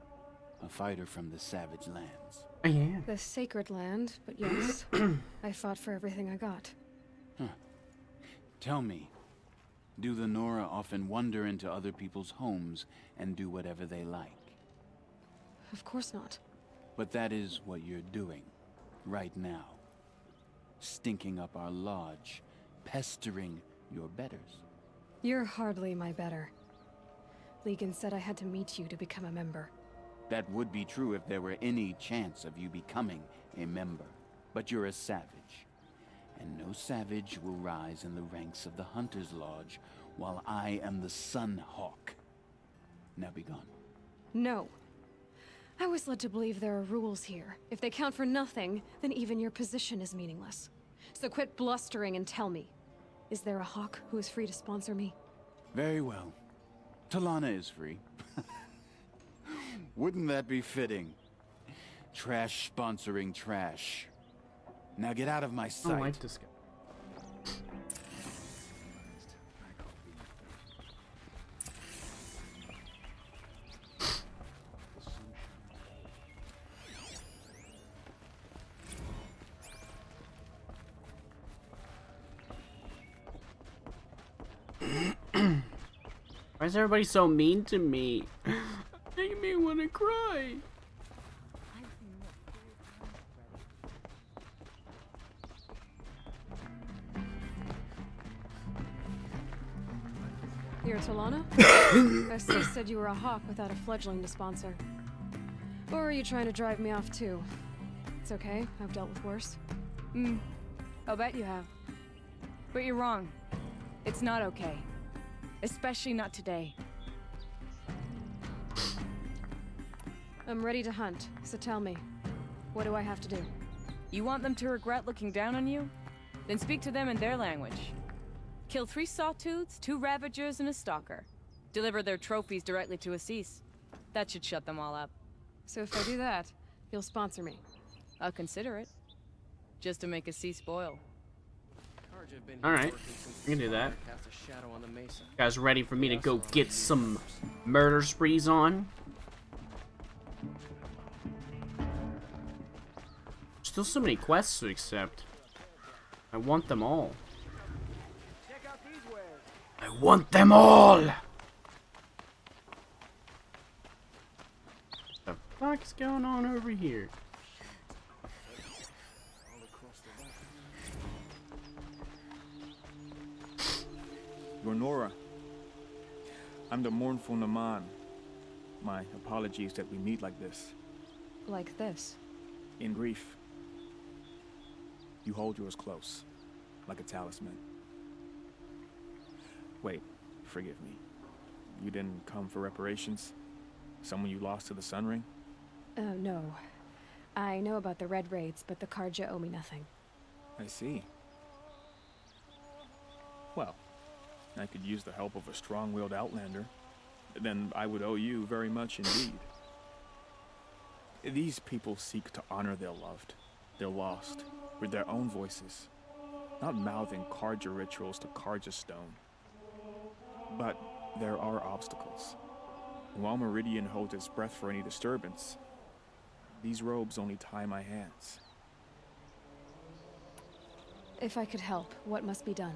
A fighter from the savage lands. I am. The sacred land, but yes. I fought for everything I got. Tell me, do the Nora often wander into other people's homes and do whatever they like? Of course not. But that is what you're doing, right now. Stinking up our lodge, pestering your betters. You're hardly my better. Legan said I had to meet you to become a member. That would be true if there were any chance of you becoming a member. But you're a savage. And no savage will rise in the ranks of the Hunter's Lodge while I am the Sun Hawk. Now be gone. No. I was led to believe there are rules here. If they count for nothing, then even your position is meaningless. So quit blustering and tell me. Is there a hawk who is free to sponsor me? Very well. Talanah is free. Wouldn't that be fitting? Trash sponsoring trash. Now get out of my sight. don't like this guy. Why is everybody so mean to me? Making me want to cry. You're Talanah? Estes said you were a hawk without a fledgling to sponsor. Or are you trying to drive me off too? It's okay, I've dealt with worse. Hmm. I'll bet you have. But you're wrong. It's not okay. Especially not today. I'm ready to hunt, so tell me, what do I have to do? You want them to regret looking down on you? Then speak to them in their language. Kill three sawtooths, two ravagers, and a stalker. Deliver their trophies directly to Assis. That should shut them all up. So if I do that, you'll sponsor me. I'll consider it. Just to make Assis spoil. Alright, we can do that. Cast a shadow on the mesa. Guys ready for me to go get some murder sprees on? Still so many quests to accept. I want them all. I want them all! What The fuck's going on over here? You're I'm the mournful Naman. My apologies that we meet like this. Like this. In grief. You hold yours close, like a talisman. Wait, forgive me. You didn't come for reparations? Someone you lost to the Sun Ring? Oh, no. I know about the Red Raids, but the Carja owe me nothing. I see. Well, I could use the help of a strong-willed outlander. Then I would owe you very much indeed. These people seek to honor their loved, their lost, with their own voices, not mouthing Carja rituals to Carja stone. But there are obstacles. While Meridian holds its breath for any disturbance, these robes only tie my hands. If I could help, what must be done?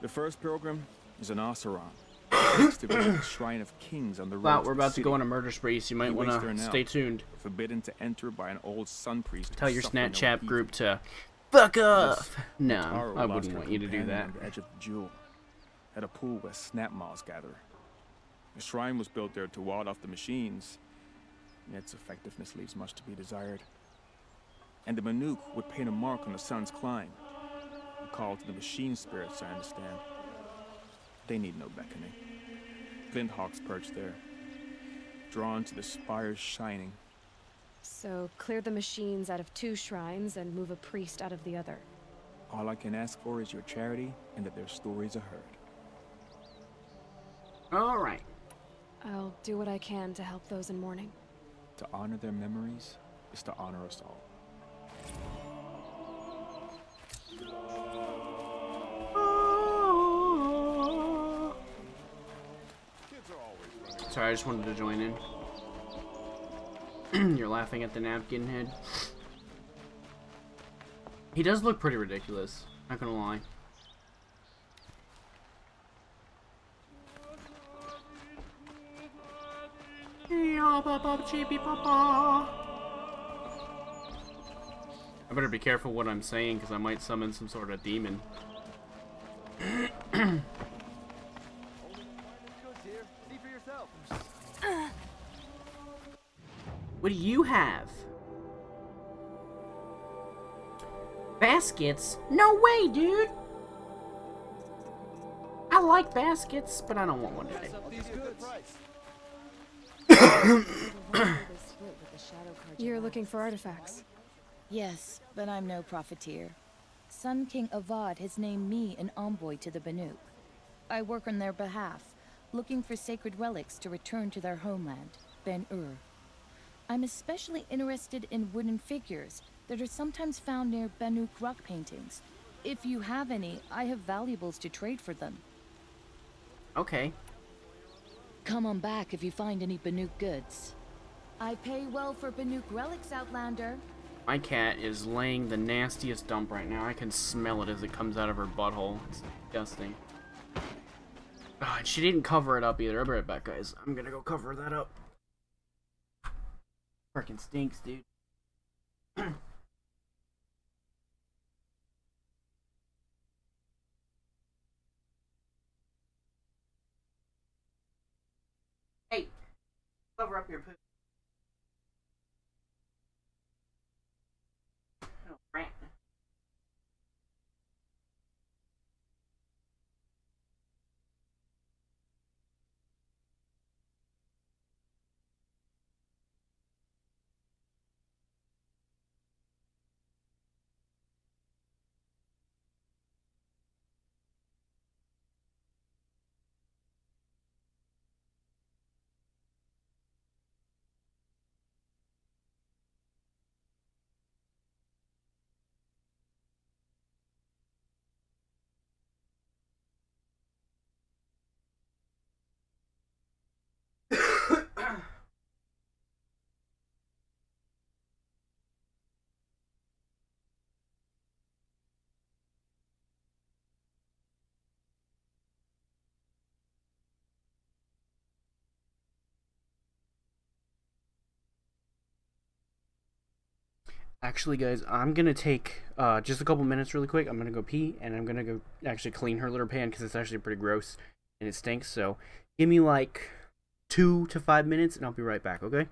The first pilgrim is an Oseram. Next to visit the Shrine of Kings on the road Wow, we're about to city. go on a murder spree, so you might want to stay tuned. Forbidden to enter by an old sun priest. Tell your suffered no Snapchat group to fuck off. No, I wouldn't want you to do that. On the edge of the jewel, at a pool where snap moths gather. The shrine was built there to ward off the machines, its effectiveness leaves much to be desired. And the Banuk would paint a mark on the sun's climb, a call to the machine spirits, I understand. They need no beckoning. Glint hawks perch there, drawn to the spire's shining. So, clear the machines out of two shrines and move a priest out of the other. All I can ask for is your charity and that their stories are heard. All right. I'll do what I can to help those in mourning. To honor their memories is to honor us all. Sorry, I just wanted to join in. You're laughing at the napkin head. He does look pretty ridiculous. Not gonna lie. I better be careful what I'm saying because I might summon some sort of demon. What do you have? Baskets? No way, dude! I like baskets, but I don't want one today. You're looking for artifacts. Yes, but I'm no profiteer. Sun King Avad has named me an envoy to the Banuk. I work on their behalf, looking for sacred relics to return to their homeland, Ban-Ur. I'm especially interested in wooden figures that are sometimes found near Banuk rock paintings. If you have any, I have valuables to trade for them. Okay. Come on back if you find any Banuk goods. I pay well for Banuk relics, Outlander. My cat is laying the nastiest dump right now. I can smell it as it comes out of her butthole. It's disgusting. Oh, and she didn't cover it up either. I'll be right back, guys. I'm gonna go cover that up. Freaking stinks, dude. hey, cover up your poop. Actually, guys, I'm gonna take uh, just a couple minutes really quick. I'm gonna go pee and I'm gonna go actually clean her litter pan because it's actually pretty gross and it stinks. So give me like two to five minutes and I'll be right back. Okay.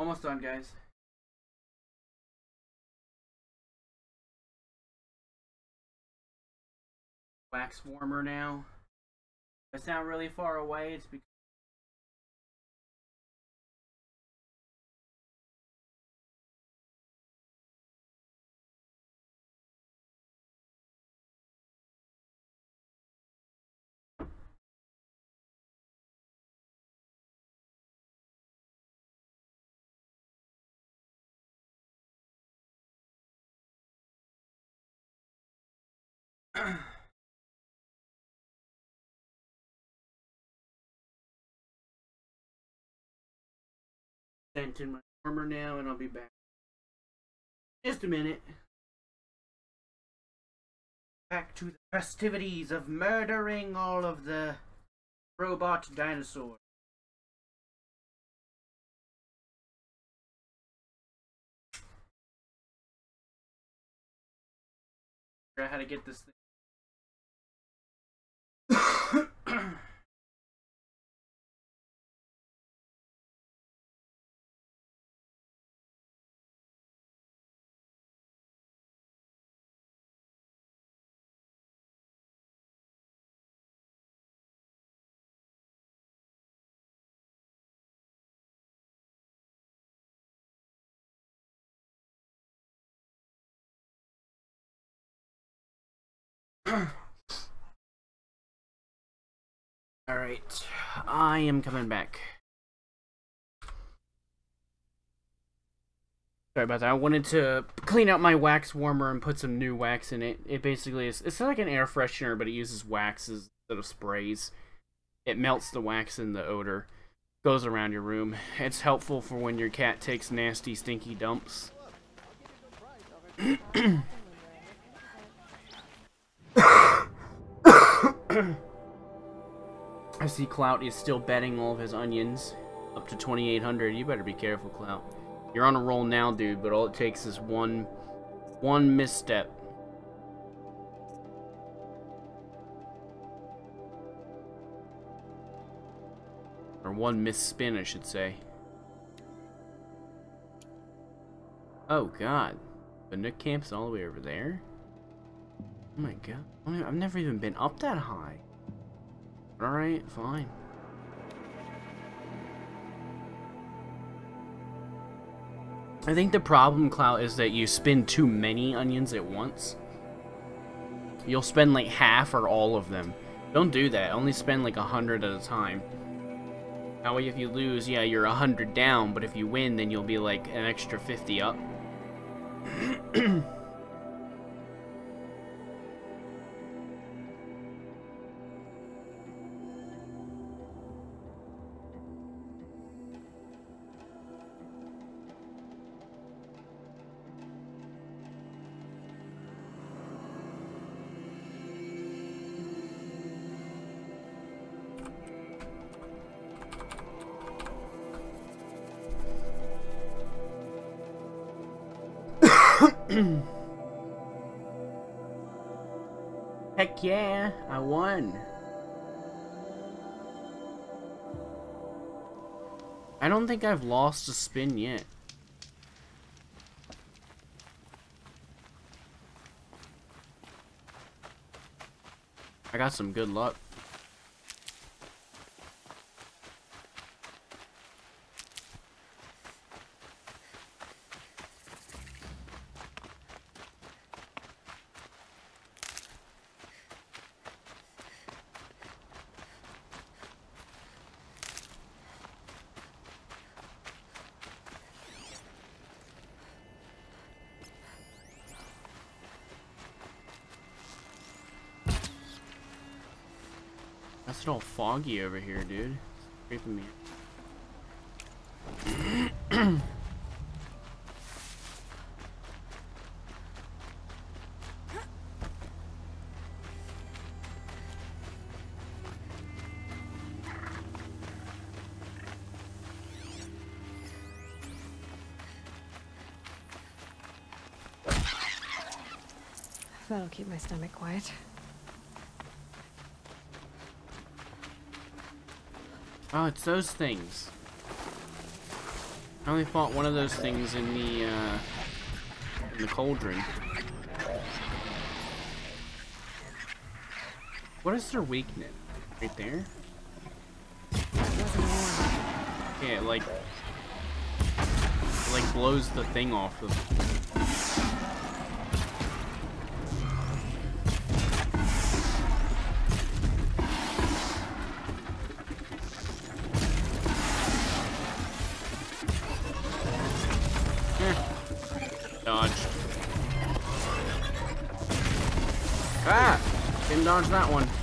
Almost done, guys. Wax warmer now. If I sound really far away, it's because sent in my warmer now, and I'll be back. Just a minute. Back to the festivities of murdering all of the robot dinosaurs. How to get this thing. Alright. I am coming back. Sorry about that. I wanted to clean out my wax warmer and put some new wax in it. It basically is it's like an air freshener, but it uses waxes instead of sprays. It melts the wax and the odor. Goes around your room. It's helpful for when your cat takes nasty, stinky dumps. I see Clout is still betting all of his onions up to 2800. You better be careful, Clout. You're on a roll now, dude, but all it takes is one one misstep. Or one misspin, I should say. Oh god. The Nook camp's all the way over there? Oh my god. I've never even been up that high. Alright, fine. I think the problem, Clout, is that you spin too many onions at once. You'll spend like half or all of them. Don't do that. Only spend like a hundred at a time. That way if you lose, yeah, you're a hundred down, but if you win, then you'll be like an extra 50 up. Yeah, I won. I don't think I've lost a spin yet. I got some good luck. It's all foggy over here, dude. It's creeping me. That'll keep my stomach quiet. Oh, it's those things. I only fought one of those things in the, uh, in the cauldron. What is their weakness? Right there? Yeah, like, it like blows the thing off of dodge that one.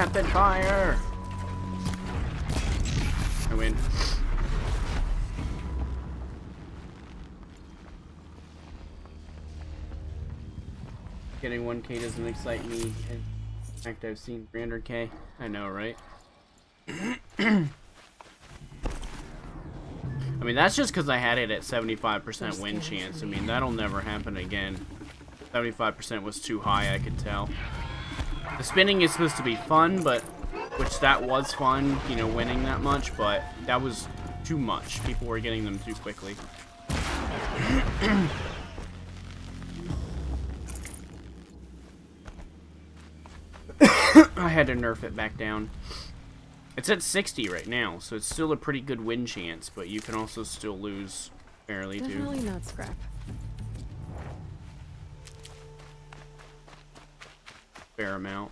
Rapid fire! I win. Getting 1k doesn't excite me. In fact, I've seen 300k. I know, right? I mean, that's just because I had it at 75% win chance. I mean, that'll never happen again. 75% was too high, I could tell. The spinning is supposed to be fun, but... Which that was fun, you know, winning that much, but that was too much. People were getting them too quickly. I had to nerf it back down. It's at 60 right now, so it's still a pretty good win chance, but you can also still lose fairly too. Definitely not scrap. Fair amount.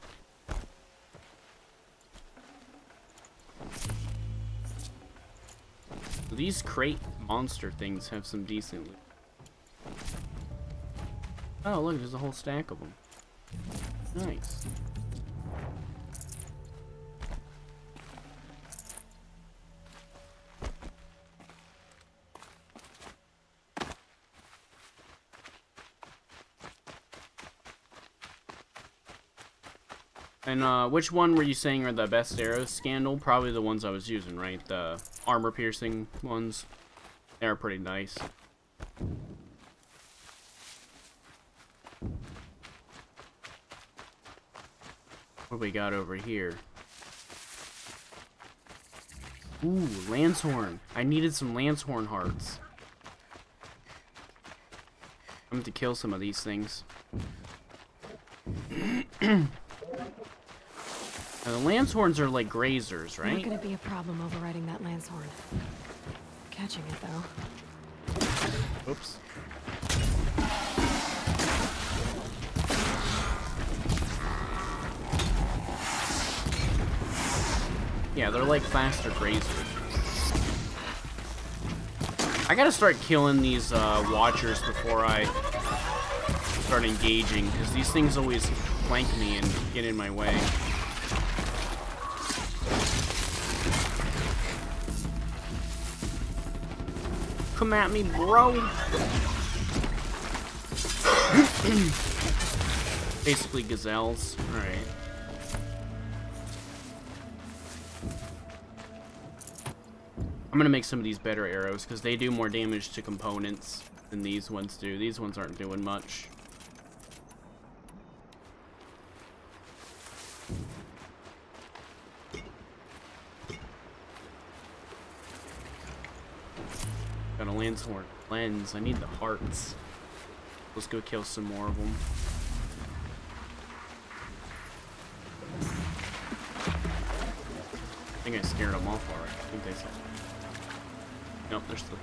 These crate monster things have some decent loot. Oh, look, there's a whole stack of them. Nice. And uh, which one were you saying are the best arrows, Scandal? Probably the ones I was using, right? The armor-piercing ones. They're pretty nice. What we got over here? Ooh, Lancehorn. I needed some Lancehorn hearts. I'm going to kill some of these things. Now, the Lancehorns are like grazers, right? Not gonna be a problem overriding that Lancehorn. Catching it though. Oops. Yeah, they're like faster grazers. I gotta start killing these uh, watchers before I start engaging, because these things always flank me and get in my way. Come at me, bro. Basically gazelles. Alright. I'm gonna make some of these better arrows because they do more damage to components than these ones do. These ones aren't doing much. Got a Lancehorn lens. I need the hearts. Let's go kill some more of them. I think I scared them off already. I think they saw. Nope, they're still.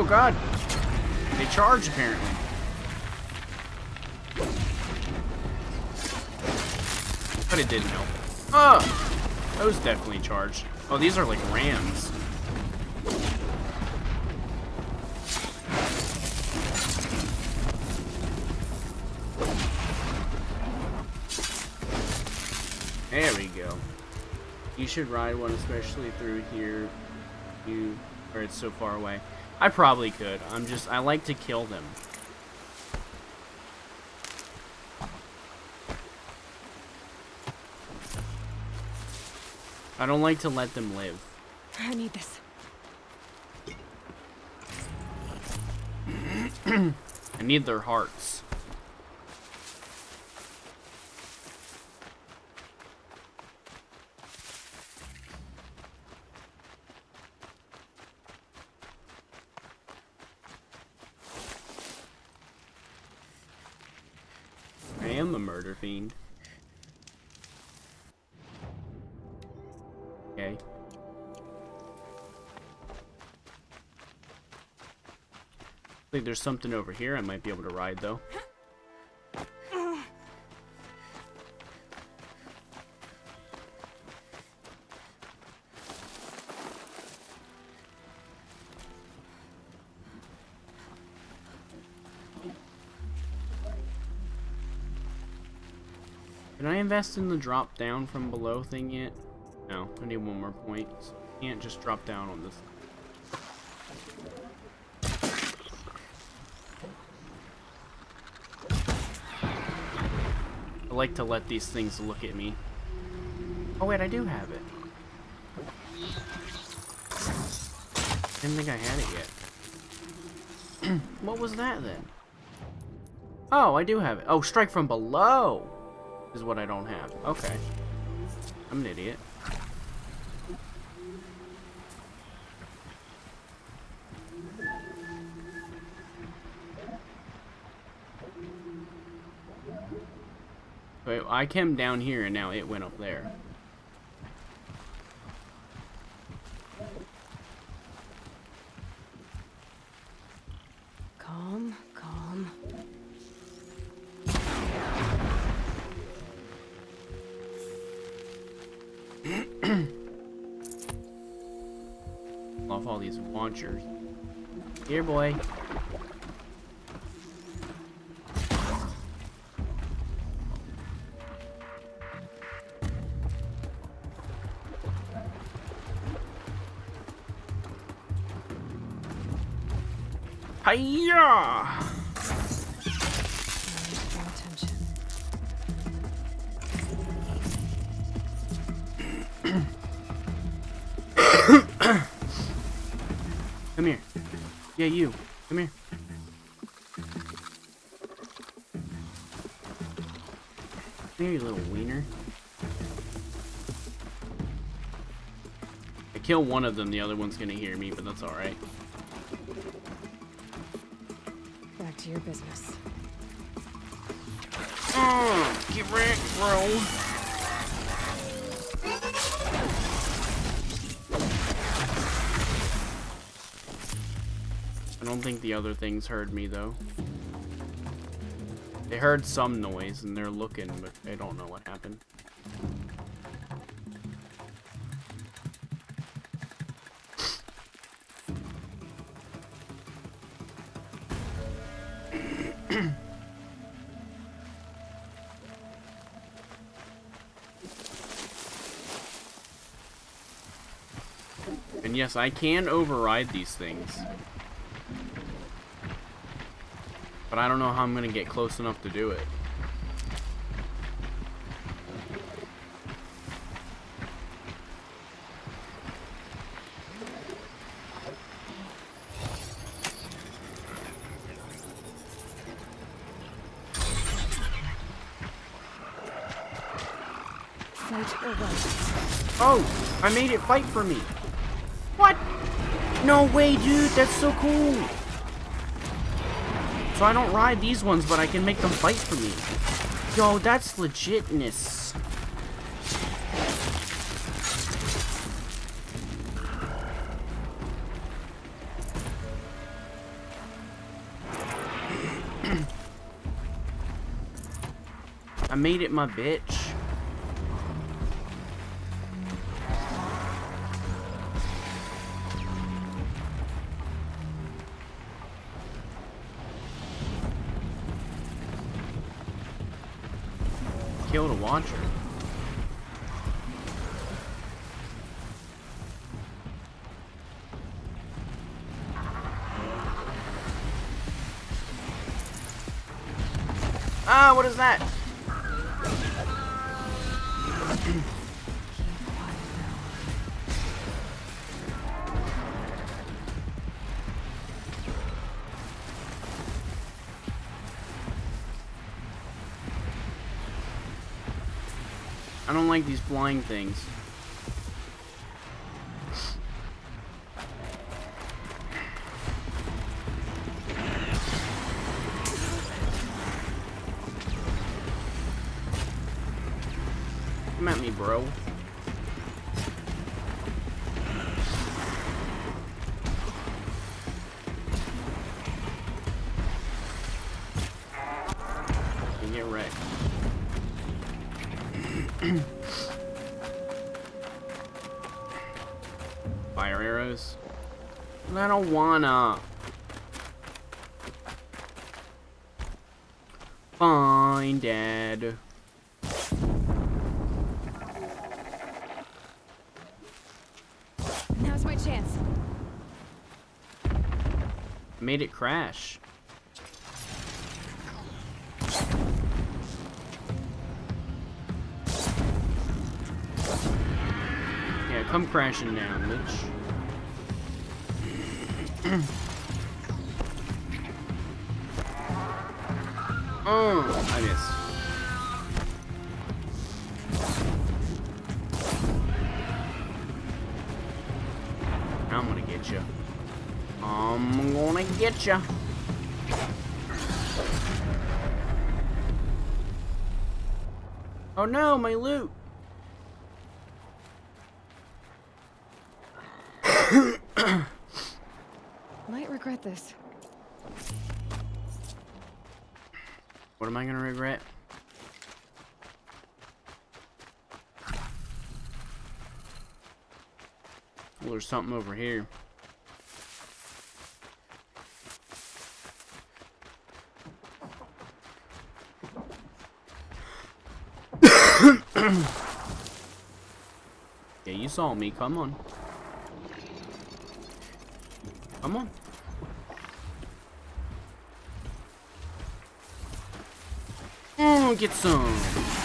Oh god! They charge apparently. But it didn't help. Oh! Those definitely charged. Oh, these are like rams. There we go. You should ride one, especially through here. You, or it's so far away. I probably could. I'm just, I like to kill them. I don't like to let them live. I need this. I need their hearts. I am a murder fiend. Okay. like there's something over here I might be able to ride, though. Invest in the drop down from below thing yet? No, I need one more point. So can't just drop down on this. I like to let these things look at me. Oh wait, I do have it. Didn't think I had it yet. what was that then? Oh, I do have it. Oh, strike from below is what I don't have. Okay. I'm an idiot. Wait, I came down here and now it went up there. These Yeah, you. Come here. Come here, you little wiener. I kill one of them, the other one's gonna hear me, but that's alright. Back to your business. Mm, get wrecked, bro. Don't think the other things heard me, though. They heard some noise, and they're looking, but they don't know what happened. And yes, I can override these things. But I don't know how I'm gonna get close enough to do it. Fight or run. Oh, I made it fight for me. What? No way, dude. That's so cool. So I don't ride these ones, but I can make them fight for me. Yo, that's legitness. I made it my bitch. Launcher. Like these flying things. Come at me, bro. Made it crash. Yeah, come crashing down, bitch. oh, I missed. You. Oh no, my loot. Might regret this. What am I gonna regret? Well, there's something over here. yeah, you saw me. Come on. Come on. Oh, get some.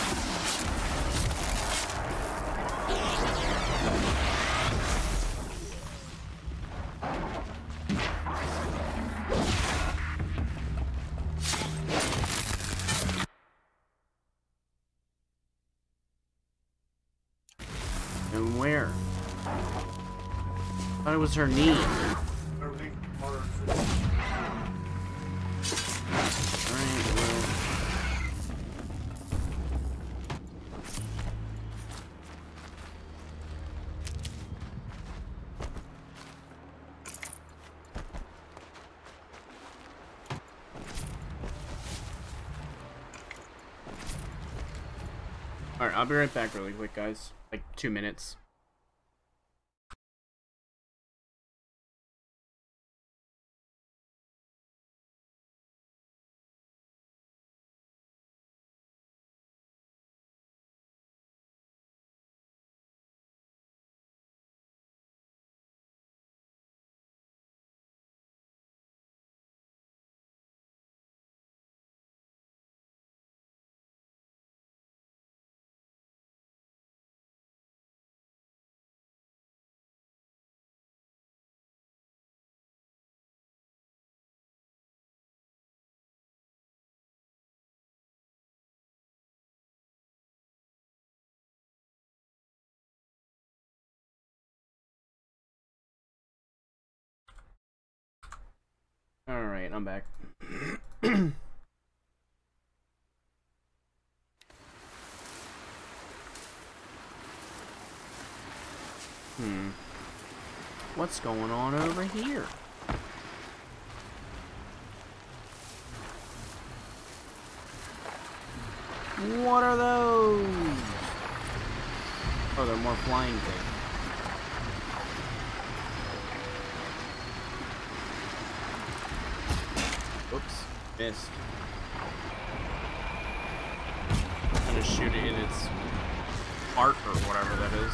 Was her knee. Alright. I'll be right back really quick, guys. Like two minutes. Alright, I'm back. hmm. What's going on over here? What are those? Oh, they're more flying things. Missed. I'm gonna shoot it in its heart or whatever that is.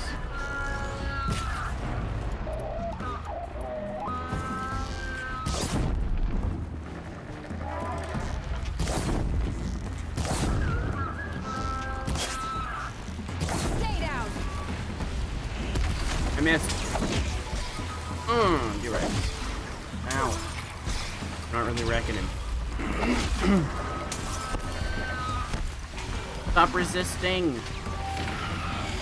I missed. Mmm, you're right. Ow. Not really wrecking him. Stop resisting!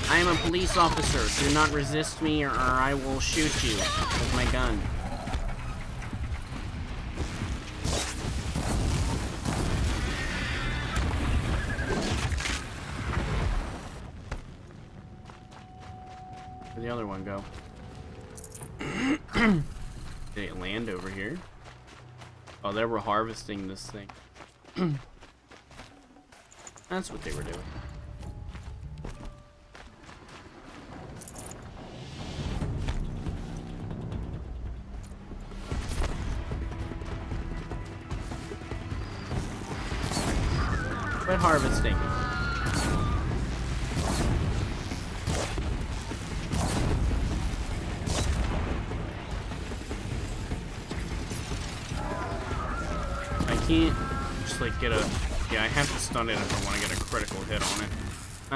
I am a police officer. Do not resist me or, I will shoot you with my gun. Harvesting this thing. That's what they were doing.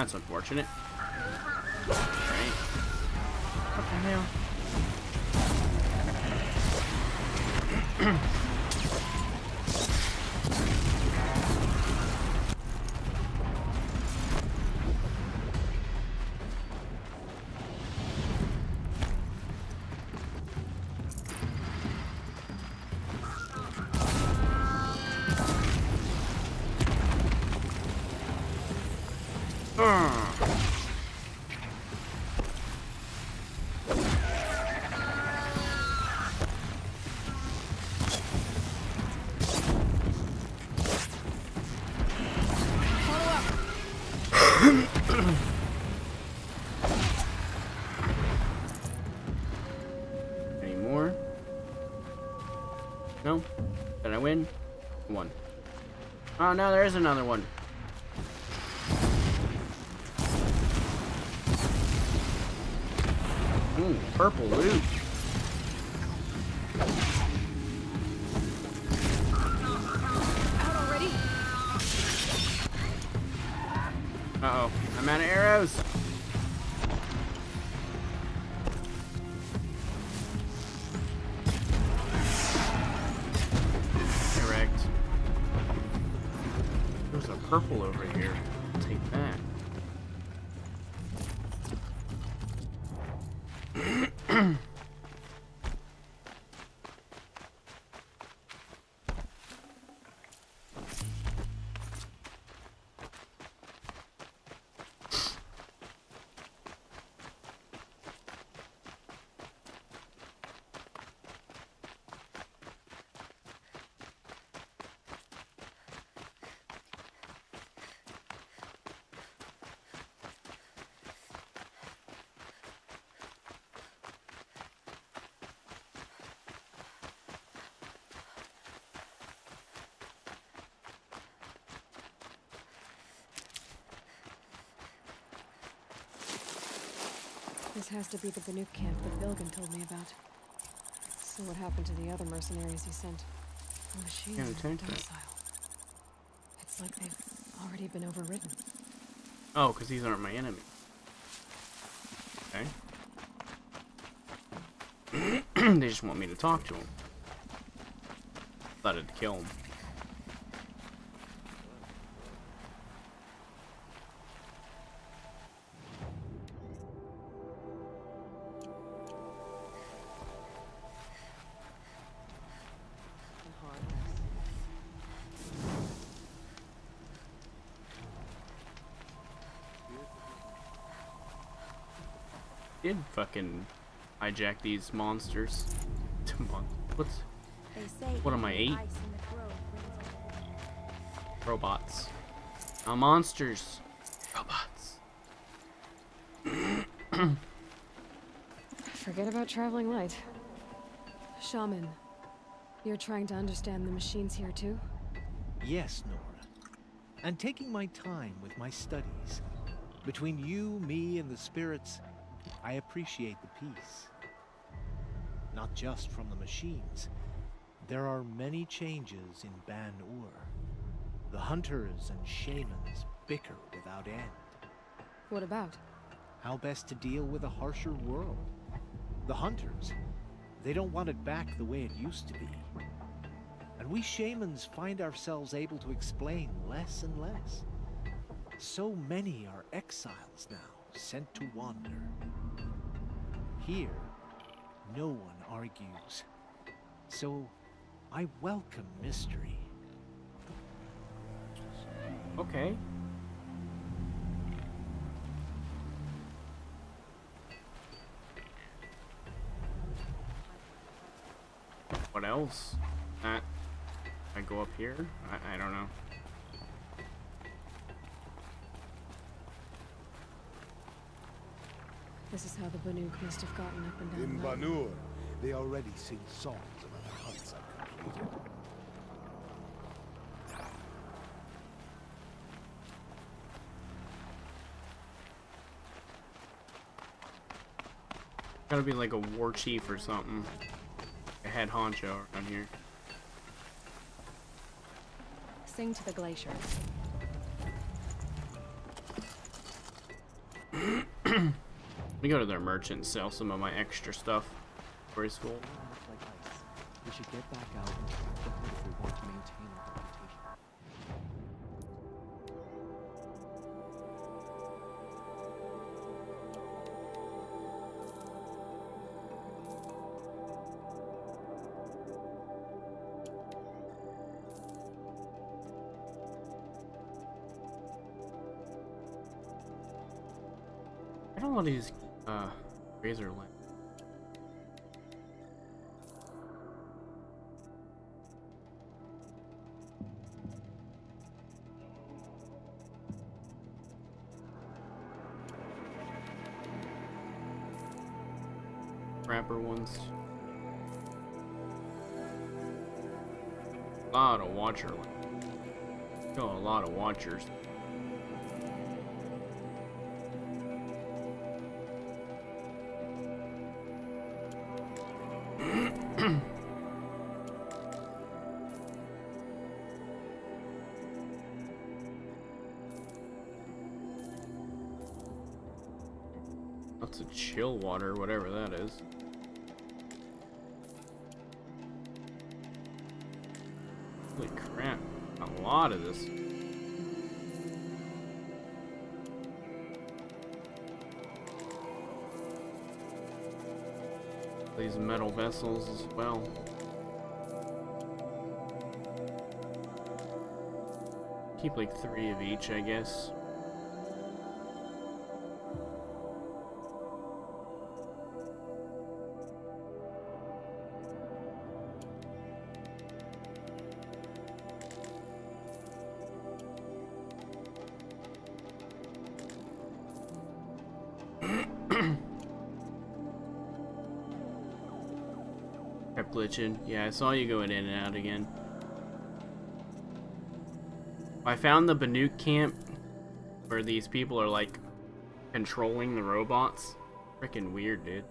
That's unfortunate. Oh no, there is another one. Ooh, purple loot. This has to be the Banuk camp that Bilegan told me about. So what happened to the other mercenaries he sent? The machines Yeah, are take that. docile. It's like they've already been overridden. Oh, because these aren't my enemy. Okay. they just want me to talk to them. Thought I'd kill them. Did fucking hijack these monsters. Mon- What's What am I, eight? ice in the grove brings robots? Now monsters. Robots. Forget about traveling light. Shaman, you're trying to understand the machines here too? Yes, Nora. And taking my time with my studies. Between you, me, and the spirits, I appreciate the peace. Not just from the machines. There are many changes in Ban-Ur. The hunters and shamans bicker without end. What about? How best to deal with a harsher world. The hunters, they don't want it back the way it used to be. And we shamans find ourselves able to explain less and less. So many are exiles now, sent to wander. Here, no one argues. So, I welcome mystery. Okay. What else? That I go up here? I, I don't know. This is how the Banuk must have gotten up and down In the. Ban-Ur, they already sing songs about the hunts I've completed. Gotta be like a war chief or something. A head honcho around here. Sing to the glaciers. Me go to their merchant and sell some of my extra stuff. School. We should get back out and track the hood if we want to maintain our reputation. I don't want to use Oh, a lot of watchers. Lots of chill water, whatever that is. Of this. These metal vessels as well. Keep like three of each, I guess. Glitching. Yeah, I saw you going in and out again. I found the Banuk camp where these people are like controlling the robots. Freaking weird, dude.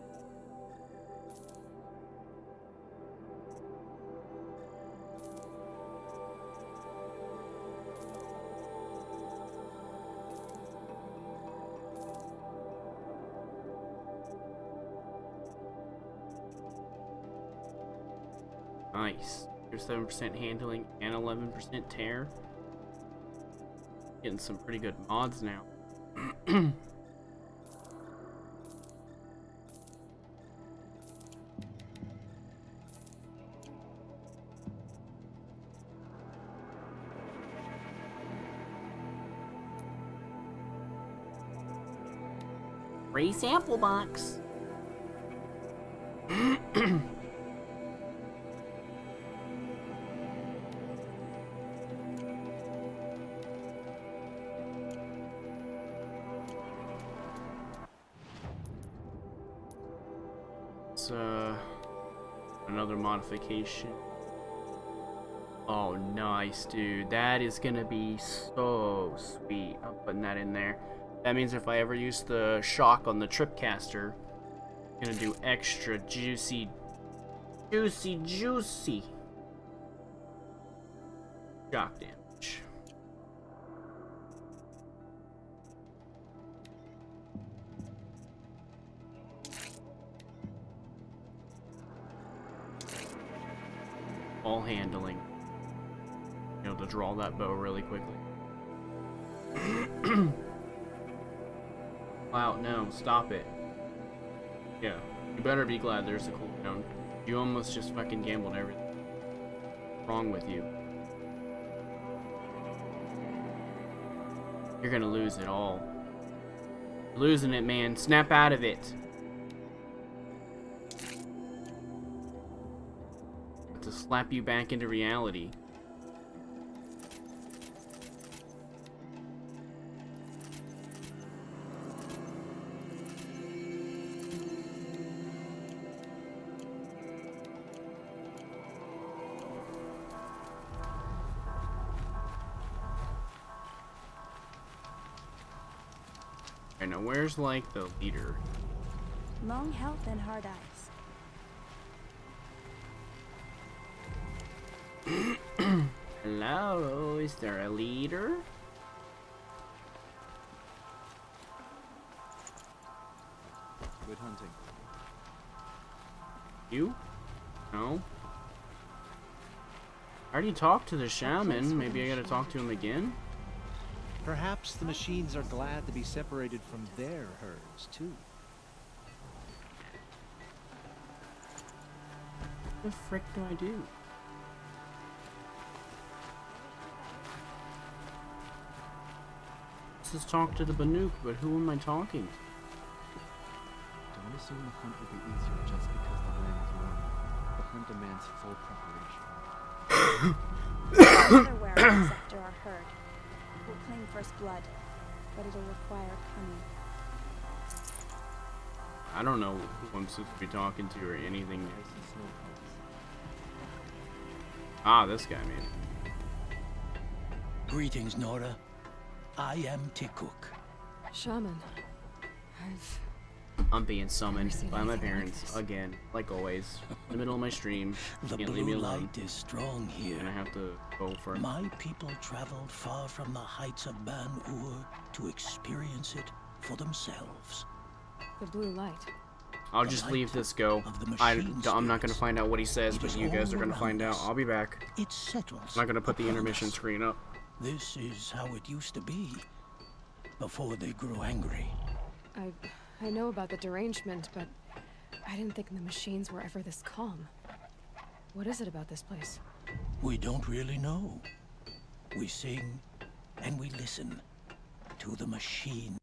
11% handling and 11% tear. Getting some pretty good mods now. Free sample box. Oh, nice, dude. That is gonna be so sweet. I'm putting that in there. That means if I ever use the shock on the Tripcaster, I'm gonna do extra juicy, juicy, juicy shock damage. Draw that bow really quickly. wow, no, stop it. Yeah, you better be glad there's a cooldown. You almost just fucking gambled everything. Wrong with you. You're gonna lose it all. You're losing it, man. Snap out of it. To slap you back into reality. Where's like the leader. Long health and hard eyes. Hello, is there a leader? Good hunting. You? No. I already talked to the shaman. Maybe I gotta talk to him again? Perhaps the machines are glad to be separated from their herds, too. What the frick do I do? Let's just talk to the Banuk, but who am I talking to? Don't assume the hunt will be easier just because the land is warm. The hunt demands full preparation. Another werewolves after our herd. We'll claim first blood, but it'll require cunning. I don't know who I'm supposed to be talking to or anything. Ah, this guy, maybe. Greetings, Nora. I am Tikuk. Shaman. I've I'm being summoned by my parents again, like always. In the middle of my stream. The Can't leave me blue alone. light is strong here. And I have to go for it. My people traveled far from the heights of Ban-Ur to experience it for themselves. the blue light. I'll just leave this go. I, I'm not gonna find out what he says, but you guys are gonna find out. I'll be back. It settles. I'm not gonna put the intermission screen up. This is how it used to be before they grew angry. I I know about the derangement, but I didn't think the machines were ever this calm. What is it about this place? We don't really know. We sing and we listen to the machine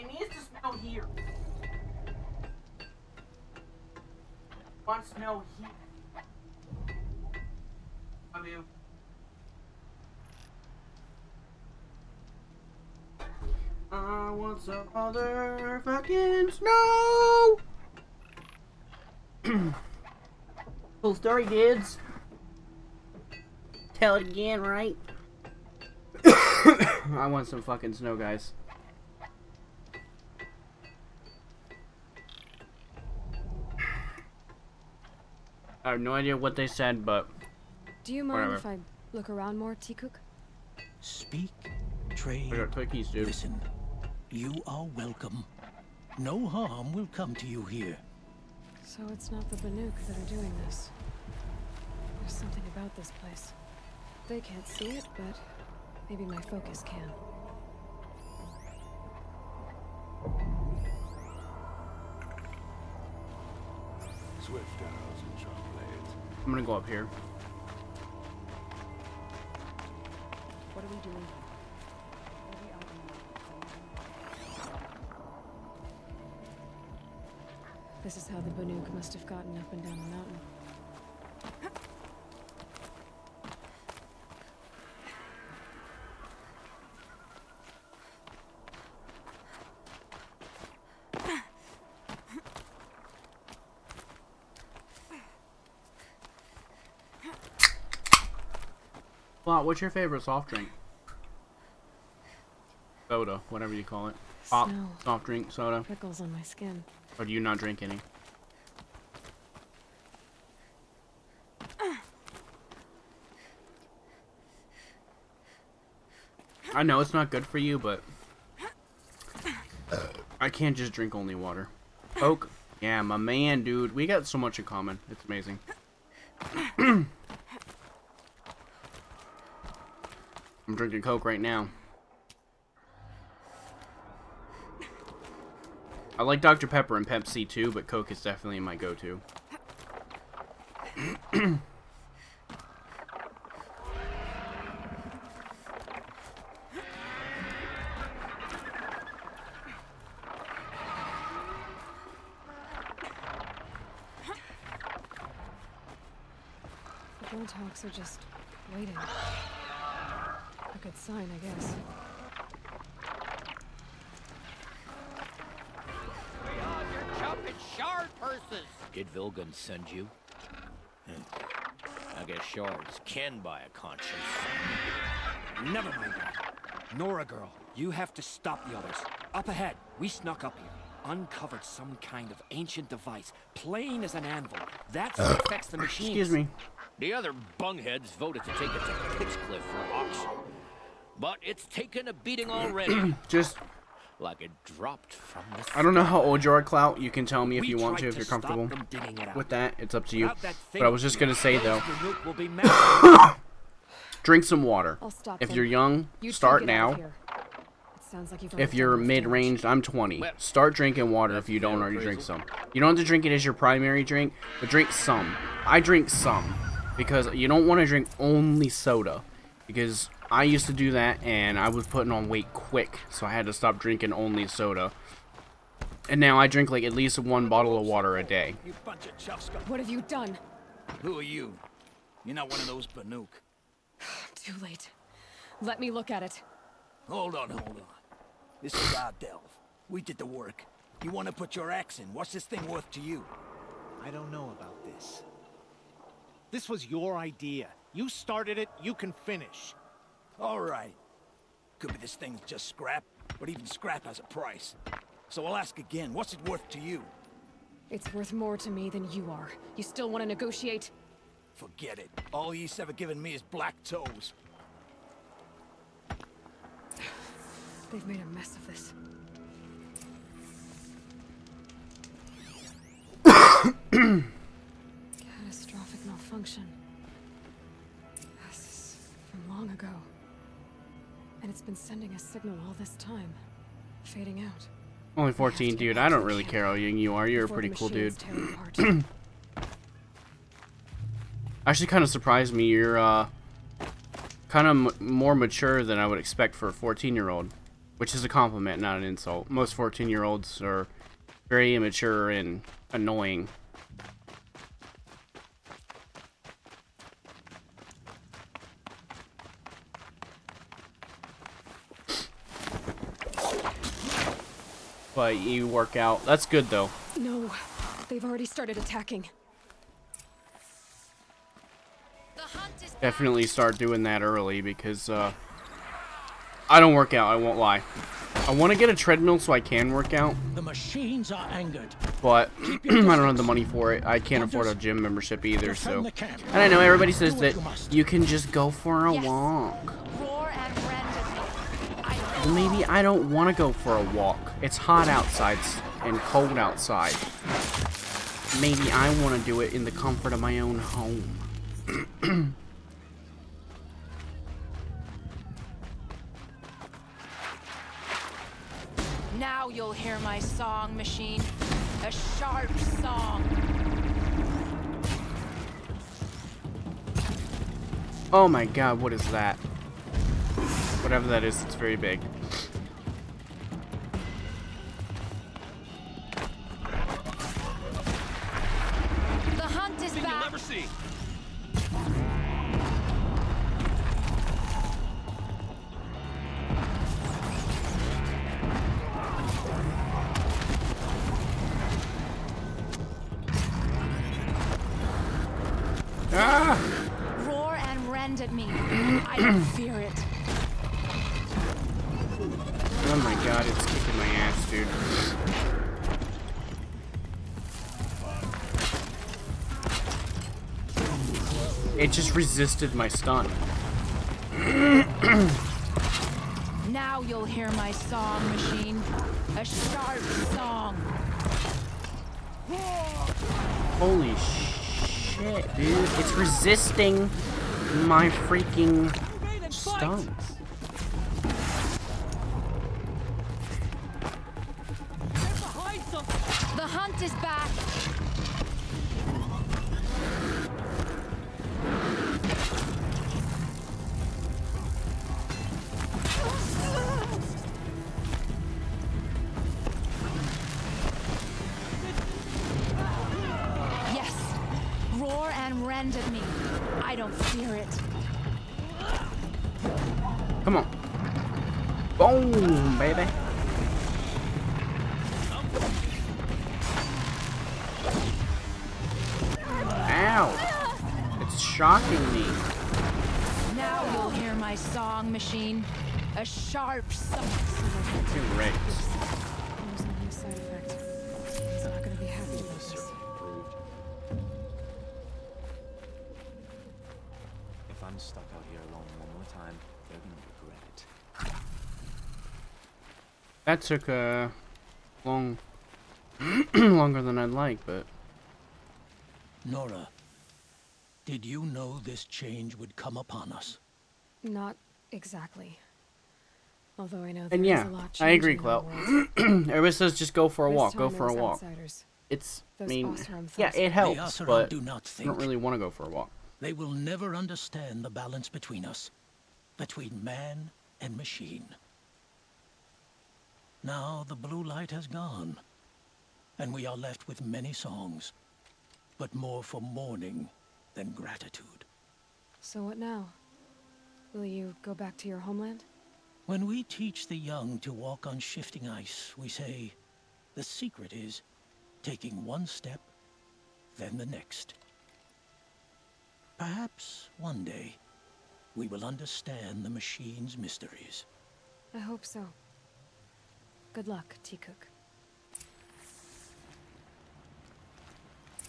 it needs to snow here. Wants snow here. Love you. I want some other fucking snow. cool story, kids. Tell it again, right? I want some fucking snow, guys. I have no idea what they said, but Do you mind Whatever. if I look around more, Tikuk? Speak, trade, I got cookies, dude. listen. You are welcome. No harm will come to you here. So it's not the Banuk that are doing this. There's something about this place. They can't see it, but maybe my focus can. Gonna go up here. What are we doing? This is how the Banuk must have gotten up and down the mountain. What's your favorite soft drink? Soda, whatever you call it. Pop, Snow. soft drink, soda. Pickles on my skin. Or do you not drink any? I know it's not good for you, but I can't just drink only water. Coke? Yeah, my man, dude. We got so much in common. It's amazing. I'm drinking Coke right now. I like Dr. Pepper and Pepsi too, but Coke is definitely my go-to. The Warthogs are just waiting. A good sign, I guess. Jumping shard purses. Did Vilgun send you? Hmm. I guess shards can buy a conscience. Never mind that. Nora girl, you have to stop the others. Up ahead, we snuck up here. Uncovered some kind of ancient device, plain as an anvil. That's what affects the machine. Excuse me. The other bungheads voted to take it to Pitchcliff for auction. But it's taken a beating already. Just, like it dropped from the I don't know how old you are, Clout. You can tell me if We you want to, if you're comfortable them digging it out. with that. It's up to you. But I was just gonna say though, Nuke will be mad. drink some water. I'll stop If them. you're young, You start get out of now. here. It sounds like If you're done enough damage. mid-ranged, I'm 20. Start drinking water if you don't already drink some. You don't have to drink it as your primary drink, but drink some. I drink some because you don't want to drink only soda because I used to do that and I was putting on weight quick, so I had to stop drinking only soda. And now I drink like at least one bottle of water a day. You bunch of chuff. What have you done? Who are you? You're not one of those Banuk. Too late. Let me look at it. Hold on, hold on. This is our delve. We did the work. You want to put your axe in? What's this thing worth to you? I don't know about this. This was your idea. You started it, you can finish. All right. Could be this thing's just scrap, but even scrap has a price. So I'll ask again, what's it worth to you? It's worth more to me than you are. You still want to negotiate? Forget it. All you've ever given me is black toes. They've made a mess of this. Catastrophic malfunction. This is from long ago. And it's been sending a signal all this time. Fading out. Only 14, dude. I don't really care how young you are. You're a pretty cool dude. machines tear it apart. Actually, kind of surprised me. You're uh, kind of m more mature than I would expect for a 14-year-old, which is a compliment, not an insult. Most 14-year-olds are very immature and annoying. But you work out. That's good though. No, they've already started attacking. Definitely start doing that early because uh, I don't work out. I won't lie. I want to get a treadmill so I can work out, The machines are angered. but I don't have the money for it. I can't afford a gym membership either. So, and I know everybody says that you can just go for a walk. Maybe I don't want to go for a walk. It's hot outside and cold outside. Maybe I want to do it in the comfort of my own home. Now you'll hear my song machine. A sharp song. Oh my god, what is that? Whatever that is, it's very big. The hunt is back. Resisted my stun. Now you'll hear my song machine. A sharp song. Holy shit, dude. It's resisting my freaking stuns. A sharp song. Getting raped. There's no side effect. He's not gonna be happy with this. If I'm stuck out here alone one more time, they're gonna regret it. That took uh, long, longer than I'd like, but Nora, did you know this change would come upon us? Not exactly. Although I know and there is yeah, a lot I agree, changing in Clout. Everybody says just go for a This walk, go for a walk. outsiders. It's, I Those mean, yeah, it helps, Oseram but do not think. I don't really want to go for a walk. They will never understand the balance between us, between man and machine. Now the blue light has gone, and we are left with many songs, but more for mourning than gratitude. So what now? Will you go back to your homeland? When we teach the young to walk on shifting ice, we say the secret is taking one step, then the next. Perhaps one day we will understand the machine's mysteries. I hope so. Good luck, Tikuk.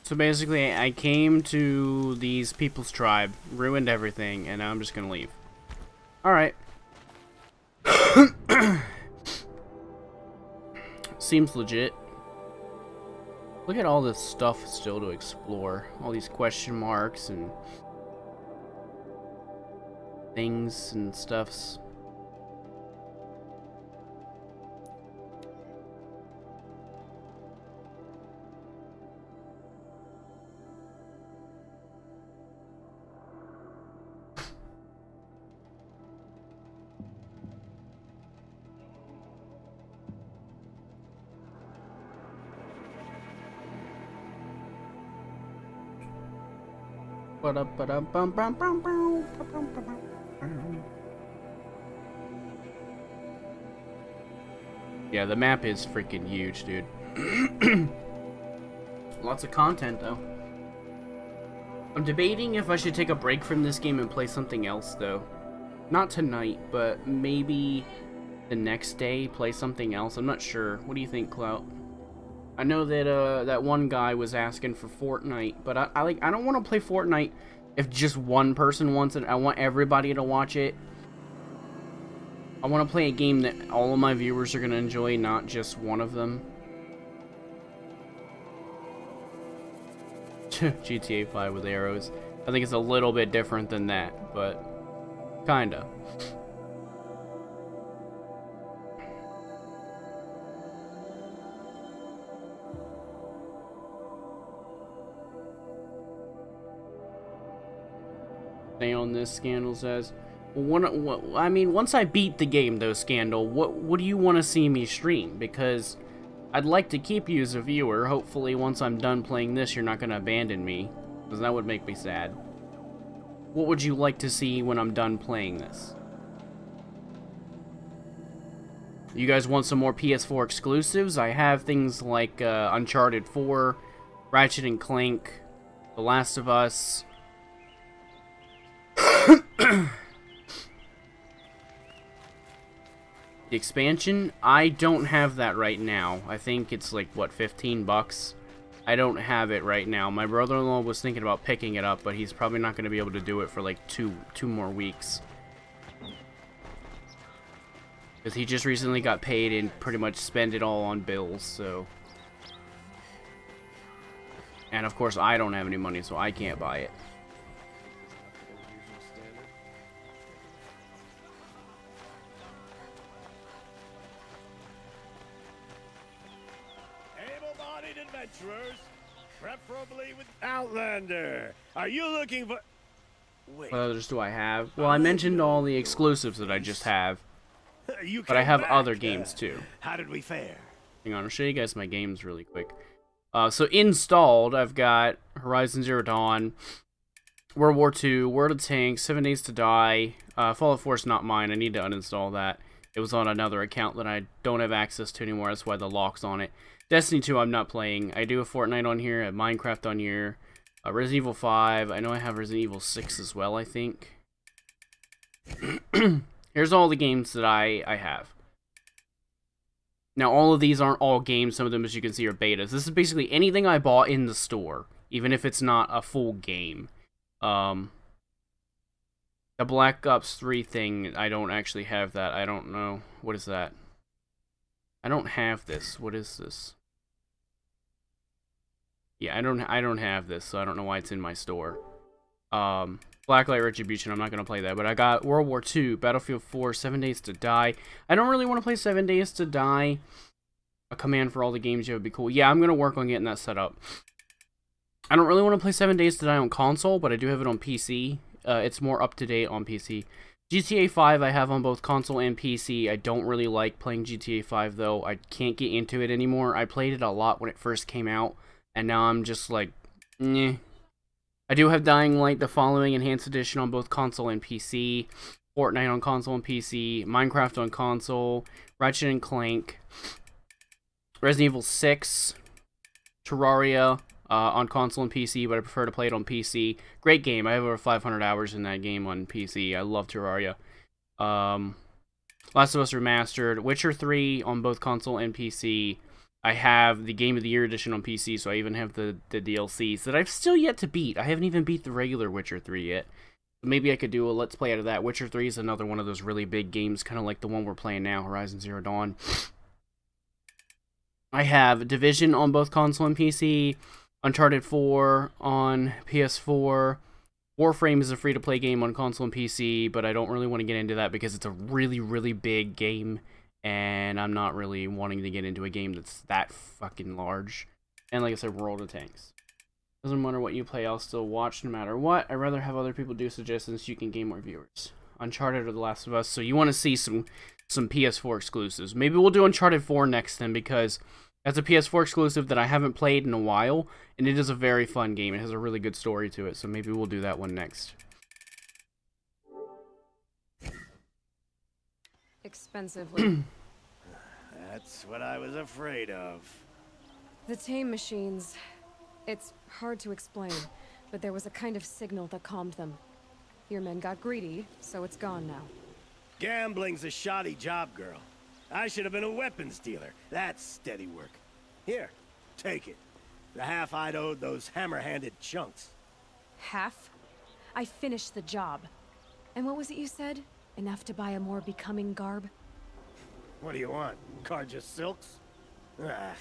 So basically, I came to these people's tribe, ruined everything, and now I'm just gonna leave. Alright. Seems legit. Look at all this stuff still to explore. All these question marks and things and stuffs. Yeah, the map is freaking huge, dude. Lots of content, though. I'm debating if I should take a break from this game and play something else, though. Not tonight, but maybe the next day play something else. I'm not sure. What do you think, Clout? I know that uh, that one guy was asking for Fortnite, but I, I like I don't want to play Fortnite if just one person wants it. I want everybody to watch it. I want to play a game that all of my viewers are going to enjoy, not just one of them. GTA 5 with arrows. I think it's a little bit different than that, but kinda. Scandal says. Well, I mean, once I beat the game, though, Scandal, what, what do you want to see me stream? Because I'd like to keep you as a viewer. Hopefully, once I'm done playing this, you're not going to abandon me. Because that would make me sad. What would you like to see when I'm done playing this? You guys want some more PS4 exclusives? I have things like uh, Uncharted 4, Ratchet and Clank, The Last of Us. The expansion, I don't have that right now. I think it's like, what, 15 bucks? I don't have it right now. My brother-in-law was thinking about picking it up, but he's probably not going to be able to do it for like two, two more weeks. Because he just recently got paid and pretty much spent it all on bills, so... And of course, I don't have any money, so I can't buy it. Adventurers, preferably with Outlander. Are you looking for... Wait. What others do I have? Well, I mentioned all the exclusives that I just have. but I have back. other games too. How did we fare? Hang on, I'll show you guys my games really quick. Uh, so installed, I've got Horizon Zero Dawn, World War II, World of Tanks, Seven Days to Die, uh, Fallout 4 is not mine. I need to uninstall that. It was on another account that I don't have access to anymore. That's why the lock's on it. Destiny 2 I'm not playing. I do a Fortnite on here, a Minecraft on here, a Resident Evil 5. I know I have Resident Evil 6 as well, I think. Here's all the games that I, I have. Now, all of these aren't all games. Some of them, as you can see, are betas. This is basically anything I bought in the store, even if it's not a full game. Um, the Black Ops 3 thing, I don't actually have that. I don't know. What is that? I don't have this. What is this? Yeah, I don't I don't have this, so I don't know why it's in my store. Um, Blacklight Retribution, I'm not going to play that, but I got World War II, Battlefield 4, 7 Days to Die. I don't really want to play 7 Days to Die. A command for all the games have would be cool. Yeah, I'm going to work on getting that set up. I don't really want to play 7 Days to Die on console, but I do have it on PC. Uh, it's more up to date on PC. GTA 5 I have on both console and PC. I don't really like playing GTA 5 though. I can't get into it anymore. I played it a lot when it first came out, and now I'm just like, nah. I do have Dying Light, the following Enhanced Edition on both console and PC. Fortnite on console and PC. Minecraft on console. Ratchet and Clank. Resident Evil 6. Terraria uh, on console and PC, but I prefer to play it on PC. Great game. I have over 500 hours in that game on PC. I love Terraria. Um, Last of Us Remastered. Witcher 3 on both console and PC. I have the Game of the Year edition on PC, so I even have the, the DLCs that I've still yet to beat. I haven't even beat the regular Witcher 3 yet. Maybe I could do a Let's Play out of that. Witcher 3 is another one of those really big games, kind of like the one we're playing now, Horizon Zero Dawn. I have Division on both console and PC. Uncharted 4 on PS4. Warframe is a free to play game on console and PC, but I don't really want to get into that because it's a really, really big game, and I'm not really wanting to get into a game that's that fucking large. And like I said, World of Tanks. Doesn't matter what you play, I'll still watch no matter what. I'd rather have other people do suggestions so you can gain more viewers. Uncharted or The Last of Us, so you want to see some some PS4 exclusives. Maybe we'll do Uncharted 4 next then because that's a PS4 exclusive that I haven't played in a while, and it is a very fun game. It has a really good story to it, so maybe we'll do that one next. Expensively. That's what I was afraid of. The tame machines. It's hard to explain, but there was a kind of signal that calmed them. Your men got greedy, so it's gone now. Gambling's a shoddy job, girl. I should have been a weapons dealer. That's steady work. Here, take it. The half I'd owed those hammer-handed chunks. Half? I finished the job. And what was it you said? Enough to buy a more becoming garb? What do you want? Carja silks? Ah,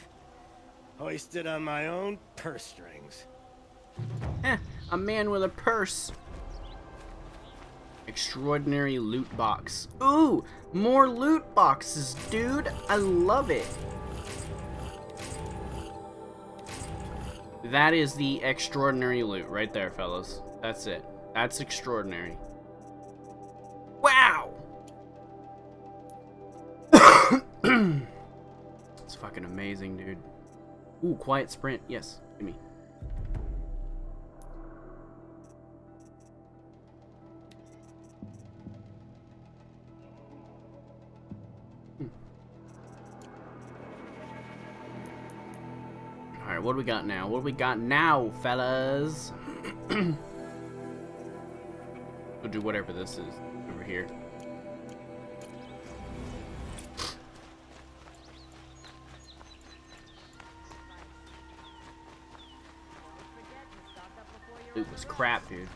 hoisted on my own purse strings. Eh, a man with a purse. Extraordinary loot box. Ooh, more loot boxes, dude. I love it. That is the extraordinary loot right there, fellas. That's it. That's extraordinary. Fucking amazing, dude. Ooh, quiet sprint. Yes, give me. Hmm. Alright, what do we got now? What do we got now, fellas? we'll do whatever this is over here. It was crap, dude.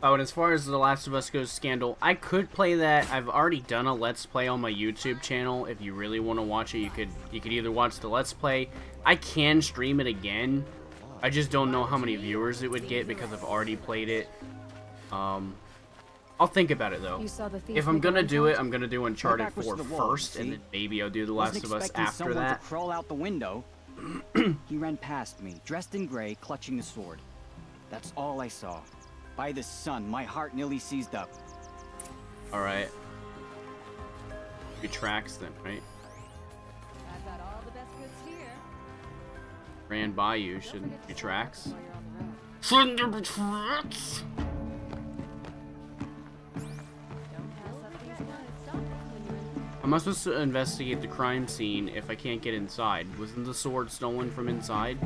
Oh, and as far as The Last of Us goes, Scandal, I could play that. I've already done a Let's Play on my YouTube channel. If you really want to watch it, you could you could either watch the Let's Play. I can stream it again. I just don't know how many viewers it would get because I've already played it. Um, I'll think about it though. You saw the thief If I'm gonna do it. I'm gonna do Uncharted 4 to the wall, first, and then maybe I'll do The Last of Us expecting after someone that. to crawl out the window. he ran past me, dressed in gray, clutching the sword. That's all I saw. By the sun, my heart nearly seized up. All right. Be tracks then, right? I've got all the best goods here. Ran by you, shouldn't be tracks. Shouldn't there be tracks? Am I supposed to investigate the crime scene if I can't get inside? Wasn't the sword stolen from inside?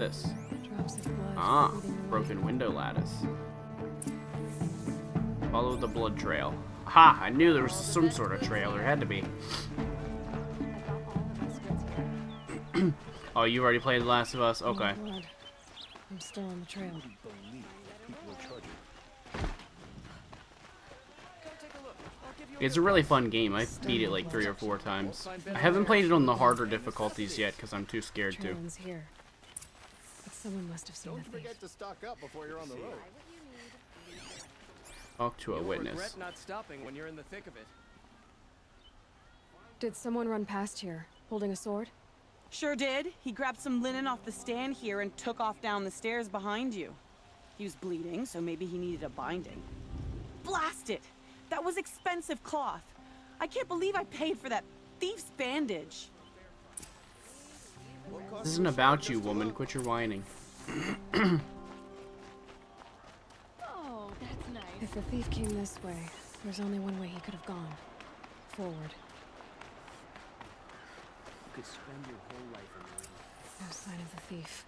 This. Drops of blood. Ah, leading the way. broken window lattice. Follow the blood trail. Ha! I knew there was some sort of trail. There had to be. oh, you already played The Last of Us? Okay. I'm still on the trail. It's a really fun game. I beat it like three or four times. I haven't played it on the harder difficulties yet because I'm too scared to. Trail ends here. But someone must have seen Don't the thief. forget to stock up before you're on the road. Talk to a You'll witness. regret not stopping when you're in the thick of it. Did someone run past here, holding a sword? Sure did. He grabbed some linen off the stand here and took off down the stairs behind you. He was bleeding, so maybe he needed a binding. Blast it! That was expensive cloth. I can't believe I paid for that thief's bandage. This isn't about you, woman. Quit your whining. Oh, that's nice. If the thief came this way, there's only one way he could have gone. Forward. You could spend your whole life in No sign of the thief.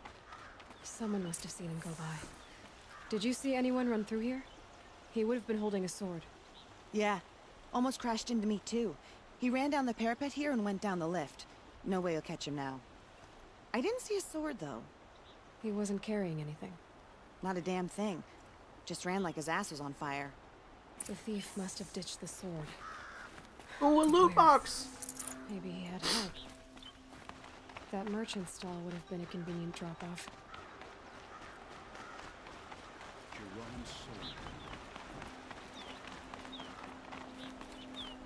Someone must have seen him go by. Did you see anyone run through here? He would have been holding a sword. Yeah. Almost crashed into me, too. He ran down the parapet here and went down the lift. No way you'll catch him now. I didn't see a sword, though. He wasn't carrying anything. Not a damn thing. Just ran like his ass was on fire. The thief must have ditched the sword. Oh, a loot box! Maybe he had help. That merchant stall would have been a convenient drop-off.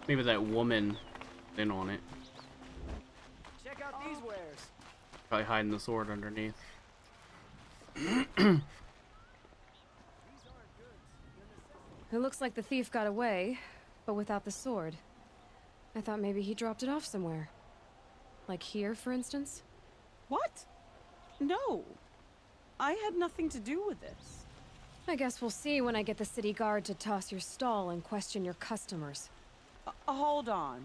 Maybe that woman in on it. Check out these wares. Probably hiding the sword underneath. It looks like the thief got away, but without the sword. I thought maybe he dropped it off somewhere. Like here, for instance? What? No. I had nothing to do with this. I guess we'll see when I get the city guard to toss your stall and question your customers. Uh, hold on.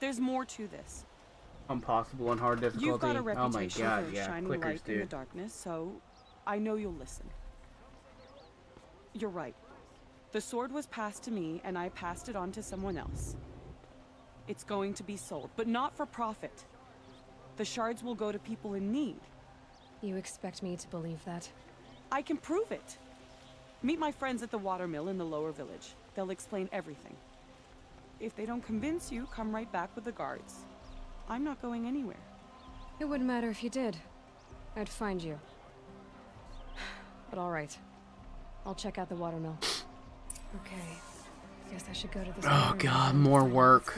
There's more to this. Impossible and hard difficulty. You've got a oh my reputation god, for yeah. shining Clickers, light in the darkness, so I know you'll listen. You're right. The sword was passed to me, and I passed it on to someone else. It's going to be sold, but not for profit. The shards will go to people in need. You expect me to believe that? I can prove it. Meet my friends at the watermill in the lower village. They'll explain everything. If they don't convince you, come right back with the guards. I'm not going anywhere. It wouldn't matter if you did. I'd find you. But all right. I'll check out the watermill. Okay. Guess I should go to this. Oh god, more work.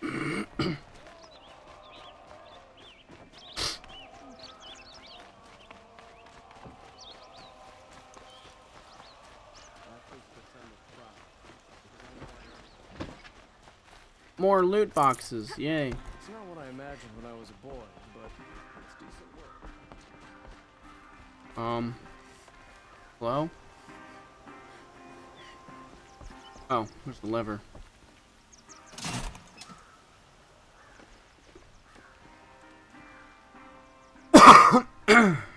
what's going on. More loot boxes, yay. It's not what I imagined when I was a boy, but it's decent work. Um. Hello? Oh, there's the lever. Where's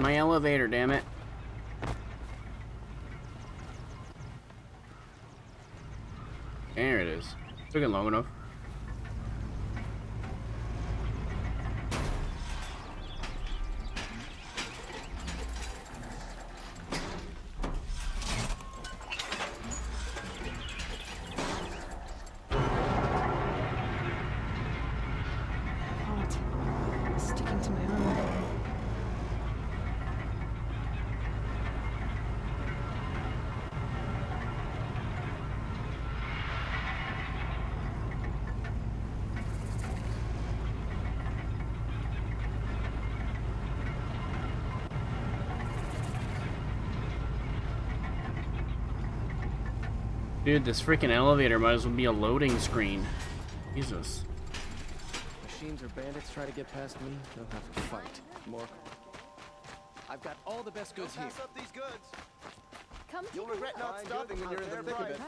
my elevator, damn it? There it is. Took it long enough. Dude, this freaking elevator might as well be a loading screen. Jesus. Machines or bandits try to get past me, they'll have to fight. More. I've got all the best goods here. Pass up these goods. Come You'll regret not Fine stopping when you're in the are thick of it.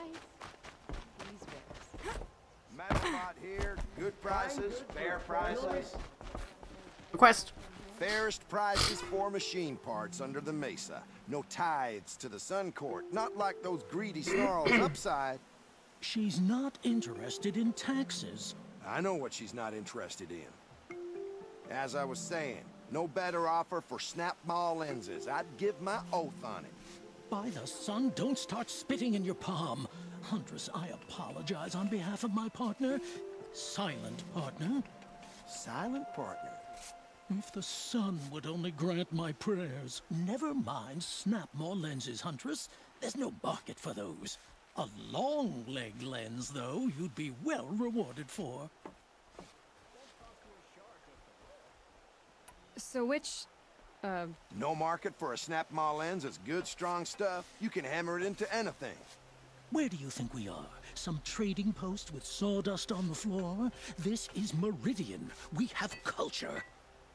Matterpot here. Good prices, fair prices. Request. Fairest prices for machine parts under the mesa. No tithes to the Sun Court. Not like those greedy snarls upside. She's not interested in taxes. I know what she's not interested in. As I was saying, no better offer for snap ball lenses. I'd give my oath on it. By the sun, don't start spitting in your palm. Huntress, I apologize on behalf of my partner. Silent partner. Silent partner? If the sun would only grant my prayers. Never mind snap more lenses, Huntress. There's no market for those. A Longleg lens, though, you'd be well rewarded for. So which, uh, No market for a Snapmaw lens is good, strong stuff. You can hammer it into anything. Where do you think we are? Some trading post with sawdust on the floor? This is Meridian. We have culture.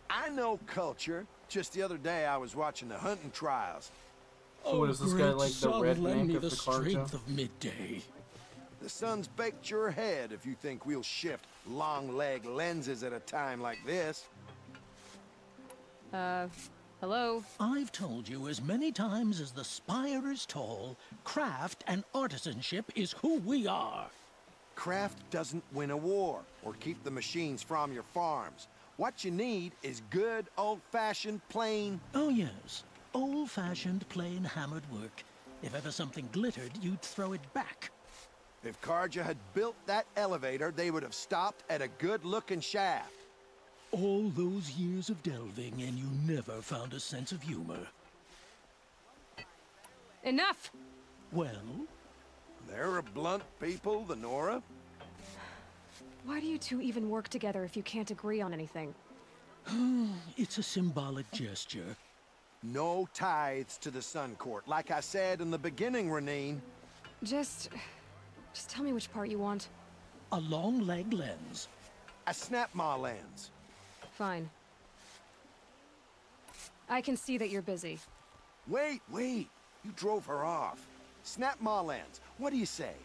I know culture. Just the other day, I was watching the hunting trials. So what is this guy great like the sun, redneck lend me of the the strength of midday. The sun's baked your head if you think we'll shift Longleg lenses at a time like this. uh, hello? I've told you as many times as the spire is tall, craft and artisanship is who we are. Craft doesn't win a war or keep the machines from your farms. What you need is good, old-fashioned, plain... Oh, yes. Old-fashioned, plain hammered work. If ever something glittered, you'd throw it back. If Carja had built that elevator, they would have stopped at a good-looking shaft. All those years of delving, and you never found a sense of humor. Enough! Well, They're a blunt people, the Nora. Why do you two even work together if you can't agree on anything? it's a symbolic gesture. No tithes to the Sun Court. Like I said in the beginning, Renine. Just... Just tell me which part you want. A Longleg lens. A Snapmaw lens. Fine. I can see that you're busy. Wait, wait. You drove her off. Snapmaw lens. What do you say?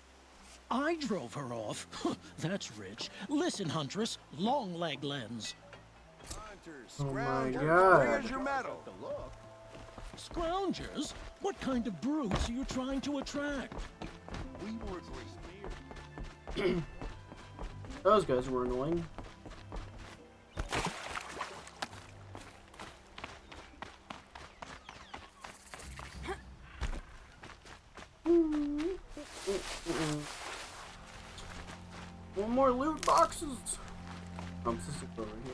I drove her off. That's rich. Listen, Huntress. Longleg lens. Hunters, Oh my scroungers, God. Where's your medal? Scroungers? What kind of brutes are you trying to attract? We Those guys were annoying. One more loot boxes. Um, this is over here.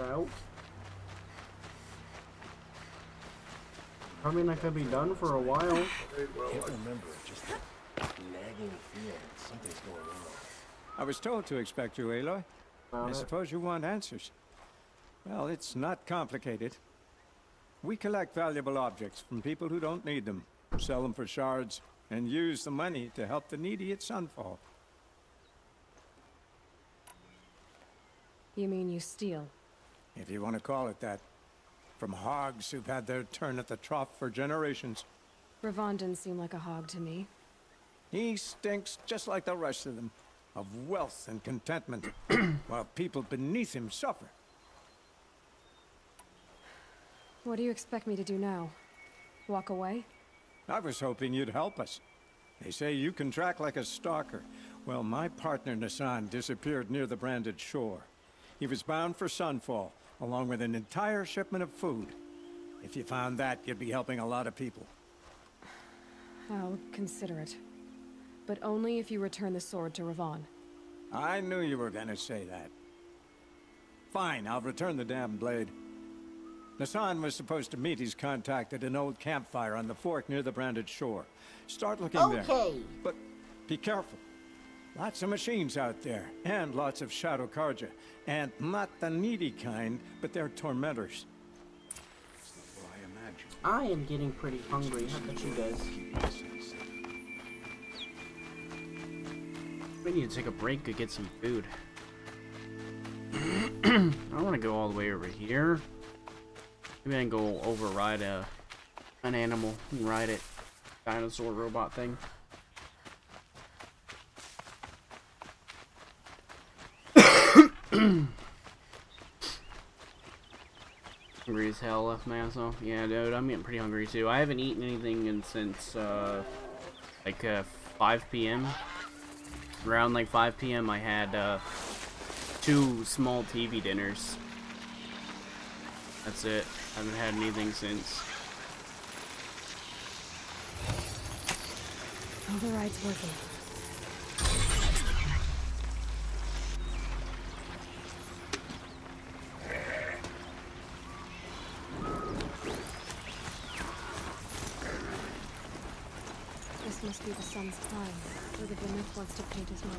Out. I mean, I could be done for a while. Can't remember. Just a nagging feeling. Something's going on. I was told to expect you, Aloy. I it. suppose you want answers. Well, it's not complicated. We collect valuable objects from people who don't need them, sell them for shards, and use the money to help the needy at Sunfall. You mean you steal? If you want to call it that. From hogs who've had their turn at the trough for generations. Ravon didn't seem like a hog to me. He stinks just like the rest of them, of wealth and contentment, while people beneath him suffer. What do you expect me to do now? Walk away? I was hoping you'd help us. They say you can track like a stalker. Well, my partner Nassan disappeared near the branded shore. He was bound for Sunfall, along with an entire shipment of food. If you found that, you'd be helping a lot of people. I'll consider it. But only if you return the sword to Ravon. I knew you were gonna say that. Fine, I'll return the damn blade. Nassan was supposed to meet his contact at an old campfire on the fork near the branded shore. Start looking there. Okay. But be careful. Lots of machines out there, and lots of Shadow Carja. And not the needy kind, but they're tormentors. I am getting pretty hungry. How about you guys? We need to take a break to get some food. I don't want to go all the way over here. Maybe I can go override a an animal and ride it. Dinosaur robot thing. hungry as hell left man so yeah dude i'm getting pretty hungry too. I haven't eaten anything in since uh like uh 5 p.m around like 5 p.m i had uh two small tv dinners. That's it. I haven't had anything since. Override's working. Be the sun's time, where the Beneath wants to paint his mark.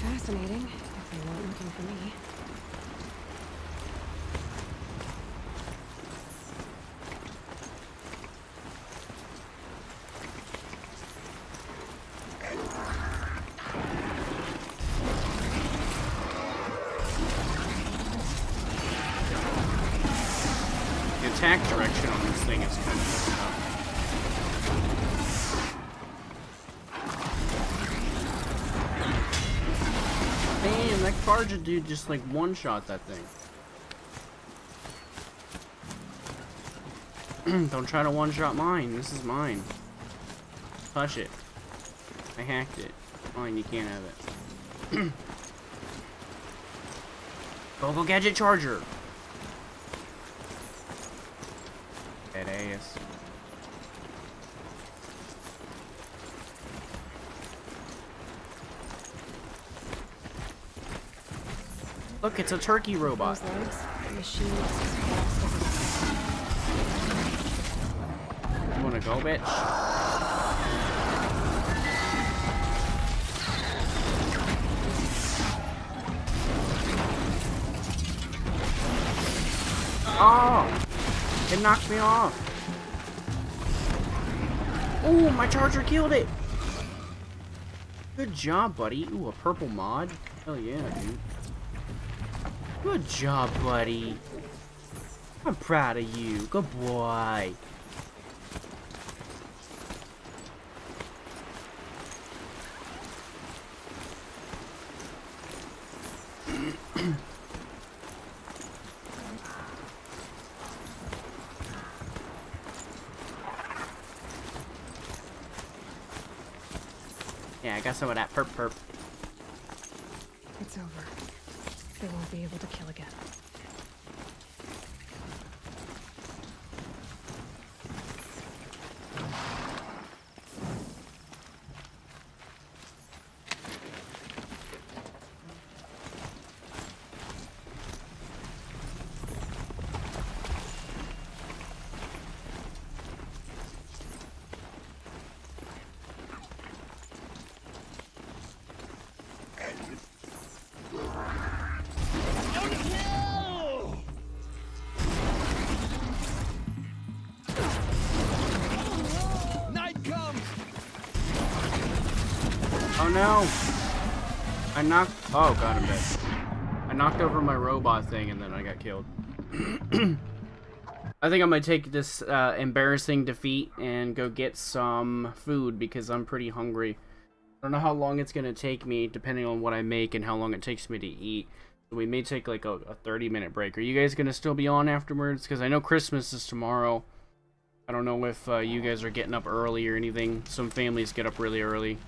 Fascinating, if they weren't looking for me. the attack direction on this thing is kind of Man, that Carja dude just like one-shot that thing. Don't try to one-shot mine. This is mine. Touch it. I hacked it. Fine, you can't have it. go, go, gadget charger! Dead ass. Look, it's a turkey robot. Those legs, the machine is as fast as You wanna go, bitch? Oh! It knocked me off. Oh, my charger killed it. Good job, buddy. Ooh, a purple mod. Hell yeah, dude. Good job, buddy. I'm proud of you. Good boy. yeah, I got some of that perp perp. It's over. They won't be able to kill again. No! I knocked. Oh god, I'm dead. I knocked over my robot thing and then I got killed. I think I'm gonna take this uh, embarrassing defeat and go get some food because I'm pretty hungry. I don't know how long it's gonna take me, depending on what I make and how long it takes me to eat. We may take like a, a 30 minute break. Are you guys gonna still be on afterwards? Because I know Christmas is tomorrow. I don't know if uh, you guys are getting up early or anything. Some families get up really early.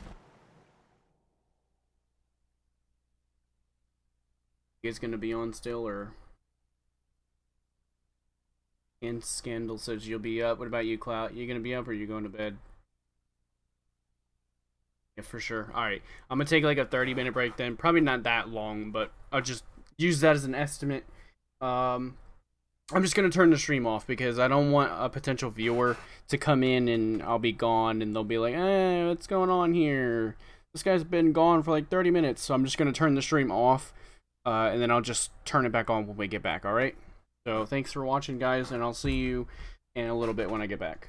You guys gonna be on still or? And Scandal says you'll be up. What about you, Clout? You gonna be up or you going to bed? Yeah, for sure. All right, I'm gonna take like a 30 minute break then. Probably not that long, but I'll just use that as an estimate. Um, I'm just gonna turn the stream off because I don't want a potential viewer to come in and I'll be gone and they'll be like, "Hey, what's going on here? This guy's been gone for like 30 minutes." So I'm just gonna turn the stream off, uh, and then I'll just turn it back on when we get back. All right. So thanks for watching, guys, and I'll see you in a little bit when I get back.